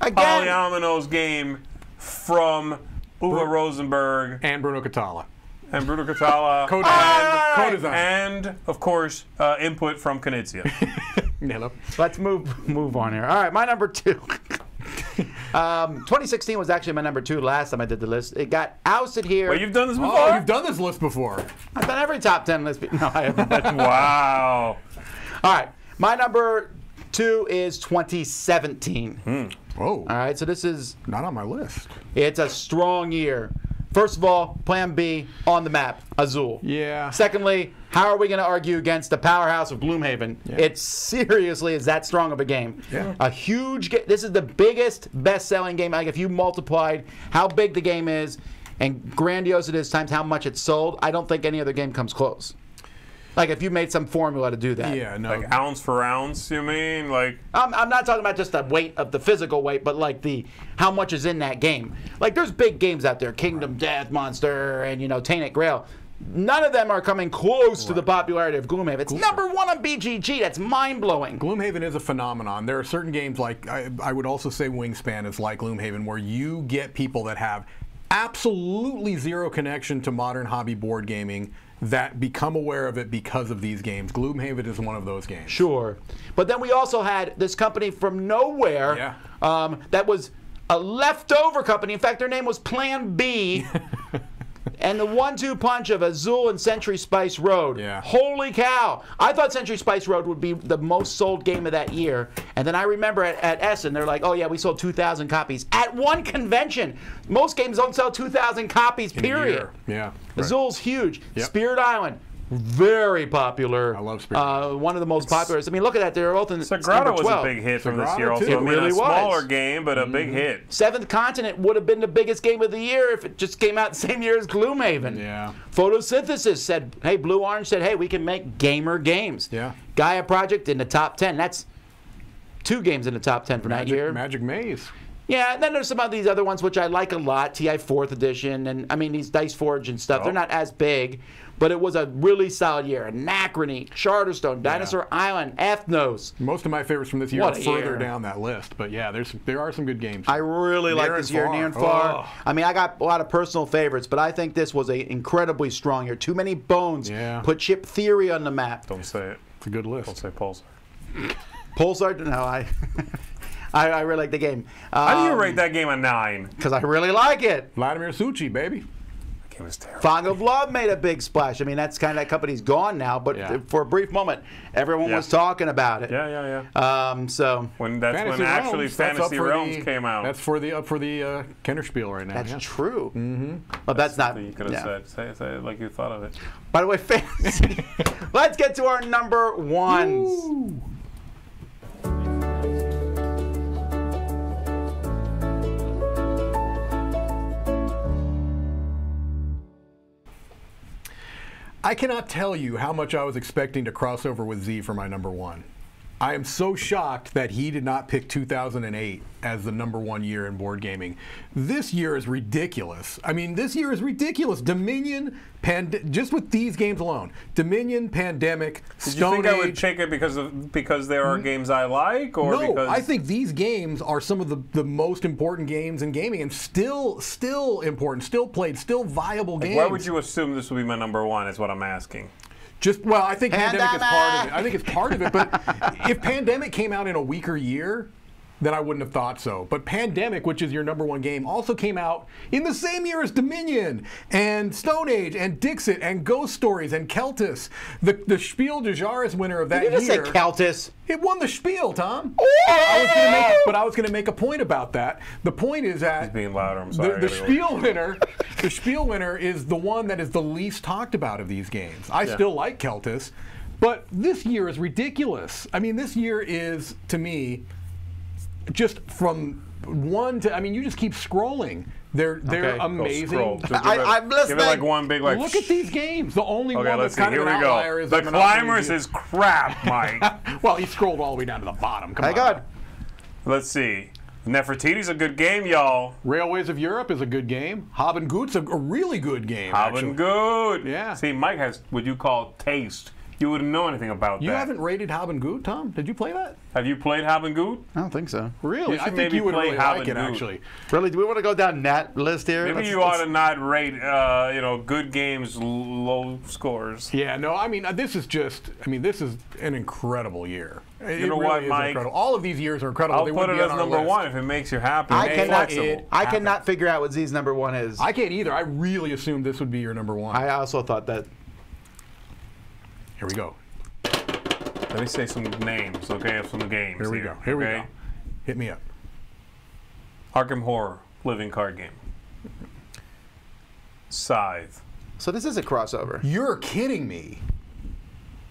Speaker 1: Again,
Speaker 2: Polyominoes game from Uwe Rosenberg
Speaker 3: And Bruno Cathala.
Speaker 2: and Bruno Cathala.
Speaker 3: Co-design. Co-design.
Speaker 2: and of course, uh, input from Knizia.
Speaker 3: Hello.
Speaker 1: let's move move on here. All right, my number two. um, 2016 was actually my number two last time I did the list. It got ousted here.
Speaker 2: But you've done this before.
Speaker 3: Oh, you've done this list before.
Speaker 1: I've done every top 10 list. be- No, I haven't.
Speaker 2: wow.
Speaker 1: All right, my number two is 2017. Hmm.
Speaker 3: Oh,
Speaker 1: All right, so this is
Speaker 3: not on my list.
Speaker 1: It's a strong year First of all, Plan B on the map, Azul.
Speaker 3: Yeah.
Speaker 1: Secondly, how are we going to argue against the powerhouse of Gloomhaven? It seriously is that strong of a game.
Speaker 3: Yeah.
Speaker 1: A huge. Ga- this is the biggest best-selling game. Like if you multiplied how big the game is and grandiose it is times how much it's sold, I don't think any other game comes close. Like if you made some formula to do that.
Speaker 3: Yeah, no.
Speaker 2: Like ounce for ounce, you mean? Like
Speaker 1: I'm, I'm not talking about just the weight of the physical weight, but like the how much is in that game. Like there's big games out there, Kingdom Death Monster, and you know Tainted Grail. None of them are coming close to the popularity of Gloomhaven. It's number one on BGG. That's mind blowing.
Speaker 3: Gloomhaven is a phenomenon. There are certain games like I, I would also say Wingspan is like Gloomhaven, where you get people that have absolutely zero connection to modern hobby board gaming that become aware of it because of these games. Gloomhaven is one of those games.
Speaker 1: Sure. But then we also had this company from nowhere
Speaker 3: Yeah.
Speaker 1: um, that was a leftover company. In fact, their name was Plan B. and the one-two punch of Azul and Century Spice Road.
Speaker 3: Yeah.
Speaker 1: Holy cow! I thought Century Spice Road would be the most sold game of that year, and then I remember at, at Essen, they're like, "Oh yeah, we sold 2,000 copies at one convention. Most games don't sell 2,000 copies.
Speaker 3: In
Speaker 1: Period."
Speaker 3: Yeah. right.
Speaker 1: Azul's huge.
Speaker 3: Yep.
Speaker 1: Spirit Island, very popular.
Speaker 3: I love Spirit
Speaker 1: Uh, one of the most popular. I mean, look at that. They're both in it's
Speaker 2: Sagrada
Speaker 1: number
Speaker 2: was
Speaker 1: 12.
Speaker 2: a big hit from this year. Also,
Speaker 3: too.
Speaker 2: I mean,
Speaker 1: really
Speaker 2: a
Speaker 1: was.
Speaker 2: smaller game, but a big hit.
Speaker 1: Seventh Continent would have been the biggest game of the year if it just came out the same year as Gloomhaven.
Speaker 3: Yeah.
Speaker 1: Photosynthesis said, hey, Blue Orange said, hey, we can make gamer games.
Speaker 3: Yeah.
Speaker 1: Gaia Project in the top 10. That's two games in the top 10 from that
Speaker 3: Magic,
Speaker 1: year.
Speaker 3: Magic Maze.
Speaker 1: Yeah, and then there's some of these other ones which I like a lot. TI Fourth Edition, and I mean these Dice Forge and stuff. They're
Speaker 2: Oh.
Speaker 1: not as big, but it was a really solid year. Anachrony, Charterstone, Dinosaur Island, Ethnos.
Speaker 3: Most of my favorites from this year
Speaker 1: What
Speaker 3: are further
Speaker 1: year.
Speaker 3: down that list, but yeah, there's there are some good games.
Speaker 1: I really like this year,
Speaker 3: far.
Speaker 1: near and far.
Speaker 3: Oh.
Speaker 1: I mean, I got a lot of personal favorites, but I think this was an incredibly strong year. Too many bones.
Speaker 3: Yeah.
Speaker 1: Put chip theory on the map.
Speaker 2: Don't say it.
Speaker 3: it's a good list.
Speaker 2: Don't say Pulsar.
Speaker 1: Pulsar, no, I, I, I really like the game.
Speaker 2: How do you
Speaker 1: Um,
Speaker 2: rate that game a nine?
Speaker 1: Because I really like it.
Speaker 3: Vladimír Suchý, baby.
Speaker 2: That game was terrible.
Speaker 1: Fog of Love made a big splash. I mean, that's kind of that company's gone now, but
Speaker 3: Yeah.
Speaker 1: for a brief moment, everyone
Speaker 2: Yeah.
Speaker 1: was talking about it.
Speaker 2: Yeah, yeah, yeah.
Speaker 1: Um, so
Speaker 2: When that's
Speaker 3: Fantasy
Speaker 2: when actually
Speaker 3: Realms, that's
Speaker 2: Fantasy
Speaker 3: for
Speaker 2: Realms
Speaker 3: the-
Speaker 2: came out.
Speaker 3: That's for the up for the uh, Kennerspiel right now.
Speaker 1: that's
Speaker 3: yeah.
Speaker 1: true. Mm-hmm. Well, that's, not.
Speaker 2: you could have
Speaker 1: yeah.
Speaker 2: said. Say, say it like you thought of it.
Speaker 1: By the way, fantasy. Let's get to our number ones.
Speaker 3: I cannot tell you how much I was expecting to cross over with Zee for my number one. I am so shocked that he did not pick 2008 as the number one year in board gaming. This year is ridiculous. I mean, this year is ridiculous. Dominion, Pand- just with these games alone, Dominion, Pandemic, Stone
Speaker 2: Did you think I would
Speaker 3: Age.
Speaker 2: pick it because of because there are games I like, or
Speaker 3: no,
Speaker 2: because
Speaker 3: I think these games are some of the, the most important games in gaming, and still, still important, still played, still viable games.
Speaker 2: Why would you assume this would be my number one? Is what I'm asking.
Speaker 3: Just well, I think pandemic is part of it. I think it's part of it. But if pandemic came out in a weaker year, then I wouldn't have thought so. But pandemic, which is your number one game, also came out in the same year as Dominion and Stone Age and Dixit and Ghost Stories and Keltis. The the Spiel des Jahres winner of that
Speaker 1: Did you just say
Speaker 3: year.
Speaker 1: Countess?
Speaker 3: It won the Spiel, Tom. I make, but I was going to make a point about that. The point is that He's
Speaker 2: Being louder. I'm sorry.
Speaker 3: the, the. Spiel winner, the Spiel winner is the one that is the least talked about of these games. I still like Keltis, but this year is ridiculous. I mean, this year is to me just from one to. I mean, you just keep scrolling. They're they're
Speaker 1: Okay. Go
Speaker 2: Go
Speaker 3: amazing.
Speaker 2: scroll. Just
Speaker 1: I-
Speaker 2: give it,
Speaker 1: I'm
Speaker 2: Give it like one big like.
Speaker 3: Look at these games. The only
Speaker 2: Okay,
Speaker 3: one that's
Speaker 2: see.
Speaker 3: kind
Speaker 2: Here
Speaker 3: of
Speaker 2: we
Speaker 3: an
Speaker 2: go.
Speaker 3: outlier is
Speaker 2: The
Speaker 3: the
Speaker 2: climbers is crap, Mike.
Speaker 3: well, he scrolled all the way down to the bottom. Come
Speaker 1: Thank
Speaker 3: on.
Speaker 1: God.
Speaker 2: Let's see. Nefertiti's a good game, y'all.
Speaker 3: Railways of Europe is a good game. Haben Gut's a, a really good game.
Speaker 2: Haben
Speaker 3: actually.
Speaker 2: good.
Speaker 3: Yeah.
Speaker 2: See, Mike has what you call taste. You wouldn't know anything about
Speaker 3: You
Speaker 2: that.
Speaker 3: You haven't rated Hob and Gut, Tom? Did you play that?
Speaker 2: Have you played Hob and Gut?
Speaker 1: I don't think so.
Speaker 3: Really? I think you would really
Speaker 2: Haben
Speaker 3: like it,
Speaker 2: Gut.
Speaker 3: actually.
Speaker 1: Really? Do we want to go down that list here?
Speaker 2: Maybe
Speaker 1: Let's-
Speaker 2: you
Speaker 1: let's-
Speaker 2: ought to not rate, uh, you know, good games low scores.
Speaker 3: Yeah, no, I mean, uh, this is just, I mean, this is an incredible year. It
Speaker 2: You know
Speaker 3: really
Speaker 2: what,
Speaker 3: is
Speaker 2: Mike?
Speaker 3: incredible. All of these years are incredible.
Speaker 2: I'll
Speaker 3: They
Speaker 2: put it
Speaker 3: be
Speaker 2: as
Speaker 3: on
Speaker 2: number
Speaker 3: list.
Speaker 2: one if it makes you happy.
Speaker 1: I
Speaker 2: Make it
Speaker 1: cannot. I cannot figure out what Zee's number one is.
Speaker 3: I can't either. I really assumed this would be your number one.
Speaker 1: I also thought that.
Speaker 3: Here we go.
Speaker 2: Let me say some names, okay, of some games.
Speaker 3: Here we go. Here we go. Hit me up.
Speaker 2: Arkham Horror, living card game. Scythe,
Speaker 1: So this is a crossover.
Speaker 3: You're kidding me.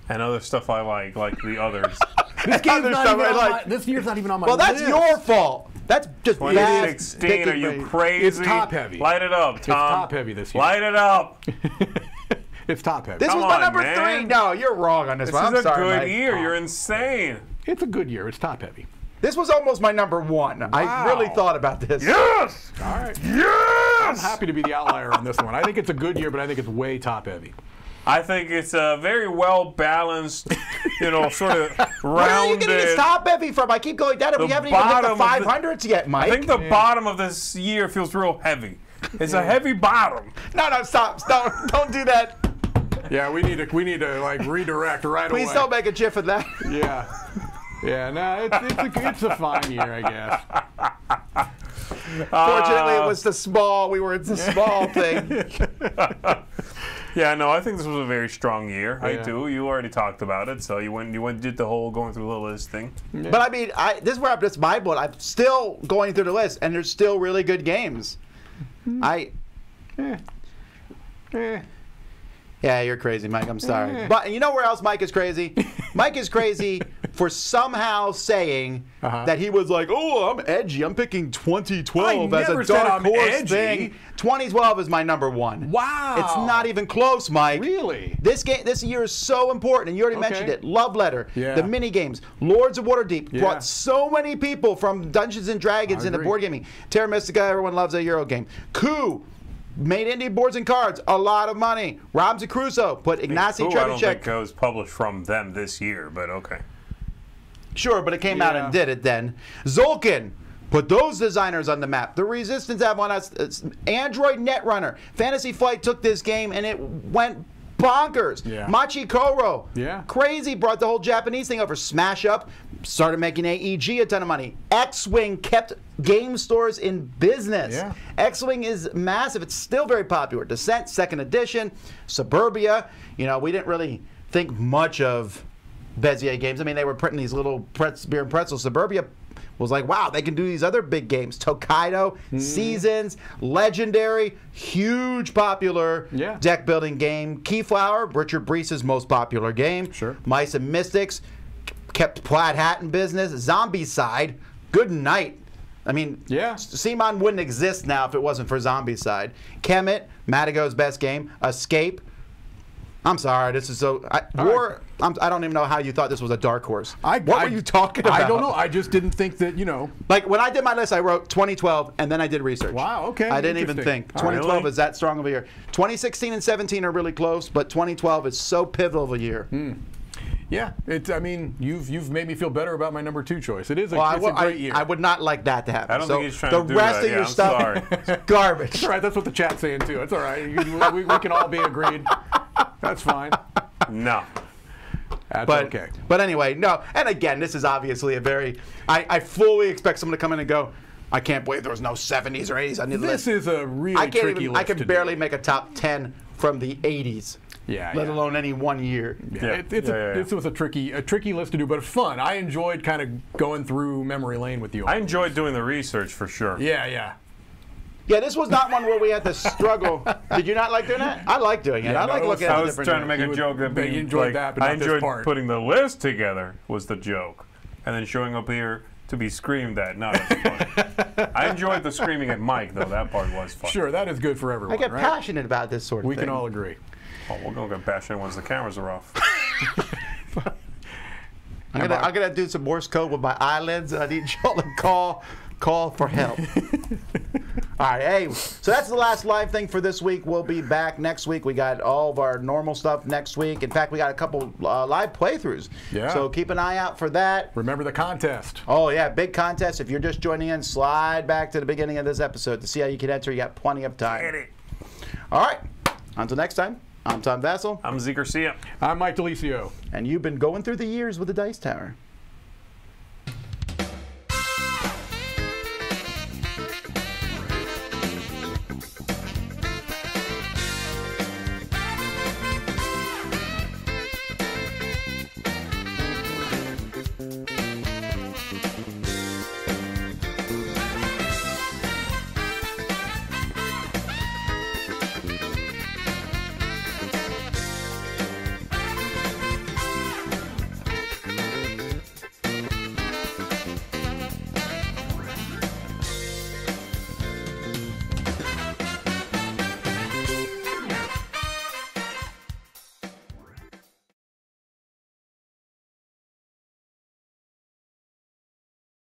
Speaker 2: and other stuff I like, like the others.
Speaker 3: This game's
Speaker 1: Other
Speaker 3: not
Speaker 1: stuff
Speaker 3: even
Speaker 1: I
Speaker 3: on
Speaker 1: like.
Speaker 3: my, this year's not even on my
Speaker 1: Well, that's
Speaker 3: list.
Speaker 1: your fault. That's just bad
Speaker 2: 2016, are you crazy?
Speaker 3: It's top heavy.
Speaker 2: Light it up, Tom.
Speaker 3: It's top heavy this year.
Speaker 2: Light it up.
Speaker 3: It's top heavy.
Speaker 1: This
Speaker 2: Come
Speaker 1: was my
Speaker 2: on,
Speaker 1: number
Speaker 2: man.
Speaker 1: three. No, you're wrong on this,
Speaker 2: This
Speaker 1: one.
Speaker 2: is
Speaker 1: I'm
Speaker 2: a
Speaker 1: sorry,
Speaker 2: good
Speaker 1: Mike.
Speaker 2: year. You're insane.
Speaker 3: It's a good year. It's top heavy.
Speaker 1: This was almost my number one. I
Speaker 3: Wow.
Speaker 1: really thought about this.
Speaker 2: Yes.
Speaker 3: All right. Yes! I'm
Speaker 2: Yes.
Speaker 3: happy to be the outlier on this one. I think it's a good year, but I think it's way top heavy.
Speaker 2: I think it's a very well balanced, you know, sort of round.
Speaker 1: Where are you getting this top heavy from? I keep going down, and we
Speaker 2: The
Speaker 1: haven't even hit the
Speaker 2: bottom of the-
Speaker 1: 500s yet, Mike.
Speaker 2: I think the bottom of this year feels real heavy. It's a heavy bottom.
Speaker 1: no, no, stop, stop, don't do that.
Speaker 3: Yeah, we need to we need to like redirect right
Speaker 1: Please
Speaker 3: away.
Speaker 1: don't make a gif of that.
Speaker 3: Yeah. Yeah, no, it's, it's, a, it's a fine year, I guess.
Speaker 1: Fortunately, it uh, was the small. We were it's the small thing.
Speaker 2: Yeah, no, I think this was a very strong year. I do. You already talked about it, so you went you went did the whole going through the list thing.
Speaker 1: But I mean, I, this is where I'm just my board. I'm still going through the list, and there's still really good games. Hmm. I
Speaker 3: Eh. eh.
Speaker 1: Yeah, you're crazy, Mike. I'm sorry. But you know where else Mike is crazy? Mike is crazy for somehow saying
Speaker 3: Uh-huh.
Speaker 1: that he was like, "Oh, I'm edgy. I'm picking 2012
Speaker 3: I
Speaker 1: as a dark horse
Speaker 3: edgy.
Speaker 1: thing." 2012 is my number one.
Speaker 3: Wow.
Speaker 1: It's not even close, Mike.
Speaker 3: Really?
Speaker 1: This game, this year is so important, and you already mentioned it. Love Letter,
Speaker 3: Yeah.
Speaker 1: the mini games, Lords of Waterdeep
Speaker 3: Yeah.
Speaker 1: brought so many people from Dungeons and Dragons into board gaming. Terra Mystica, everyone loves a Euro game. Coup. Made indie boards and cards, a lot of money. Robinson Crusoe put Ignacy
Speaker 2: Ooh, I don't think
Speaker 1: Trzewiczek.
Speaker 2: it was published from them this year, but okay.
Speaker 1: Sure, but it came out and did it then. Tzolk'in put those designers on the map. The Resistance have one. us- Android Netrunner. Fantasy Flight took this game and it went bonkers.
Speaker 3: Yeah.
Speaker 1: Machi Koro.
Speaker 3: Yeah.
Speaker 1: Crazy. Brought the whole Japanese thing over. Smash Up. Started making AEG a ton of money. X Wing kept game stores in business.
Speaker 3: Yeah.
Speaker 1: X Wing is massive. It's still very popular. Descent, second edition. Suburbia. You know, we didn't really think much of Bezier games. I mean, they were printing these little pretz, beer and pretzel. Suburbia was like, wow, they can do these other big games. Tokaido,
Speaker 3: Hmm.
Speaker 1: Seasons, Legendary, huge popular
Speaker 3: Yeah.
Speaker 1: deck building game. Keyflower, Richard Breese's most popular game.
Speaker 3: Sure.
Speaker 1: Mice and Mystics kept Plaid Hat in business. Zombicide, good night. I mean,
Speaker 3: Yeah.
Speaker 1: CMON wouldn't exist now if it wasn't for Zombicide. Kemet, Matagot's best game. Escape. I'm sorry, this is so. I,
Speaker 3: All
Speaker 1: War. I'm, I don't even know how you thought this was a dark horse.
Speaker 3: I,
Speaker 1: what
Speaker 3: I-
Speaker 1: were you talking about?
Speaker 3: I don't know. I just didn't think that, you know.
Speaker 1: Like when I did my list, I wrote 2012, and then I did research.
Speaker 3: Wow, okay,
Speaker 1: I didn't even think 2012
Speaker 2: Really?
Speaker 1: is that strong of a year. 2016 and 17 are really close, but 2012 is so pivotal of a year.
Speaker 3: Hmm. Yeah, it's. I mean, you've you've made me feel better about my number two choice. It is a,
Speaker 1: Well, I,
Speaker 3: it's
Speaker 1: wo-
Speaker 3: a
Speaker 1: I-
Speaker 3: great year.
Speaker 1: I would not like that to happen.
Speaker 2: I don't
Speaker 1: so
Speaker 2: think he's trying
Speaker 1: the
Speaker 2: to do
Speaker 1: rest
Speaker 2: that.
Speaker 1: of
Speaker 2: Yeah,
Speaker 1: your
Speaker 2: I'm
Speaker 1: stuff,
Speaker 2: sorry.
Speaker 1: garbage.
Speaker 3: That's right. That's what the chat's saying too. It's all right. You- we, we can all be agreed. That's fine.
Speaker 2: No.
Speaker 3: That's
Speaker 1: But
Speaker 3: okay.
Speaker 1: but anyway, no. And again, this is obviously a very. I, I fully expect someone to come in and go. I can't believe there was no 70s or 80s on the
Speaker 3: This
Speaker 1: list.
Speaker 3: is a really
Speaker 1: I can't
Speaker 3: tricky
Speaker 1: even.
Speaker 3: list
Speaker 1: I can
Speaker 3: to
Speaker 1: barely
Speaker 3: do.
Speaker 1: make a top 10 from the 80s.
Speaker 3: Yeah,
Speaker 1: Let
Speaker 3: yeah.
Speaker 1: alone any one year.
Speaker 3: Yeah,
Speaker 2: Yeah.
Speaker 3: it, it's
Speaker 2: Yeah,
Speaker 3: a,
Speaker 2: yeah, yeah.
Speaker 3: this was a tricky, a tricky list to do, but fun. I enjoyed kind of going through memory lane with you.
Speaker 2: I enjoyed doing the research for sure.
Speaker 3: yeah, yeah.
Speaker 1: Yeah, this was not one where we had to struggle. Did you not like doing that? I like doing it.
Speaker 3: Yeah,
Speaker 1: I
Speaker 3: no,
Speaker 1: like
Speaker 3: it was-
Speaker 1: looking at
Speaker 2: I
Speaker 1: the
Speaker 2: was trying to make a joke that
Speaker 3: but you
Speaker 2: being
Speaker 3: enjoyed
Speaker 2: like,
Speaker 3: that, but
Speaker 2: I
Speaker 3: not this
Speaker 2: enjoyed
Speaker 3: part.
Speaker 2: putting the list together was the joke, and then showing up here to be screamed at. No, that's fun. I enjoyed the screaming at Mike though. That part was fun.
Speaker 3: Sure, that is good for everyone.
Speaker 1: I get
Speaker 3: right?
Speaker 1: passionate about this sort of
Speaker 3: We
Speaker 1: thing.
Speaker 3: We can all agree.
Speaker 2: Oh, we're gonna get in once the cameras are off.
Speaker 1: I'm gonna, I'm gonna do some Morse code with my eyelids. and I need y'all to call, call for help. all right, hey. So that's the last live thing for this week. We'll be back next week. We got all of our normal stuff next week. In fact, we got a couple uh, live playthroughs.
Speaker 3: Yeah.
Speaker 1: So keep an eye out for that.
Speaker 3: Remember the contest.
Speaker 1: Oh yeah, big contest. If you're just joining in, slide back to the beginning of this episode to see how you can enter. You got plenty of
Speaker 2: Get
Speaker 1: time.
Speaker 2: it.
Speaker 1: All right. Until next time. I'm Tom Vasel,
Speaker 2: I'm Zee Garcia.
Speaker 3: I'm Mike DiLisio.
Speaker 1: and you've been going through the years with the Dice Tower.